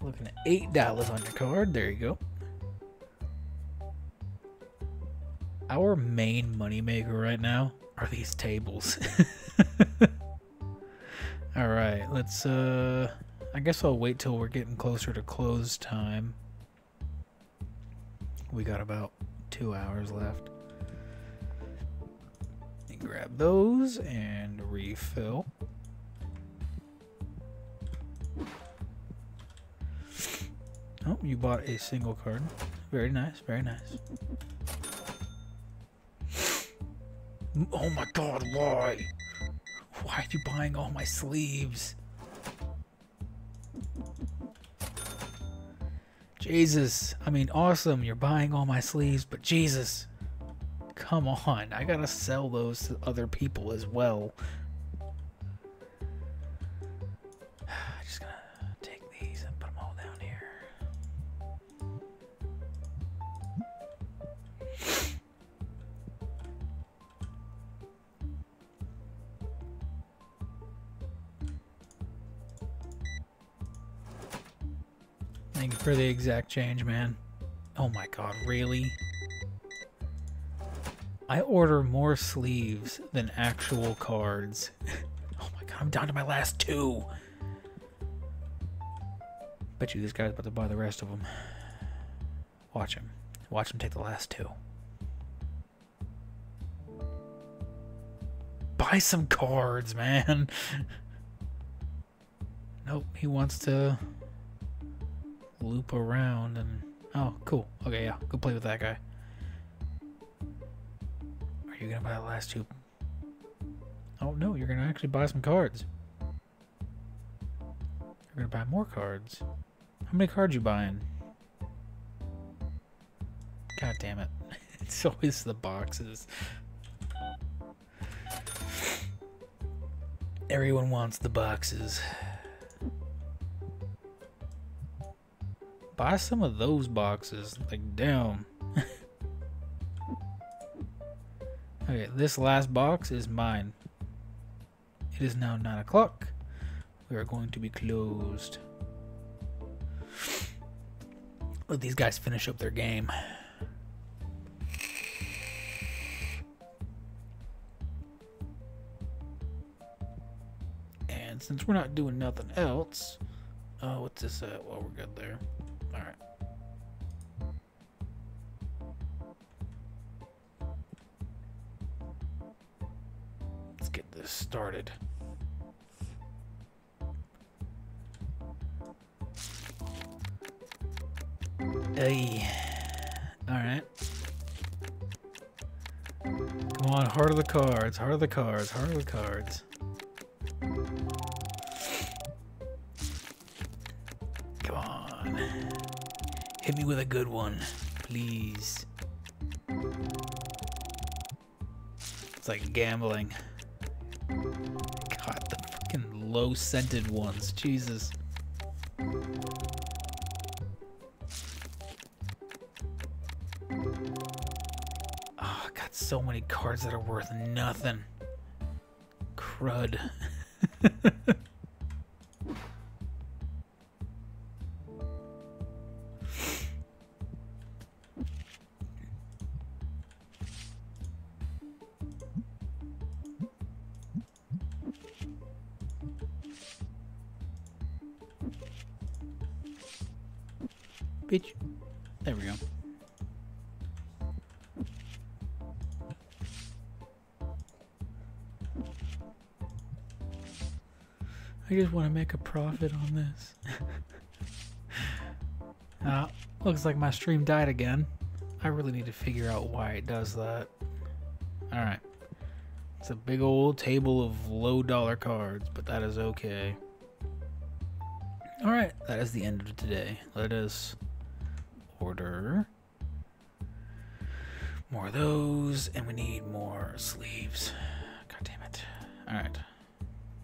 Looking at eight dollars on your card. There you go. Our main moneymaker right now are these tables. All right, let's. uh I guess I'll wait till we're getting closer to close time. We got about two hours left. And grab those and refill. Oh, you bought a single card. Very nice, very nice. Oh my god, why? Why are you buying all my sleeves? Jesus. I mean, awesome, you're buying all my sleeves, but Jesus. Come on, I gotta sell those to other people as well. Thank you for the exact change, man. Oh my god, really? I order more sleeves than actual cards. oh my god, I'm down to my last two. Bet you this guy's about to buy the rest of them. Watch him. Watch him take the last two. Buy some cards, man. nope, he wants to loop around and oh cool. Okay yeah go play with that guy. Are you gonna buy the last two? Oh no you're gonna actually buy some cards. You're gonna buy more cards. How many cards you buying? God damn it. It's always the boxes. Everyone wants the boxes Buy some of those boxes. Like, damn. okay, this last box is mine. It is now 9 o'clock. We are going to be closed. Let these guys finish up their game. And since we're not doing nothing else, oh, what's this at? Well, we're good there. Alright. Let's get this started. Hey. Alright. Come on, heart of the cards, heart of the cards, heart of the cards. Hit me with a good one, please. It's like gambling. God, the fucking low scented ones. Jesus. Oh, I got so many cards that are worth nothing. Crud. just want to make a profit on this. uh, looks like my stream died again. I really need to figure out why it does that. Alright. It's a big old table of low dollar cards, but that is okay. Alright, that is the end of today. Let us order more of those, and we need more sleeves. God damn it. Alright.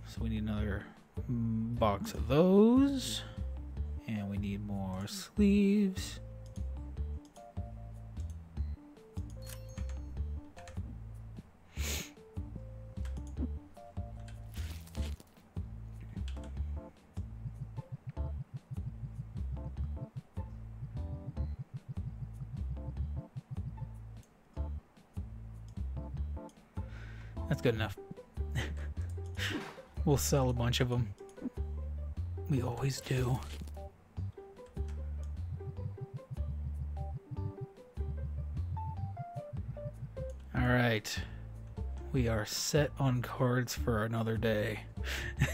So we need another box of those. And we need more sleeves. That's good enough. We'll sell a bunch of them. We always do. All right. We are set on cards for another day.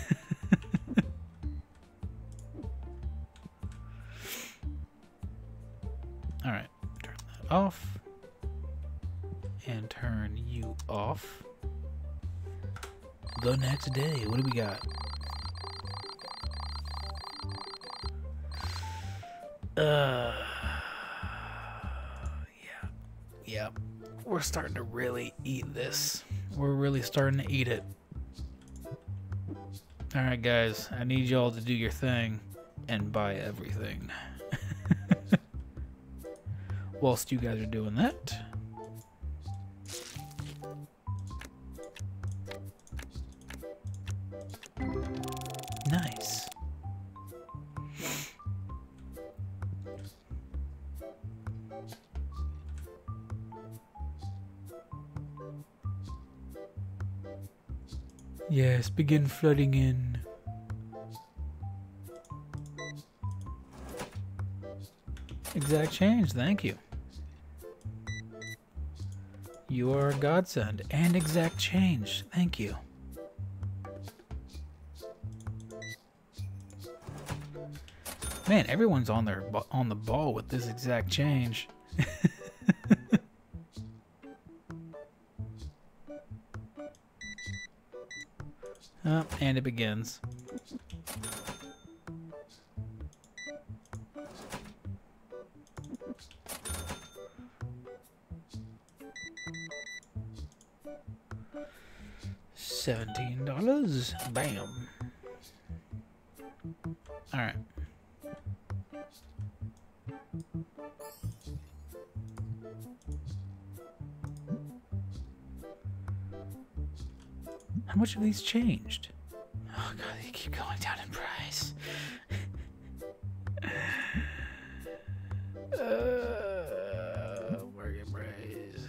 All right. Turn that off. And turn you off. The next day, what starting to eat it. All right, guys. I need y'all to do your thing and buy everything. Whilst you guys are doing that, Yes, begin flooding in. Exact change, thank you. You are a godsend and exact change, thank you. Man, everyone's on their on the ball with this exact change. Oh, and it begins. Seventeen dollars. Bam. All right. How much have these changed? Oh god, they keep going down in price. uh, market price.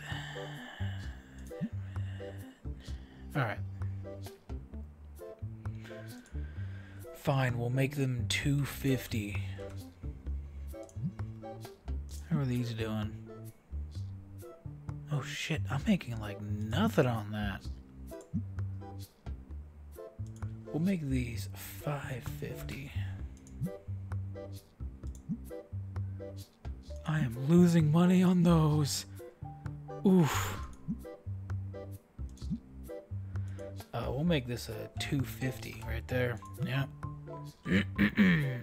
All right. Fine, we'll make them 250. How are these doing? Oh shit, I'm making like nothing on that. We'll make these 550. I am losing money on those. Oof. Uh, we'll make this a 250 right there. Yeah.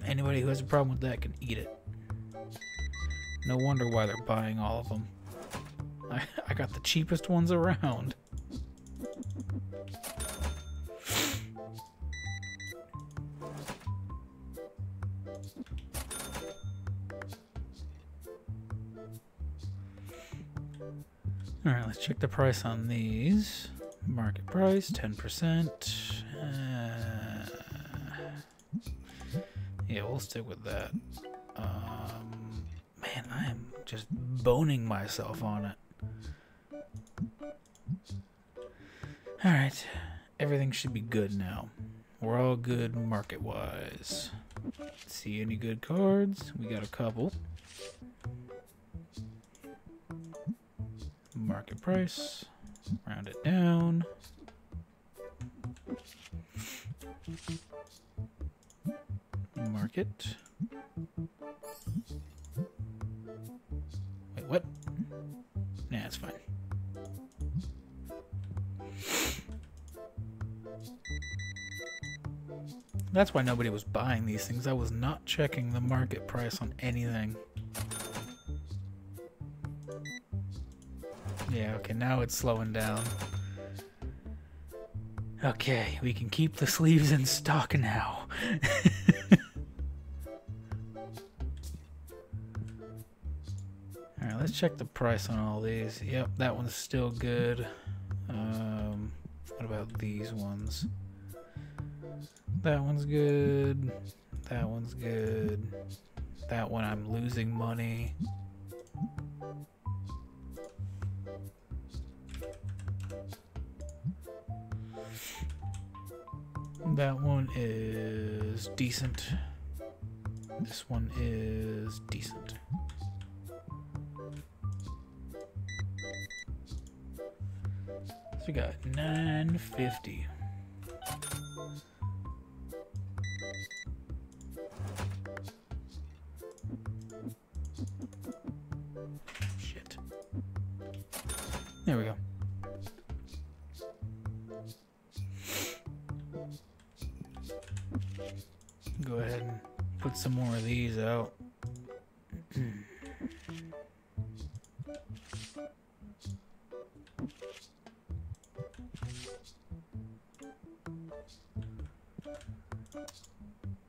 Anybody who has a problem with that can eat it. No wonder why they're buying all of them. I, I got the cheapest ones around. Check the price on these. Market price, 10%. Uh, yeah, we'll stick with that. Um, man, I am just boning myself on it. All right, everything should be good now. We're all good market-wise. See any good cards? We got a couple. Market price. Round it down. market. Wait, what? Nah, it's fine. That's why nobody was buying these things. I was not checking the market price on anything. Yeah, okay, now it's slowing down. Okay, we can keep the sleeves in stock now. Alright, let's check the price on all these. Yep, that one's still good. Um, what about these ones? That one's good. That one's good. That one I'm losing money. That one is decent. This one is decent. So we got 950. Shit. There we go. Go ahead and put some more of these out.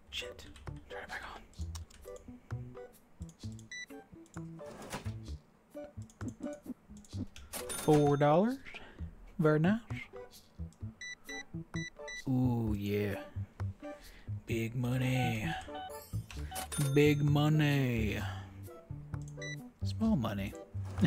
Shit. Turn it back on. Four dollars. Very nice. Ooh yeah. Big money. Big money. Small money.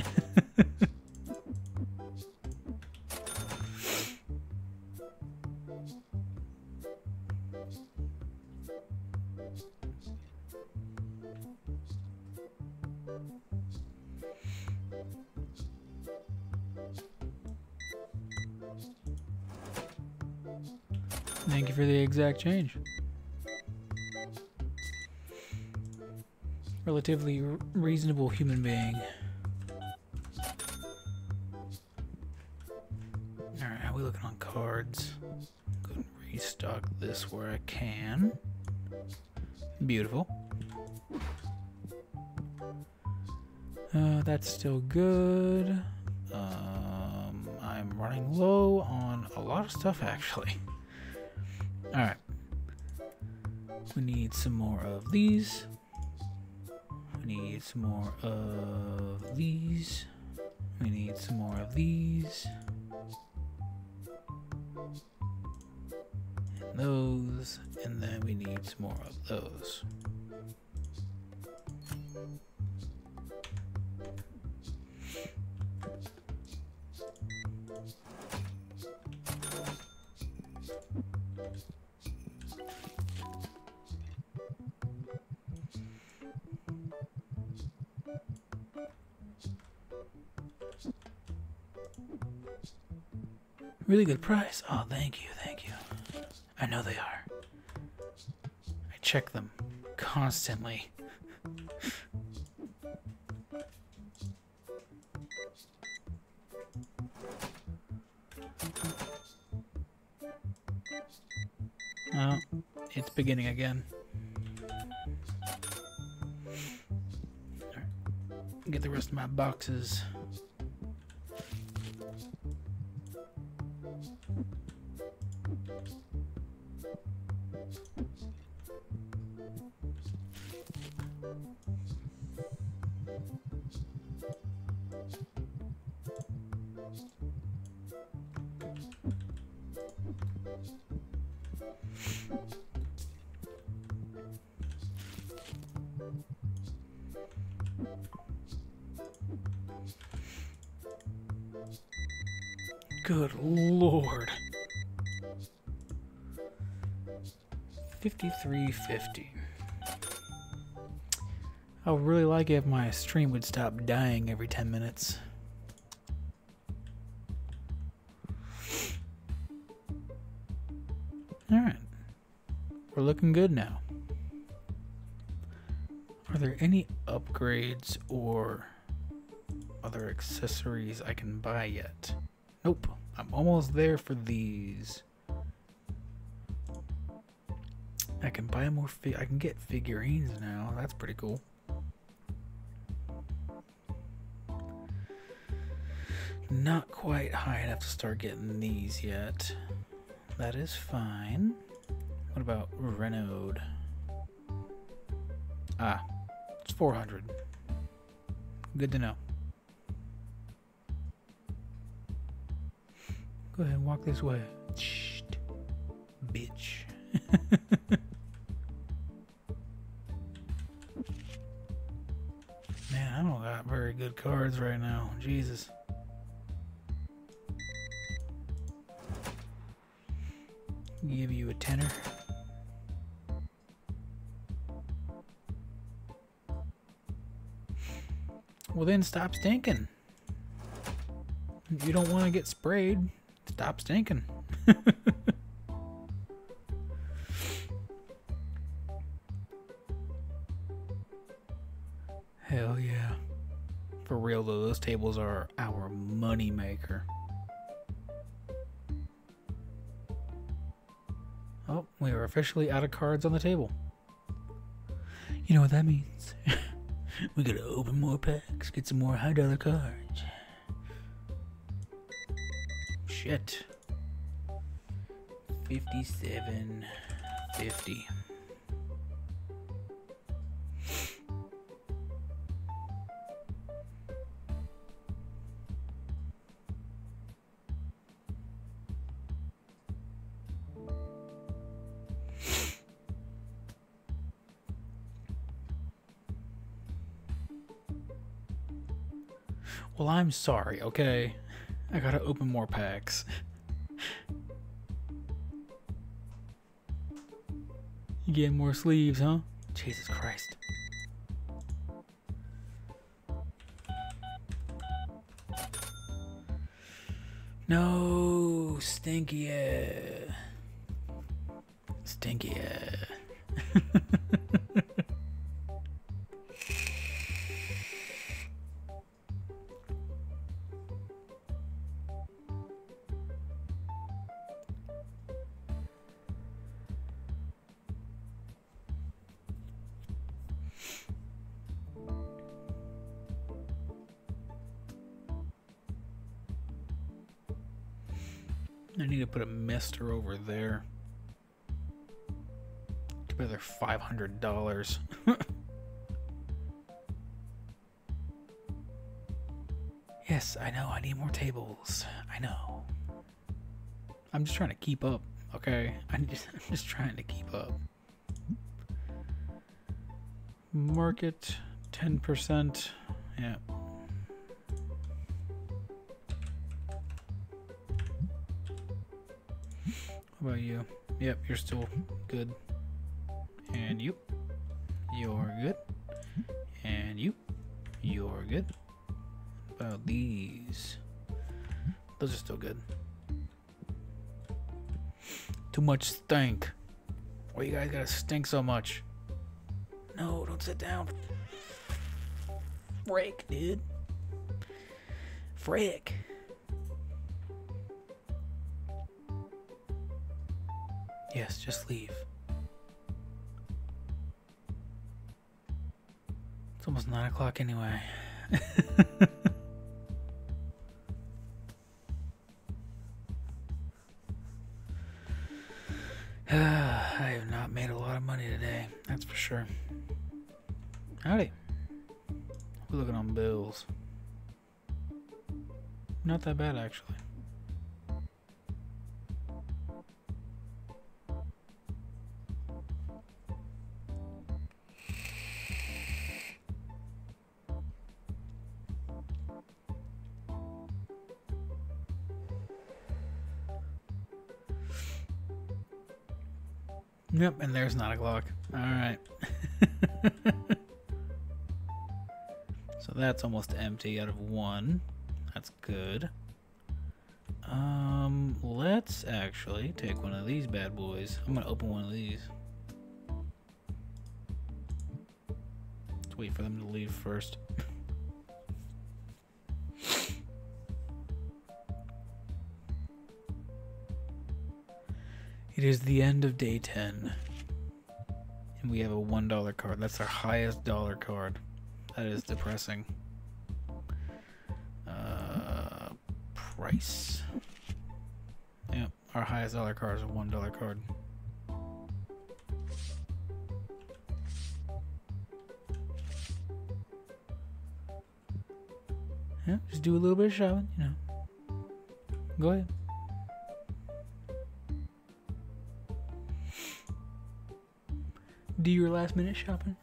Thank you for the exact change. Relatively reasonable human being. Alright, how we looking on cards? Go and restock this where I can. Beautiful. Uh, that's still good. Um, I'm running low on a lot of stuff actually. Alright. We need some more of these. Need some more of these. We need some more of these. And those. And then we need some more of those. Really good price. Oh, thank you, thank you. I know they are. I check them constantly. Oh, it's beginning again. Get the rest of my boxes. Like if my stream would stop dying every 10 minutes. Alright. We're looking good now. Are there any upgrades or other accessories I can buy yet? Nope. I'm almost there for these. I can buy more I can get figurines now. That's pretty cool. Not quite high enough to start getting these yet. That is fine. What about Renault? Ah, it's 400. Good to know. Go ahead and walk this way. Shh, bitch. Man, I don't got very good cards right now. Jesus. Give you a tenner. Well, then stop stinking. You don't want to get sprayed. Stop stinking. Hell yeah. For real though, those tables are our money maker. We are officially out of cards on the table. You know what that means? we gotta open more packs, get some more high dollar cards. Shit. 57 I'm sorry, okay? I gotta open more packs. You getting more sleeves, huh? Jesus Christ. No, stinky. Stinky. mister over there. Too bad they're five hundred dollars. yes, I know. I need more tables. I know. I'm just trying to keep up. Okay, I'm just I'm just trying to keep up. Market ten percent. Yeah. How about you? Yep, you're still good. And you? You're good. And you? You're good. How about these? Those are still good. Too much stink. Why you guys gotta stink so much? No, don't sit down. Frick, dude. Frick. Yes, just leave. It's almost nine o'clock anyway. Ah, I have not made a lot of money today, that's for sure. Howdy. We're looking on bills. Not that bad, actually. There's nine o'clock. All right. so that's almost empty out of one. That's good. Um, let's actually take one of these bad boys. I'm gonna open one of these. Let's wait for them to leave first. it is the end of day 10. We have a $1 card. That's our highest dollar card. That is depressing. Uh, price. Yep, our highest dollar card is a $1 card. Yeah, just do a little bit of shopping, you know. Go ahead. Do your last minute shopping.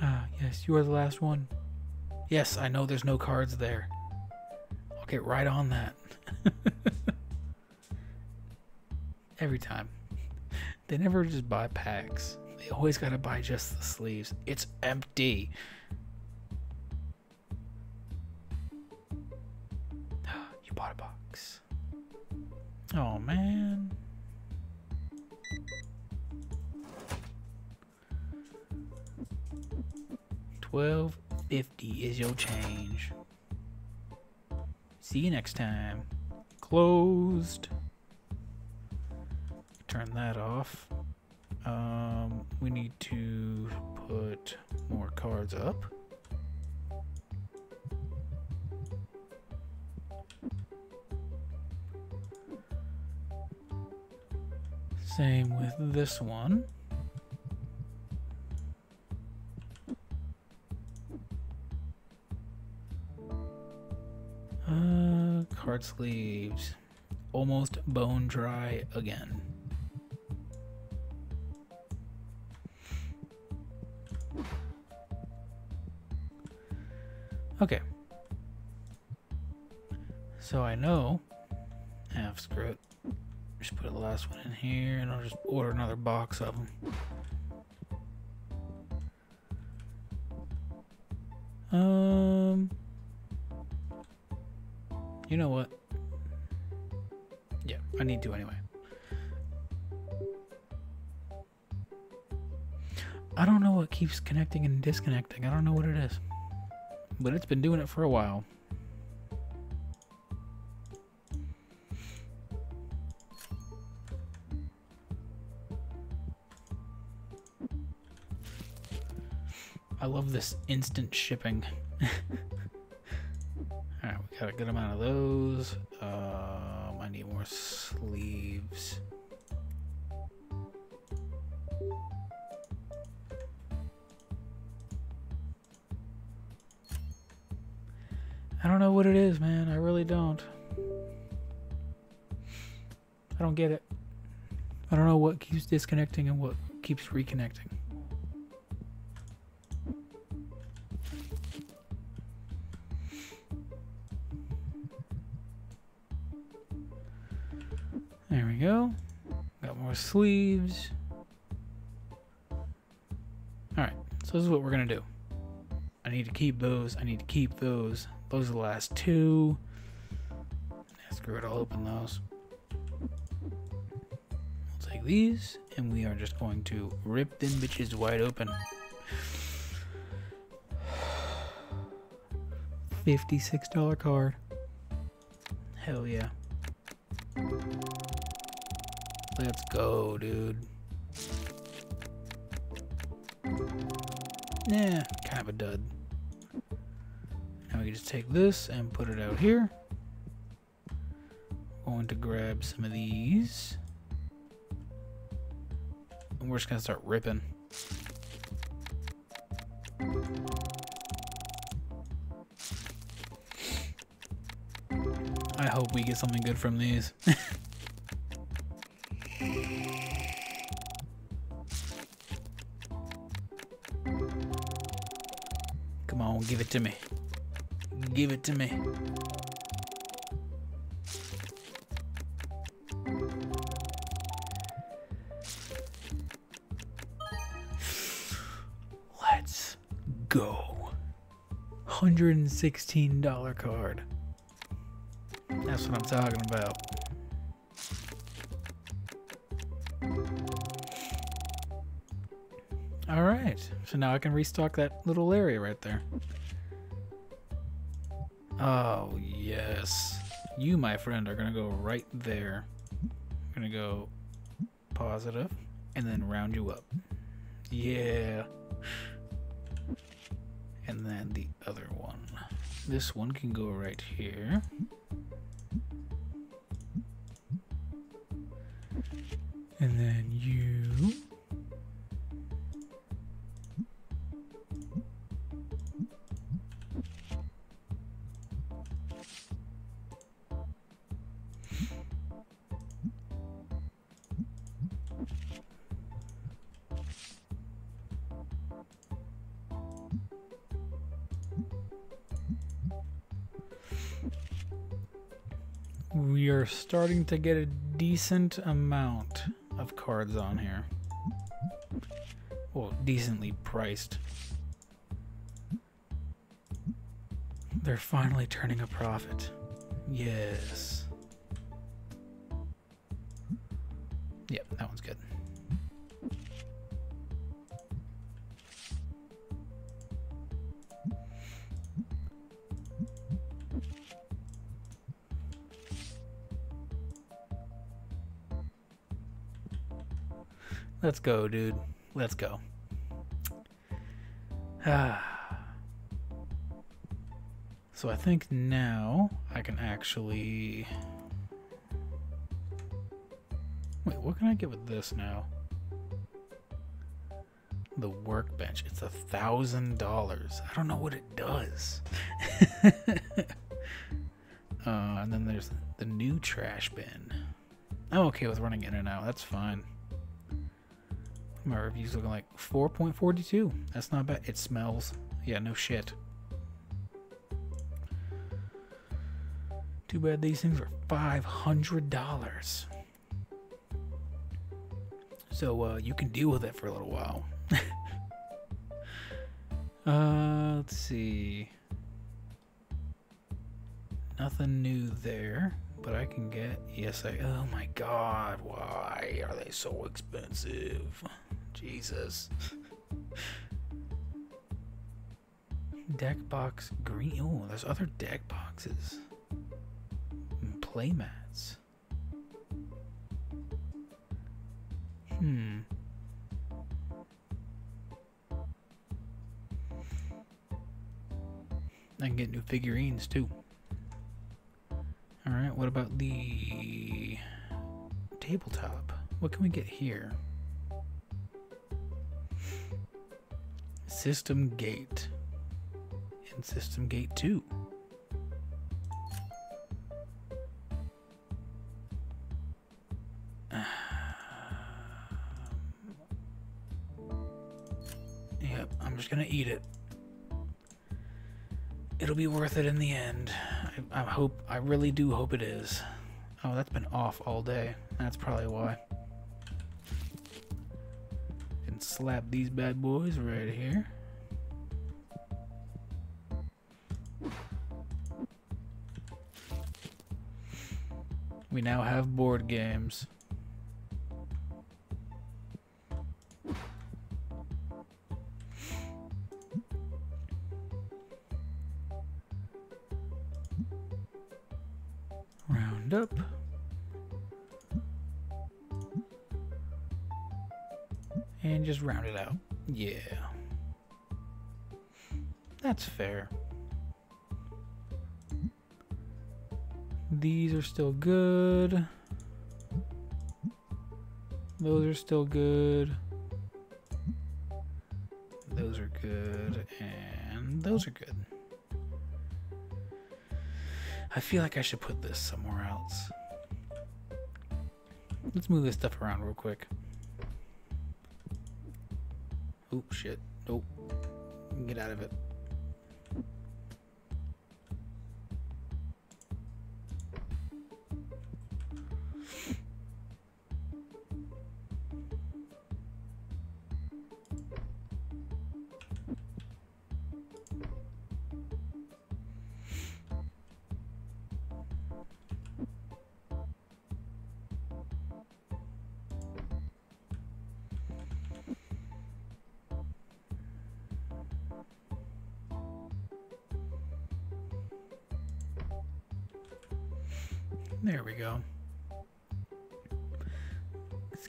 Ah, yes, you are the last one. Yes, I know there's no cards there. I'll get right on that. Every time. They never just buy packs. They always gotta buy just the sleeves. It's empty. You bought a box. Oh man. Twelve fifty is your change. See you next time. Closed. Turn that off. Um, we need to put more cards up. Same with this one. Uh, card sleeves. Almost bone dry again. Okay. So I know. Ah, screw it. Just put the last one in here and I'll just order another box of them. Um. You know what? Yeah, I need to anyway. I don't know what keeps connecting and disconnecting. I don't know what it is. But it's been doing it for a while. I love this instant shipping. Alright, we got a good amount of those. Um, I need more sleeves. Don't. I don't get it. I don't know what keeps disconnecting and what keeps reconnecting. There we go. Got more sleeves. Alright, so this is what we're going to do. I need to keep those. I need to keep those. Those are the last two. Screw it, I'll open those. We'll take these, and we are just going to rip them bitches wide open. $56 card. Hell yeah. Let's go, dude. Nah, kind of a dud. Now we can just take this and put it out here. Going to grab some of these. And we're just gonna start ripping. I hope we get something good from these. Come on, give it to me. Give it to me. $116 card. That's what I'm talking about. Alright, so now I can restock that little area right there. Oh, yes. You, my friend, are gonna go right there. I'm gonna go positive and then round you up. Yeah. And then the other one. This one can go right here. And then you. Starting to get a decent amount of cards on here. Well, decently priced. They're finally turning a profit. Yes. Let's go, dude. Let's go. Ah. So I think now I can actually. Wait, what can I get with this now? The workbench. It's a thousand dollars. I don't know what it does. uh, and then there's the new trash bin. I'm okay with running in and out. That's fine. My review's looking like 4.42. That's not bad. It smells. Yeah, no shit. Too bad these things are $500. So uh, you can deal with it for a little while. uh, let's see. Nothing new there, but I can get. Yes, I. Oh my god, why are they so expensive? Jesus. deck box green. Oh, there's other deck boxes. Playmats. Hmm. I can get new figurines too. Alright, what about the tabletop? What can we get here? System Gate. And System Gate 2. Um, yep, I'm just gonna eat it. It'll be worth it in the end. I, I hope, I really do hope it is. Oh, that's been off all day. That's probably why. Slap these bad boys right here. We now have board games. Are still good. Those are still good. Those are good. And those are good. I feel like I should put this somewhere else. Let's move this stuff around real quick. Oh shit. Nope. Get out of it.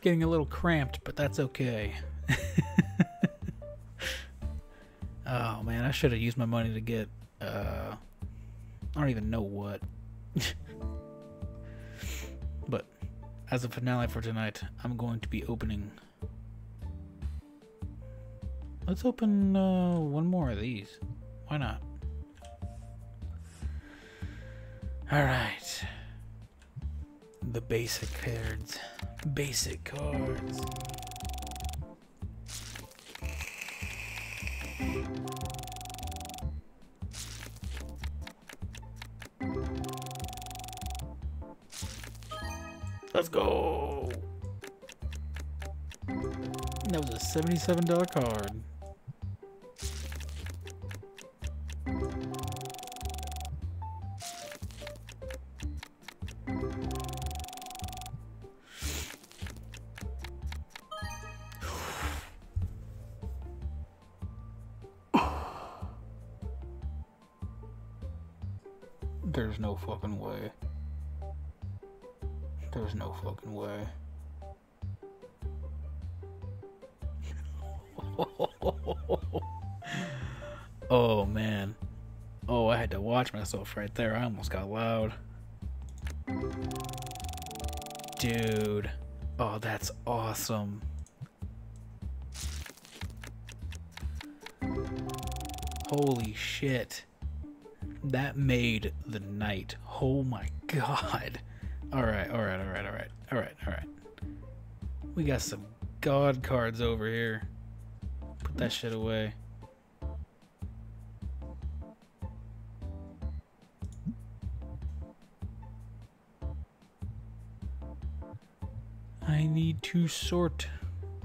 Getting a little cramped, but that's okay. oh man, I should have used my money to get uh I don't even know what. but as a finale for tonight, I'm going to be opening Let's open uh, one more of these. Why not? Alright. The basic cards. Basic cards. Let's go. That was a $77 card. Myself right there. I almost got loud. Dude. Oh, that's awesome. Holy shit. That made the night. Oh my god. Alright, alright, alright, alright. Alright, alright. We got some god cards over here. Put that shit away. Sort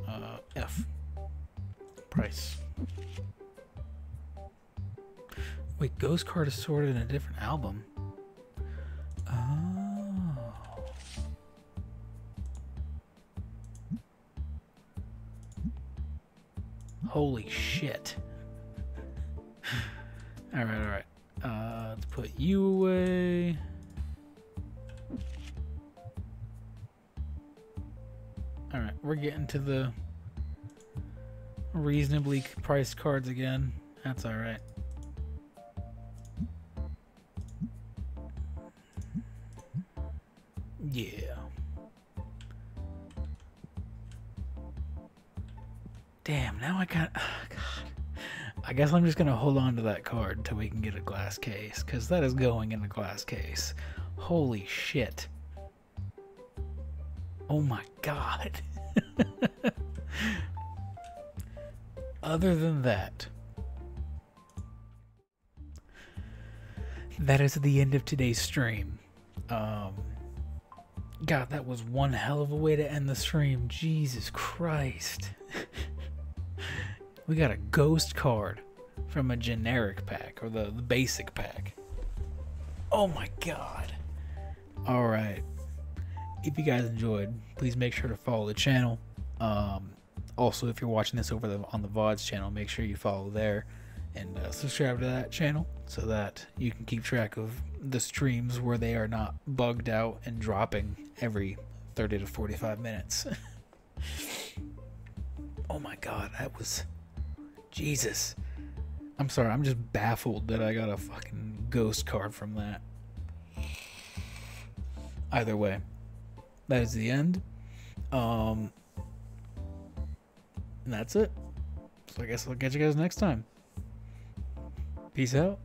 uh, F. Price. Wait, Ghost Card is sorted in a different album. Oh. Holy shit. To the reasonably priced cards again. That's alright. Yeah. Damn, now I got. Oh, God. I guess I'm just gonna hold on to that card until we can get a glass case, because that is going in a glass case. Holy shit. Oh my god. Other than that, that is the end of today's stream. Um, God, that was one hell of a way to end the stream. Jesus Christ. we got a ghost card from a generic pack, or the, the basic pack. Oh my god. Alright. If you guys enjoyed, please make sure to follow the channel. Um, also, if you're watching this over the on the VODs channel, make sure you follow there and uh, subscribe to that channel so that you can keep track of the streams where they are not bugged out and dropping every 30 to 45 minutes. oh my god, that was Jesus. I'm sorry, I'm just baffled that I got a fucking ghost card from that. Either way, that is the end. Um, and that's it. So I guess I'll catch you guys next time. Peace out.